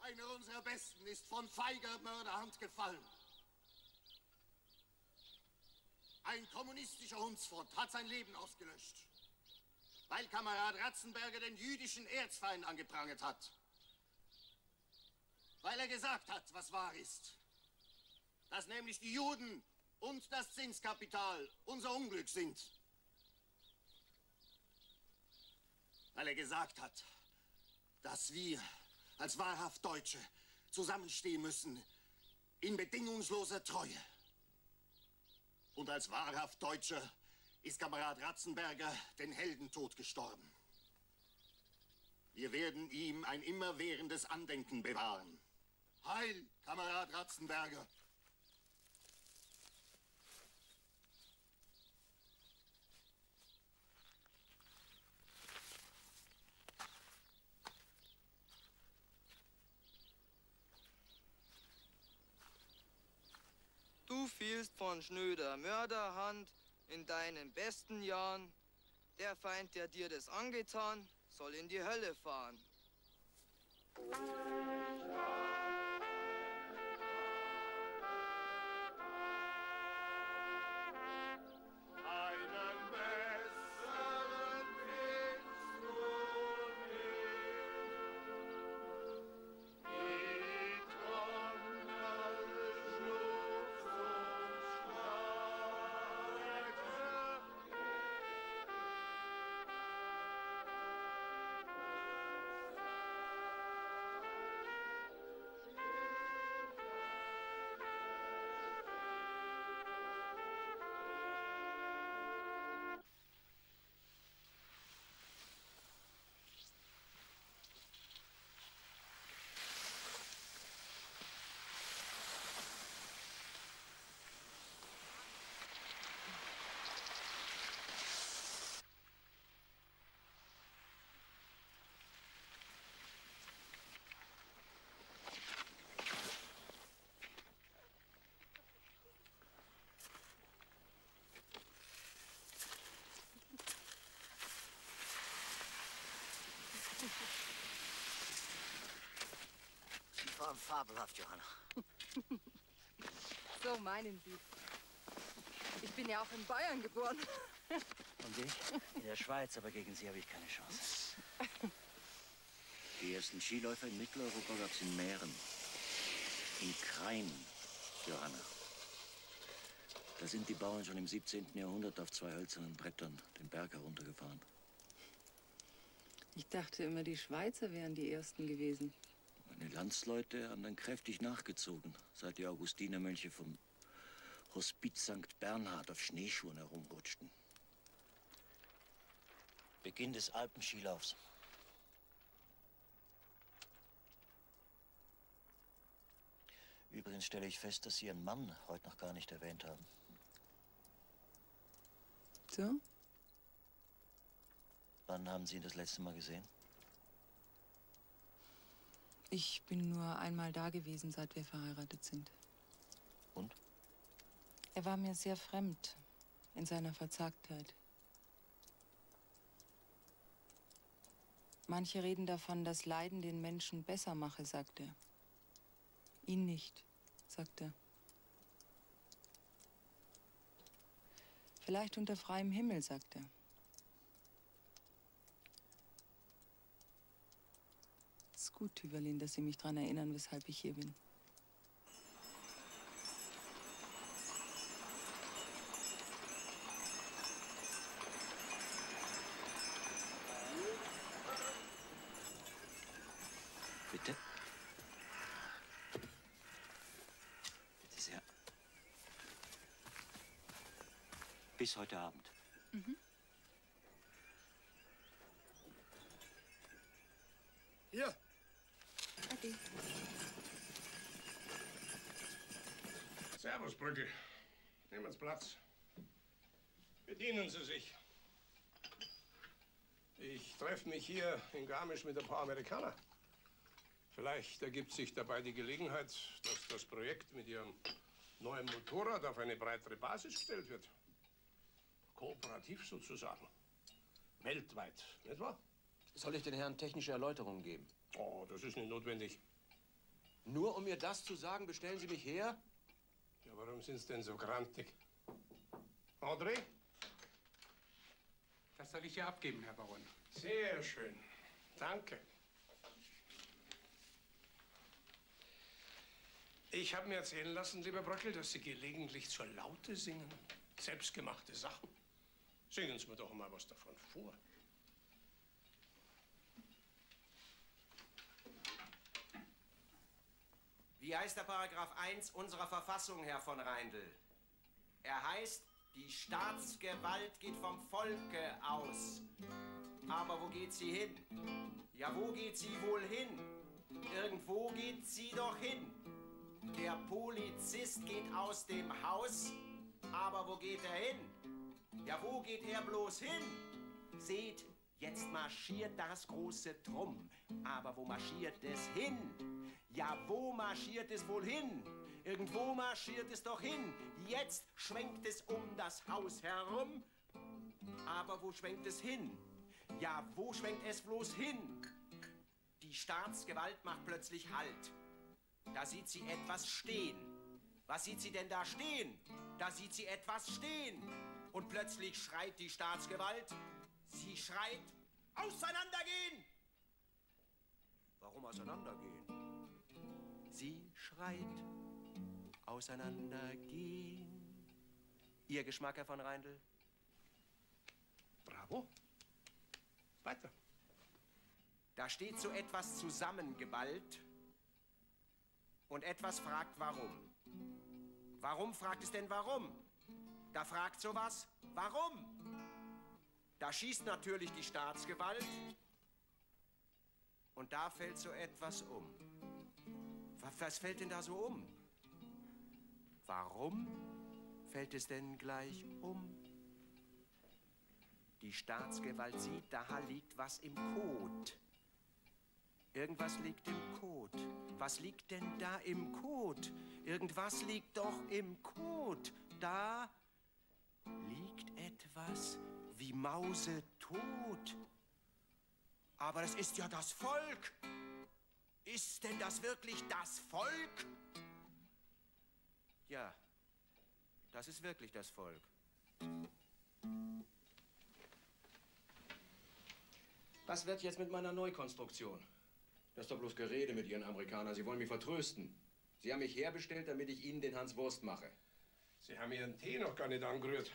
einer unserer Besten ist von feiger Mörderhand gefallen. Ein kommunistischer Hundsfront hat sein Leben ausgelöscht, weil Kamerad Ratzenberger den jüdischen Erzfeind angeprangert hat. Weil er gesagt hat, was wahr ist. Dass nämlich die Juden und das Zinskapital unser Unglück sind. Weil er gesagt hat, dass wir als wahrhaft Deutsche zusammenstehen müssen in bedingungsloser Treue. Und als wahrhaft Deutscher ist Kamerad Ratzenberger den Heldentod gestorben. Wir werden ihm ein immerwährendes Andenken bewahren. Heil, Kamerad Ratzenberger! Du fielst von schnöder Mörderhand in deinen besten Jahren. Der Feind, der dir das angetan, soll in die Hölle fahren. Fabelhaft, Johanna. So meinen Sie. Ich bin ja auch in Bayern geboren. Und ich? In der Schweiz, aber gegen Sie habe ich keine Chance. Die ersten Skiläufer in Mitteleuropa gab es in Mähren. In Krain, Johanna. Da sind die Bauern schon im 17. Jahrhundert auf zwei hölzernen Brettern den Berg heruntergefahren. Ich dachte immer, die Schweizer wären die Ersten gewesen. Meine Landsleute haben dann kräftig nachgezogen, seit die Augustinermönche vom Hospiz St. Bernhard auf Schneeschuhen herumrutschten. Beginn des Alpenskilaufs. Übrigens stelle ich fest, dass Sie Ihren Mann heute noch gar nicht erwähnt haben. So? Wann haben Sie ihn das letzte Mal gesehen? Ich bin nur einmal da gewesen, seit wir verheiratet sind. Und? Er war mir sehr fremd in seiner Verzagtheit. Manche reden davon, dass Leiden den Menschen besser mache, sagt er. Ihn nicht, sagt er. Vielleicht unter freiem Himmel, sagt er. Es ist gut, Tüverlin, dass Sie mich daran erinnern, weshalb ich hier bin. Bitte? Bitte sehr. Bis heute Abend. Mhm. Hier. Okay. Servus, Brückel. Nehmen Sie Platz. Bedienen Sie sich. Ich treffe mich hier in Garmisch mit ein paar Amerikanern. Vielleicht ergibt sich dabei die Gelegenheit, dass das Projekt mit Ihrem neuen Motorrad auf eine breitere Basis gestellt wird. Kooperativ sozusagen. Weltweit, nicht wahr? Soll ich den Herrn technische Erläuterungen geben? Oh, das ist nicht notwendig. Nur um mir das zu sagen, bestellen Sie mich her? Ja, warum sind Sie denn so grantig? André? Das soll ich hier abgeben, Herr Baron. Sehr schön. Danke. Ich habe mir erzählen lassen, lieber Bröckel, dass Sie gelegentlich zur Laute singen. Selbstgemachte Sachen. Singen Sie mir doch mal was davon vor. Wie heißt der Paragraph 1 unserer Verfassung, Herr von Reindl? Er heißt, die Staatsgewalt geht vom Volke aus. Aber wo geht sie hin? Ja, wo geht sie wohl hin? Irgendwo geht sie doch hin. Der Polizist geht aus dem Haus, aber wo geht er hin? Ja, wo geht er bloß hin? Seht, jetzt marschiert das große Trumm. Aber wo marschiert es hin? Ja, wo marschiert es wohl hin? Irgendwo marschiert es doch hin. Jetzt schwenkt es um das Haus herum. Aber wo schwenkt es hin? Ja, wo schwenkt es bloß hin? Die Staatsgewalt macht plötzlich Halt. Da sieht sie etwas stehen. Was sieht sie denn da stehen? Da sieht sie etwas stehen. Und plötzlich schreit die Staatsgewalt. Sie schreit, auseinandergehen! Warum auseinandergehen? Sie schreit, auseinandergehen. Ihr Geschmack, Herr von Reindl? Bravo. Weiter. Da steht so etwas zusammengeballt und etwas fragt warum. Warum fragt es denn warum? Da fragt sowas warum? Da schießt natürlich die Staatsgewalt und da fällt so etwas um. Was, fällt denn da so um? Warum fällt es denn gleich um? Die Staatsgewalt sieht, da liegt was im Kot. Irgendwas liegt im Kot. Was liegt denn da im Kot? Irgendwas liegt doch im Kot. Da liegt etwas wie Mause tot. Aber das ist ja das Volk. Ist denn das wirklich das Volk? Ja, das ist wirklich das Volk. Was wird jetzt mit meiner Neukonstruktion? Das ist doch bloß Gerede mit Ihren Amerikanern. Sie wollen mich vertrösten. Sie haben mich herbestellt, damit ich Ihnen den Hans Wurst mache. Sie haben Ihren Tee noch gar nicht angerührt.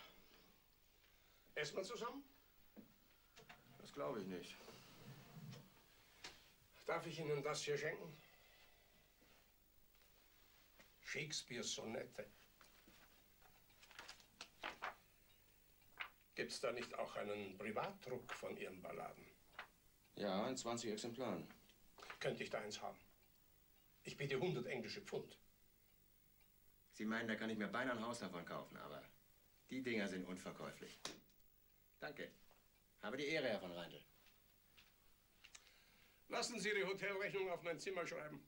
Essen wir zusammen? Das glaube ich nicht. Darf ich Ihnen das hier schenken? Shakespeares Sonette. Gibt's da nicht auch einen Privatdruck von Ihren Balladen? Ja, in 20 Exemplaren. Könnte ich da eins haben? Ich biete 100 englische Pfund. Sie meinen, da kann ich mir beinahe ein Haus davon kaufen, aber die Dinger sind unverkäuflich. Danke. Habe die Ehre, Herr von Reindl. Lassen Sie Ihre Hotelrechnung auf mein Zimmer schreiben.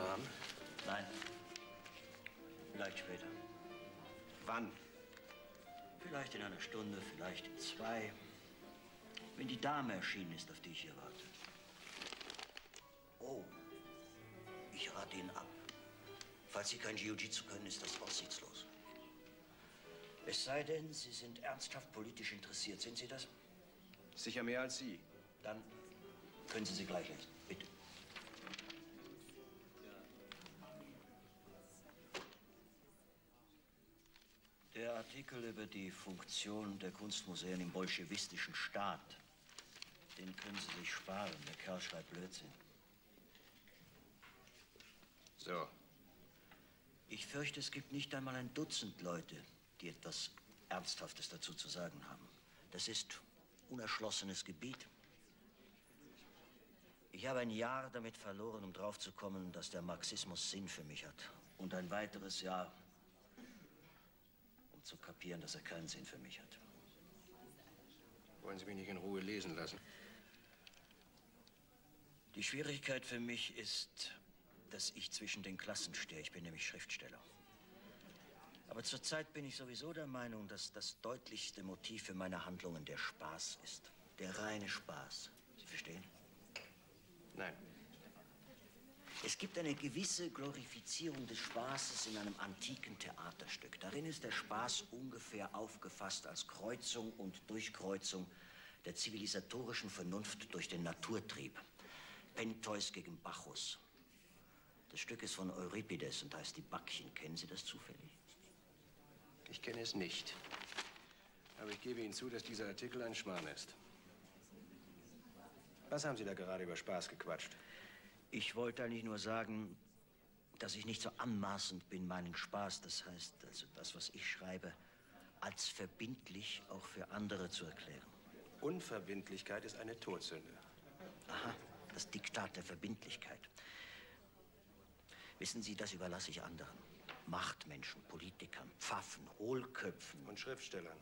Mal haben? Nein. Vielleicht später. Wann? Vielleicht in einer Stunde, vielleicht in zwei. Wenn die Dame erschienen ist, auf die ich hier warte. Oh, ich rate Ihnen ab. Falls Sie kein Jiu-Jitsu können, ist das aussichtslos. Es sei denn, Sie sind ernsthaft politisch interessiert. Sind Sie das? Sicher mehr als Sie. Dann können Sie sie gleich lesen. Artikel über die Funktion der Kunstmuseen im bolschewistischen Staat, den können Sie sich sparen. Der Kerl schreibt Blödsinn. So. Ich fürchte, es gibt nicht einmal ein Dutzend Leute, die etwas Ernsthaftes dazu zu sagen haben. Das ist unerschlossenes Gebiet. Ich habe ein Jahr damit verloren, um draufzukommen, dass der Marxismus Sinn für mich hat. Und ein weiteres Jahr, zu kapieren, dass er keinen Sinn für mich hat. Wollen Sie mich nicht in Ruhe lesen lassen? Die Schwierigkeit für mich ist, dass ich zwischen den Klassen stehe. Ich bin nämlich Schriftsteller. Aber zurzeit bin ich sowieso der Meinung, dass das deutlichste Motiv für meine Handlungen der Spaß ist. Der reine Spaß. Sie verstehen? Nein. Es gibt eine gewisse Glorifizierung des Spaßes in einem antiken Theaterstück. Darin ist der Spaß ungefähr aufgefasst als Kreuzung und Durchkreuzung der zivilisatorischen Vernunft durch den Naturtrieb. Pentheus gegen Bacchus. Das Stück ist von Euripides und heißt Die Backchen. Kennen Sie das zufällig? Ich kenne es nicht. Aber ich gebe Ihnen zu, dass dieser Artikel ein Schmarrn ist. Was haben Sie da gerade über Spaß gequatscht? Ich wollte eigentlich nur sagen, dass ich nicht so anmaßend bin, meinen Spaß, das heißt, also das, was ich schreibe, als verbindlich auch für andere zu erklären. Unverbindlichkeit ist eine Todsünde. Aha, das Diktat der Verbindlichkeit. Wissen Sie, das überlasse ich anderen. Machtmenschen, Politikern, Pfaffen, Hohlköpfen. Und Schriftstellern,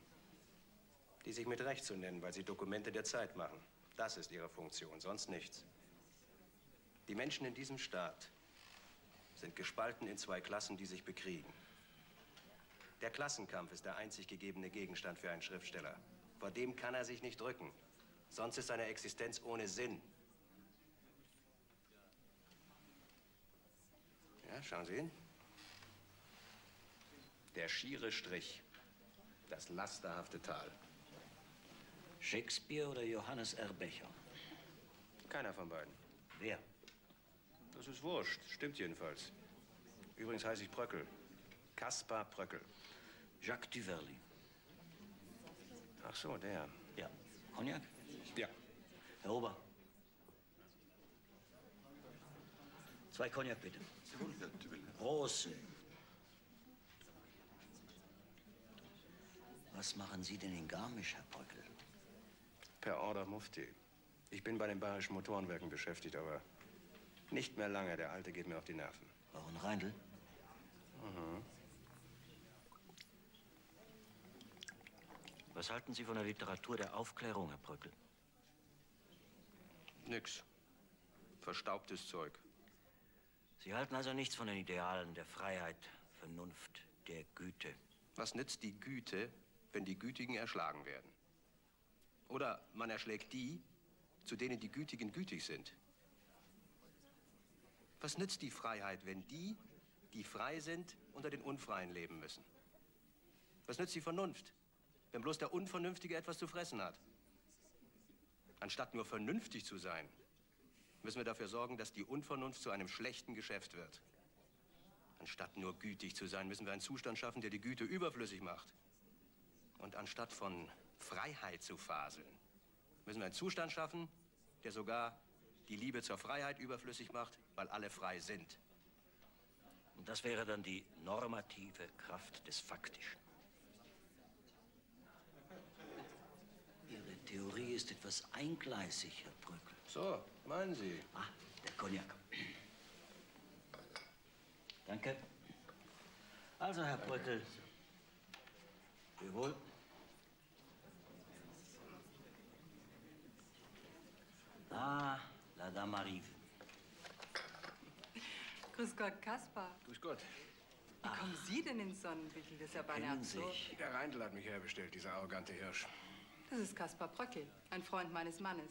die sich mit Recht zu nennen, weil sie Dokumente der Zeit machen. Das ist ihre Funktion, sonst nichts. Die Menschen in diesem Staat sind gespalten in zwei Klassen, die sich bekriegen. Der Klassenkampf ist der einzig gegebene Gegenstand für einen Schriftsteller. Vor dem kann er sich nicht drücken. Sonst ist seine Existenz ohne Sinn. Ja, schauen Sie hin. Der schiere Strich. Das lasterhafte Tal. Shakespeare oder Johannes R. Becher? Keiner von beiden. Wer? Das ist wurscht. Stimmt jedenfalls. Übrigens heiße ich Bröckel. Kaspar Bröckel. Jacques Duverly. Ach so, der. Ja. Cognac? Ja. Herr Ober. Zwei Cognac, bitte. Große. Was machen Sie denn in Garmisch, Herr Bröckel? Per Order Mufti. Ich bin bei den Bayerischen Motorenwerken beschäftigt, aber nicht mehr lange. Der Alte geht mir auf die Nerven. Baron Reindl? Mhm. Was halten Sie von der Literatur der Aufklärung, Herr Bröckel? Nix. Verstaubtes Zeug. Sie halten also nichts von den Idealen der Freiheit, Vernunft, der Güte. Was nützt die Güte, wenn die Gütigen erschlagen werden? Oder man erschlägt die, zu denen die Gütigen gütig sind. Was nützt die Freiheit, wenn die, die frei sind, unter den Unfreien leben müssen? Was nützt die Vernunft, wenn bloß der Unvernünftige etwas zu fressen hat? Anstatt nur vernünftig zu sein, müssen wir dafür sorgen, dass die Unvernunft zu einem schlechten Geschäft wird. Anstatt nur gütig zu sein, müssen wir einen Zustand schaffen, der die Güte überflüssig macht. Und anstatt von Freiheit zu faseln, müssen wir einen Zustand schaffen, der sogar die Liebe zur Freiheit überflüssig macht, weil alle frei sind. Und das wäre dann die normative Kraft des Faktischen. Ihre Theorie ist etwas eingleisig, Herr Bröckel. So, meinen Sie? Ah, der Cognac. Danke. Also, Herr Bröckel. Wie wohl? Ah, la dame arrive. Grüß Gott, Kaspar. Grüß Gott. Wie kommen Sie denn ins Sonnenwickel? Das ist ja beinahe absurd. Der Reindl hat mich herbestellt, dieser arrogante Hirsch. Das ist Kaspar Bröckel, ein Freund meines Mannes.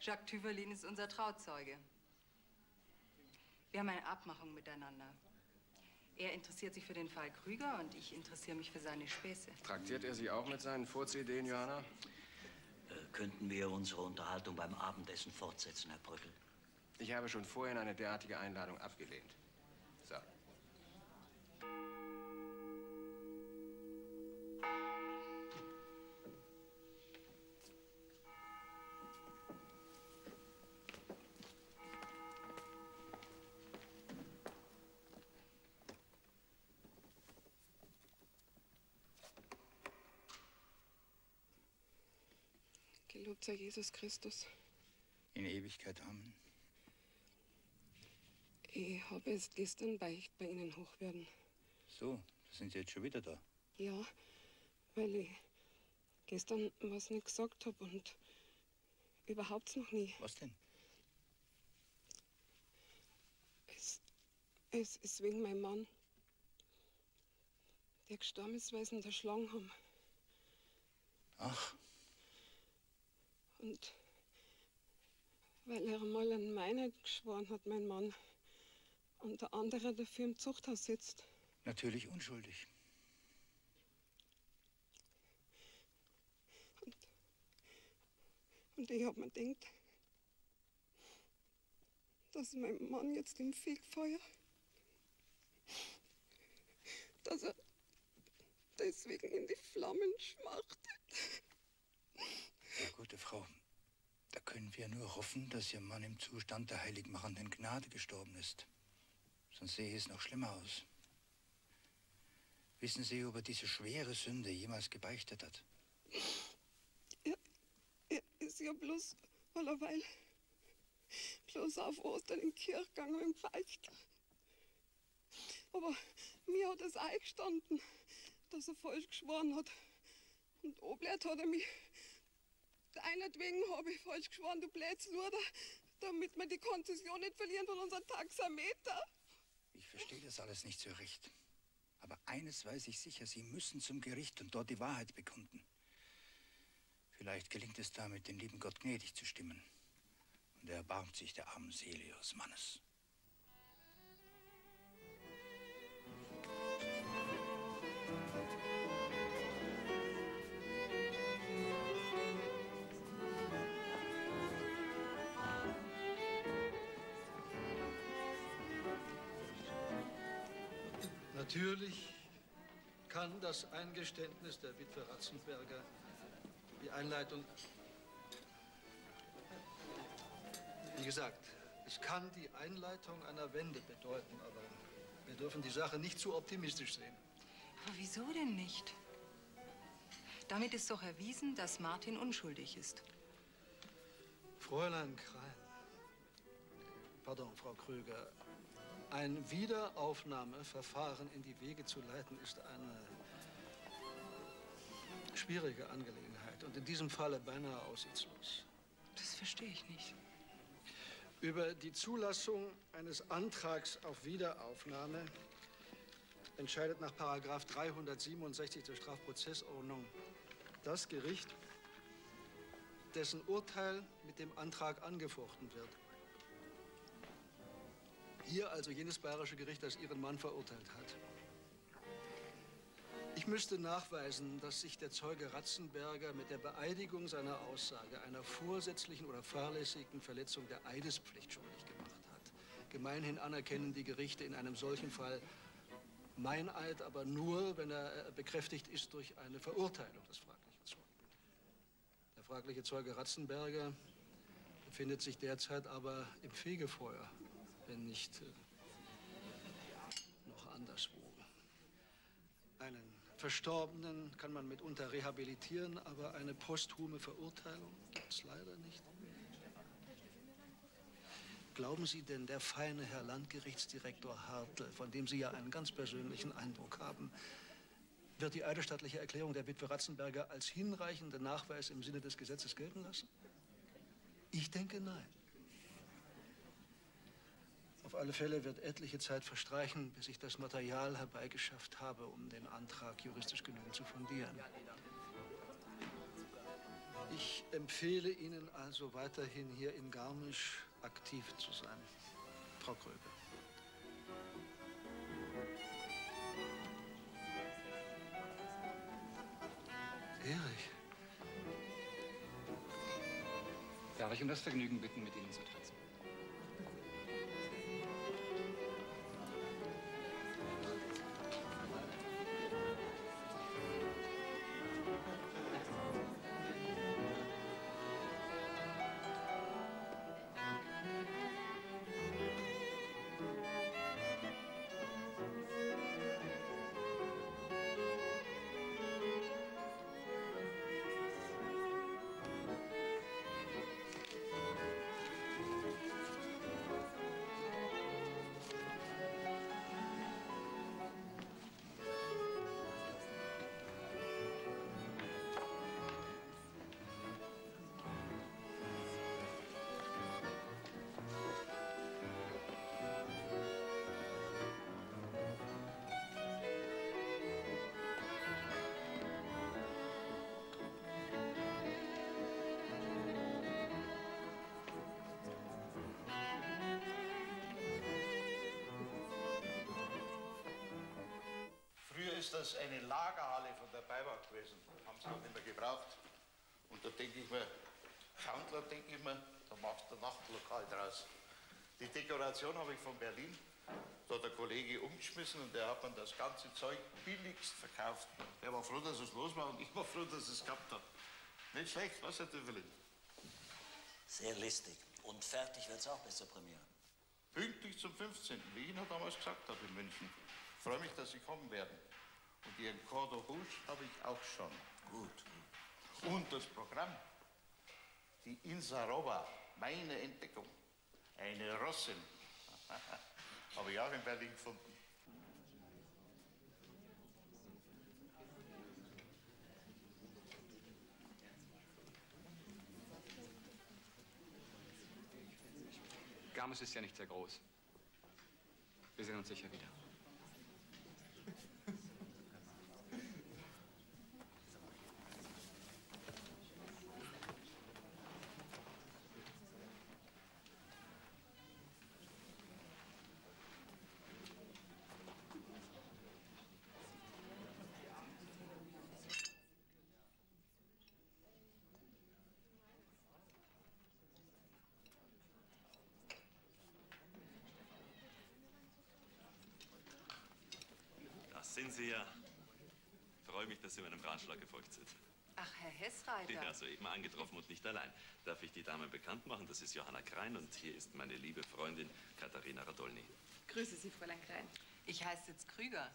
Jacques Tüverlin ist unser Trauzeuge. Wir haben eine Abmachung miteinander. Er interessiert sich für den Fall Krüger und ich interessiere mich für seine Späße. Traktiert er Sie auch mit seinen Furzideen, Johanna? Könnten wir unsere Unterhaltung beim Abendessen fortsetzen, Herr Bröckel? Ich habe schon vorhin eine derartige Einladung abgelehnt. So. Gelobt sei Jesus Christus. In Ewigkeit. Amen. Ich habe erst gestern Beicht bei Ihnen hochwerden. So, sind Sie jetzt schon wieder da. Ja, weil ich gestern was nicht gesagt habe und überhaupt noch nie. Was denn? Es, es ist wegen meinem Mann. Der gestorben ist, weil sie ihn erschlagen haben. Ach, Und weil er einmal an Meinheit geschworen hat, mein Mann, und der andere dafür im Zuchthaus sitzt. natürlich unschuldig. Und ich hab mir gedacht, dass mein Mann jetzt im Fegfeuer, dass er deswegen in die Flammen schmachtet. Gute Frau, da können wir nur hoffen, dass Ihr Mann im Zustand der heiligmachenden Gnade gestorben ist. Sonst sehe es noch schlimmer aus. Wissen Sie, ob er diese schwere Sünde jemals gebeichtet hat? Er ist ja bloß allerweil bloß auf Ostern Kirche gegangen und beichtet. Aber mir hat es eingestanden, dass er falsch geschworen hat. Und oblehrt hat er mich. Deinetwegen habe ich falsch geschworen, du Blätzluder, damit wir die Konzession nicht verlieren von unserem Taxameter. Ich verstehe das alles nicht so recht. Aber eines weiß ich sicher, Sie müssen zum Gericht und dort die Wahrheit bekunden. Vielleicht gelingt es damit, den lieben Gott gnädig zu stimmen. Und er erbarmt sich der armen Seele Ihres Mannes. Natürlich kann das Eingeständnis der Witwe Ratzenberger die Einleitung. Wie gesagt, es kann die Einleitung einer Wende bedeuten, aber wir dürfen die Sache nicht zu optimistisch sehen. Aber wieso denn nicht? Damit ist doch erwiesen, dass Martin unschuldig ist. Fräulein Krein. Pardon, Frau Krüger. Ein Wiederaufnahmeverfahren in die Wege zu leiten, ist eine schwierige Angelegenheit und in diesem Falle beinahe aussichtslos. Das verstehe ich nicht. Über die Zulassung eines Antrags auf Wiederaufnahme entscheidet nach Paragraf 367 der Strafprozessordnung das Gericht, dessen Urteil mit dem Antrag angefochten wird. Hier also jenes bayerische Gericht, das Ihren Mann verurteilt hat. Ich müsste nachweisen, dass sich der Zeuge Ratzenberger mit der Beeidigung seiner Aussage einer vorsätzlichen oder fahrlässigen Verletzung der Eidespflicht schuldig gemacht hat. Gemeinhin anerkennen die Gerichte in einem solchen Fall Meineid, aber nur, wenn er äh, bekräftigt ist durch eine Verurteilung des fraglichen Zeugen. Der fragliche Zeuge Ratzenberger befindet sich derzeit aber im Fegefeuer, wenn nicht äh, noch anderswo. Einen Verstorbenen kann man mitunter rehabilitieren, aber eine posthume Verurteilung gibt es leider nicht. Glauben Sie denn, der feine Herr Landgerichtsdirektor Hartl, von dem Sie ja einen ganz persönlichen Eindruck haben, wird die eidesstattliche Erklärung der Witwe Ratzenberger als hinreichenden Nachweis im Sinne des Gesetzes gelten lassen? Ich denke nein. Auf alle Fälle wird etliche Zeit verstreichen, bis ich das Material herbeigeschafft habe, um den Antrag juristisch genügend zu fundieren. Ich empfehle Ihnen also weiterhin hier in Garmisch aktiv zu sein, Frau Kröger. Erich. Darf ich um das Vergnügen bitten, mit Ihnen zu tanzen? Ist das eine Lagerhalle von der BayWa gewesen. Haben sie auch nicht mehr gebraucht. Und da denke ich mir, Schaundler, denke ich mir, da machst du ein Nachtlokal draus. Die Dekoration habe ich von Berlin. Da hat der Kollege umgeschmissen und der hat mir das ganze Zeug billigst verkauft. Der war froh, dass es los war und ich war froh, dass es gehabt hat. Nicht schlecht, was, Herr Tüffelin? Sehr listig. Und fertig wird's auch bis zur Premiere. Pünktlich zum 15., wie ich Ihnen damals gesagt habe in München. Ich freue mich, dass Sie kommen werden. Ihren Cordon Rouge habe ich auch schon. Gut. Und das Programm. Die Insarova, meine Entdeckung. Eine Rossin. habe ich auch in Berlin gefunden. Garmisch ist ja nicht sehr groß. Wir sehen uns sicher wieder. Das sind Sie ja. Freue mich, dass Sie meinem Ratschlag gefolgt sind. Ach, Herr Hessreiter. Ja, soeben angetroffen und nicht allein. Darf ich die Dame bekannt machen? Das ist Johanna Krein und hier ist meine liebe Freundin Katharina Radolny. Grüße Sie, Fräulein Krein. Ich heiße jetzt Krüger,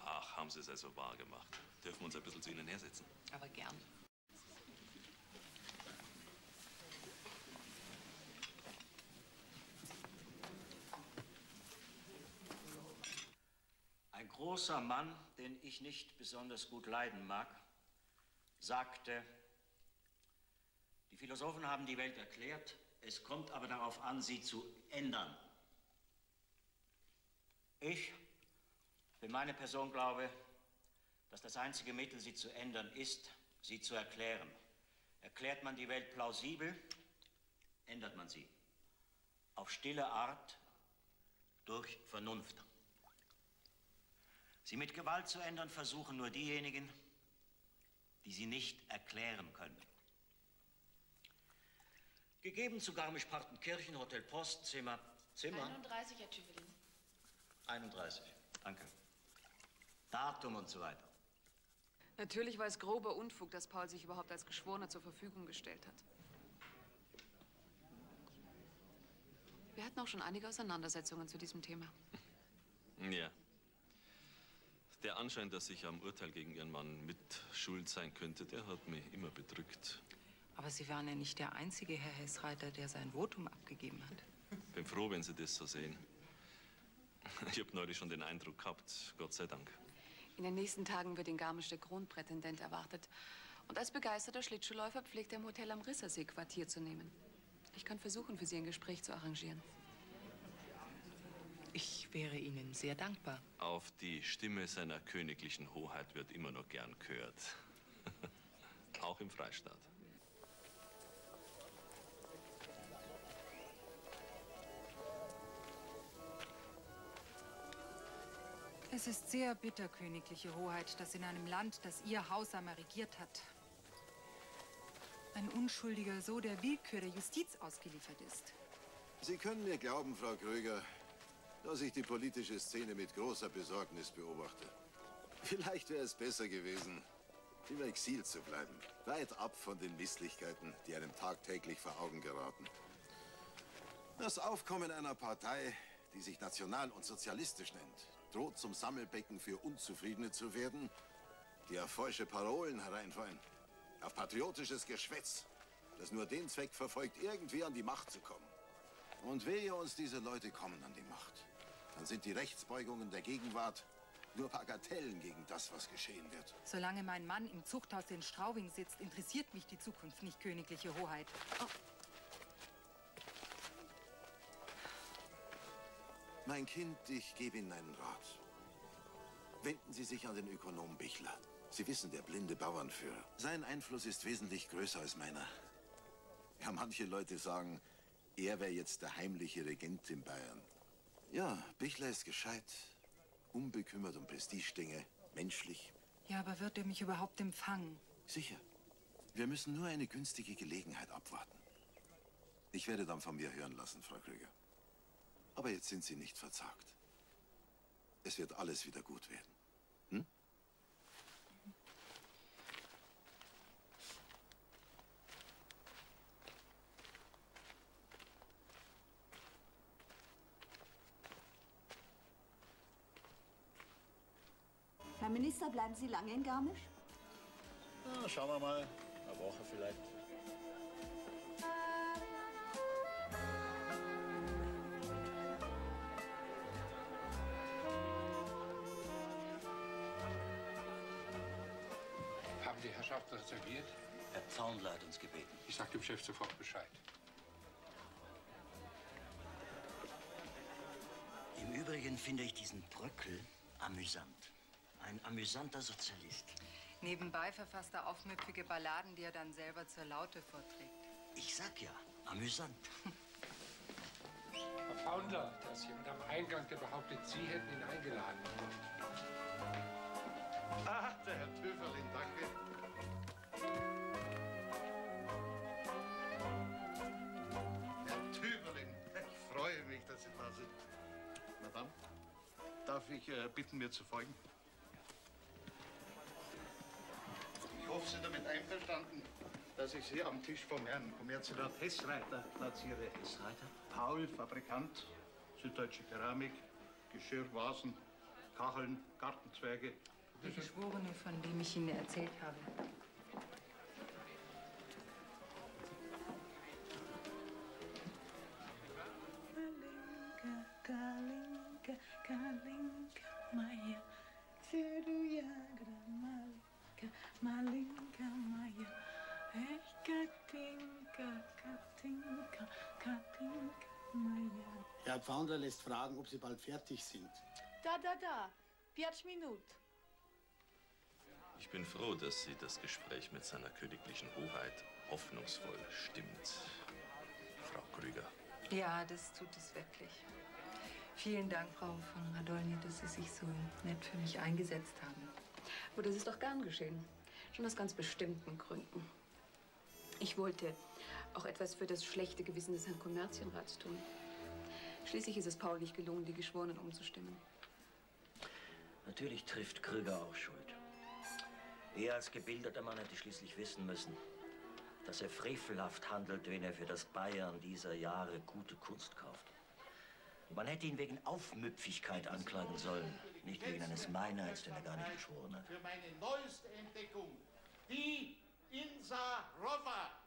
Ach, haben Sie es also wahr gemacht. Dürfen wir uns ein bisschen zu Ihnen hersetzen? aber gern. Großer Mann, den ich nicht besonders gut leiden mag, sagte, die Philosophen haben die Welt erklärt, es kommt aber darauf an, sie zu ändern. Ich für meine Person glaube, dass das einzige Mittel, sie zu ändern, ist, sie zu erklären. Erklärt man die Welt plausibel, ändert man sie. Auf stille Art, durch Vernunft. Sie mit Gewalt zu ändern, versuchen nur diejenigen, die sie nicht erklären können. Gegeben zu Garmisch-Partenkirchen, Hotel Post, Zimmer, Zimmer 31, Herr Tüvelin. 31. Danke. Datum und so weiter. Natürlich war es grober Unfug, dass Paul sich überhaupt als Geschworener zur Verfügung gestellt hat. Wir hatten auch schon einige Auseinandersetzungen zu diesem Thema. Ja. Der Anschein, dass ich am Urteil gegen Ihren Mann mit schuld sein könnte, der hat mich immer bedrückt. Aber Sie waren ja nicht der einzige Herr Hessreiter, der sein Votum abgegeben hat. Bin froh, wenn Sie das so sehen. Ich habe neulich schon den Eindruck gehabt, Gott sei Dank. In den nächsten Tagen wird in Garmisch der Kronprätendent erwartet. Und als begeisterter Schlittschuhläufer pflegt er im Hotel am Rissersee Quartier zu nehmen. Ich kann versuchen, für Sie ein Gespräch zu arrangieren. Ich wäre Ihnen sehr dankbar. Auf die Stimme seiner königlichen Hoheit wird immer noch gern gehört. Auch im Freistaat. Es ist sehr bitter, königliche Hoheit, dass in einem Land, das Ihr Haus einmal regiert hat, ein Unschuldiger so der Willkür der Justiz ausgeliefert ist. Sie können mir glauben, Frau Kröger, dass ich die politische Szene mit großer Besorgnis beobachte. Vielleicht wäre es besser gewesen, im Exil zu bleiben. Weit ab von den Misslichkeiten, die einem tagtäglich vor Augen geraten. Das Aufkommen einer Partei, die sich national und sozialistisch nennt, droht zum Sammelbecken für Unzufriedene zu werden, die auf falsche Parolen hereinfallen, auf patriotisches Geschwätz, das nur den Zweck verfolgt, irgendwie an die Macht zu kommen. Und wehe uns, diese Leute kommen an die Macht. Dann sind die Rechtsbeugungen der Gegenwart nur Bagatellen gegen das, was geschehen wird. Solange mein Mann im Zuchthaus in Straubing sitzt, interessiert mich die Zukunft nicht, königliche Hoheit. Oh, Mein Kind, ich gebe Ihnen einen Rat. Wenden Sie sich an den Ökonom Bichler. Sie wissen, der blinde Bauernführer. Sein Einfluss ist wesentlich größer als meiner. Ja, manche Leute sagen, er wäre jetzt der heimliche Regent in Bayern. Ja, Bichler ist gescheit, unbekümmert um Prestigedinge, menschlich. ja, aber wird er mich überhaupt empfangen? Sicher. Wir müssen nur eine günstige Gelegenheit abwarten. Ich werde dann von mir hören lassen, Frau Krüger. Aber jetzt sind Sie nicht verzagt. Es wird alles wieder gut werden. Herr Minister, bleiben Sie lange in Garmisch? Na, schauen wir mal. Eine Woche vielleicht. Haben die Herrschaften reserviert? Herr Pfaundler hat uns gebeten. Ich sag dem Chef sofort Bescheid. Im Übrigen finde ich diesen Bröckel amüsant. Ein amüsanter Sozialist. Nebenbei verfasst er aufmüpfige Balladen, die er dann selber zur Laute vorträgt. Ich sag ja, amüsant. Herr Faundler, da ist jemand am Eingang, der behauptet, Sie hätten ihn eingeladen. Ah, der Herr Töferlin, danke. Herr Töferlin, ich freue mich, dass Sie da sind. Madame, darf ich äh, bitten, mir zu folgen? Hoffe, Sie sind damit einverstanden, dass ich Sie am Tisch vom Herrn Kommerzienrat Hessreiter platziere. Hessreiter? Paul, Fabrikant, süddeutsche Keramik, Geschirr, Vasen, Kacheln, Gartenzwerge. Der Geschworene, von dem ich Ihnen erzählt habe. Kalinka, Kalinka, Kalinka, Maya, Seruya Malinka Maya. Hey, Katinka, Katinka, Katinka Maya. Herr Pfaunder lässt fragen, ob Sie bald fertig sind. Da, da, da. Pięć minut. Ich bin froh, dass Sie das Gespräch mit seiner königlichen Hoheit hoffnungsvoll stimmt, Frau Krüger. Ja, das tut es wirklich. Vielen Dank, Frau von Radolny, dass Sie sich so nett für mich eingesetzt haben. Aber das ist doch gern geschehen. Schon aus ganz bestimmten Gründen. Ich wollte auch etwas für das schlechte Gewissen des Herrn Kommerzienrats tun. Schließlich ist es Paul nicht gelungen, die Geschworenen umzustimmen. Natürlich trifft Krüger auch Schuld. Er als gebildeter Mann hätte schließlich wissen müssen, dass er frevelhaft handelt, wenn er für das Bayern dieser Jahre gute Kunst kauft. Man hätte ihn wegen Aufmüpfigkeit anklagen sollen, nicht wegen eines Meineits, den er gar nicht geschworen hat. Für meine neueste Entdeckung, die Insa Rova. Ein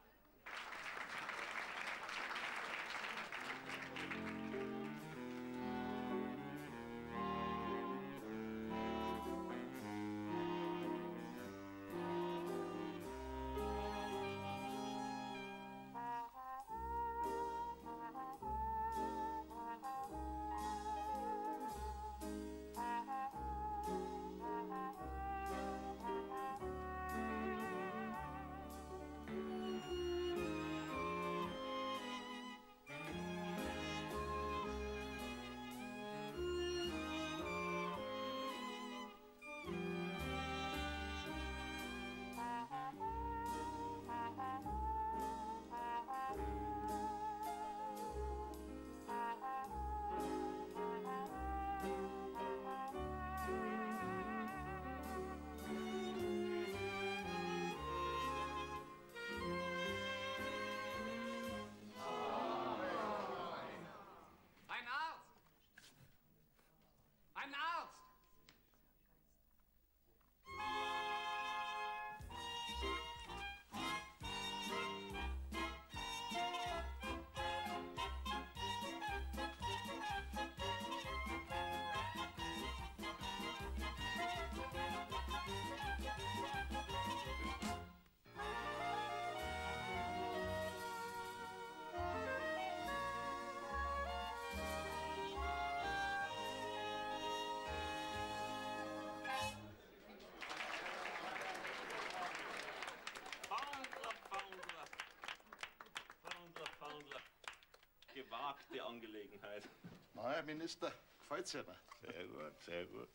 Gewagte Angelegenheit. Na, Herr Minister, gefällt's Ihnen? Sehr gut, sehr gut.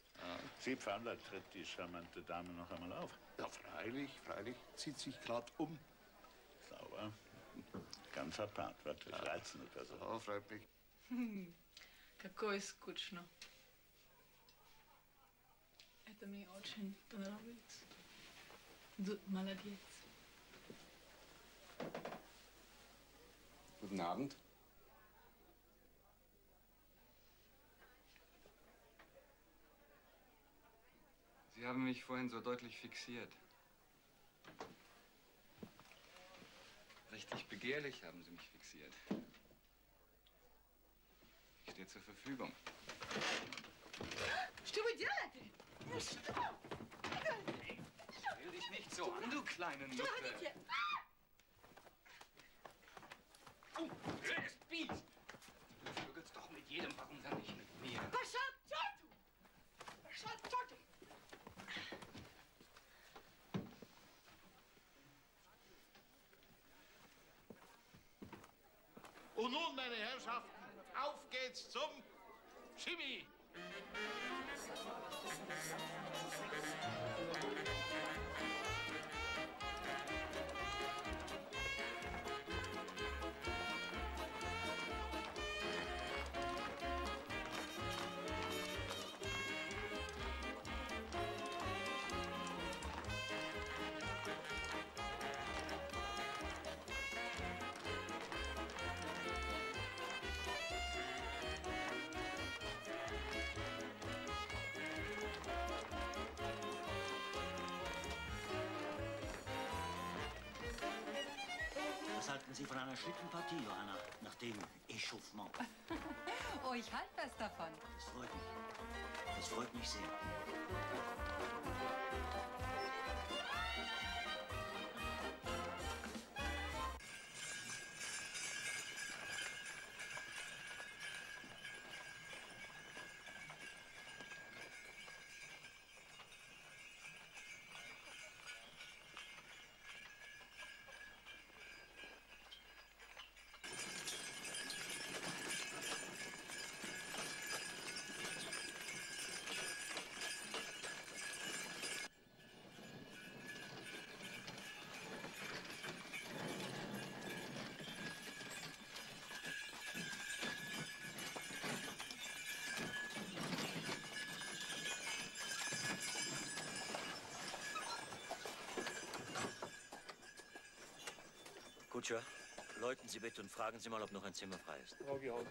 Sie, Pfandler, tritt die charmante Dame noch einmal auf. Ja, freilich, freilich. Zieht sich gerade um. Sauber. Ganz apart, wirklich reizend oder so. Ja, freut mich. Kako je skučno. Это мне очень понравилось. Du, молодец. Guten Abend. mich vorhin so deutlich fixiert. Richtig begehrlich haben Sie mich fixiert. Ich stehe zur Verfügung. Что вы делаете? Stell dich nicht so an, du kleine Что Nutte. хотите? Oh, blödes Biest! Du vögelst doch mit jedem, warum Und nun, meine Herrschaften, auf geht's zum Chimie. Sie von einer Schlittenpartie, Johanna, nach dem Echauffement? oh, ich halte was davon. Das freut mich. Das freut mich sehr. Kutscher, läuten Sie bitte und fragen Sie mal, ob noch ein Zimmer frei ist. Frau Gehauen.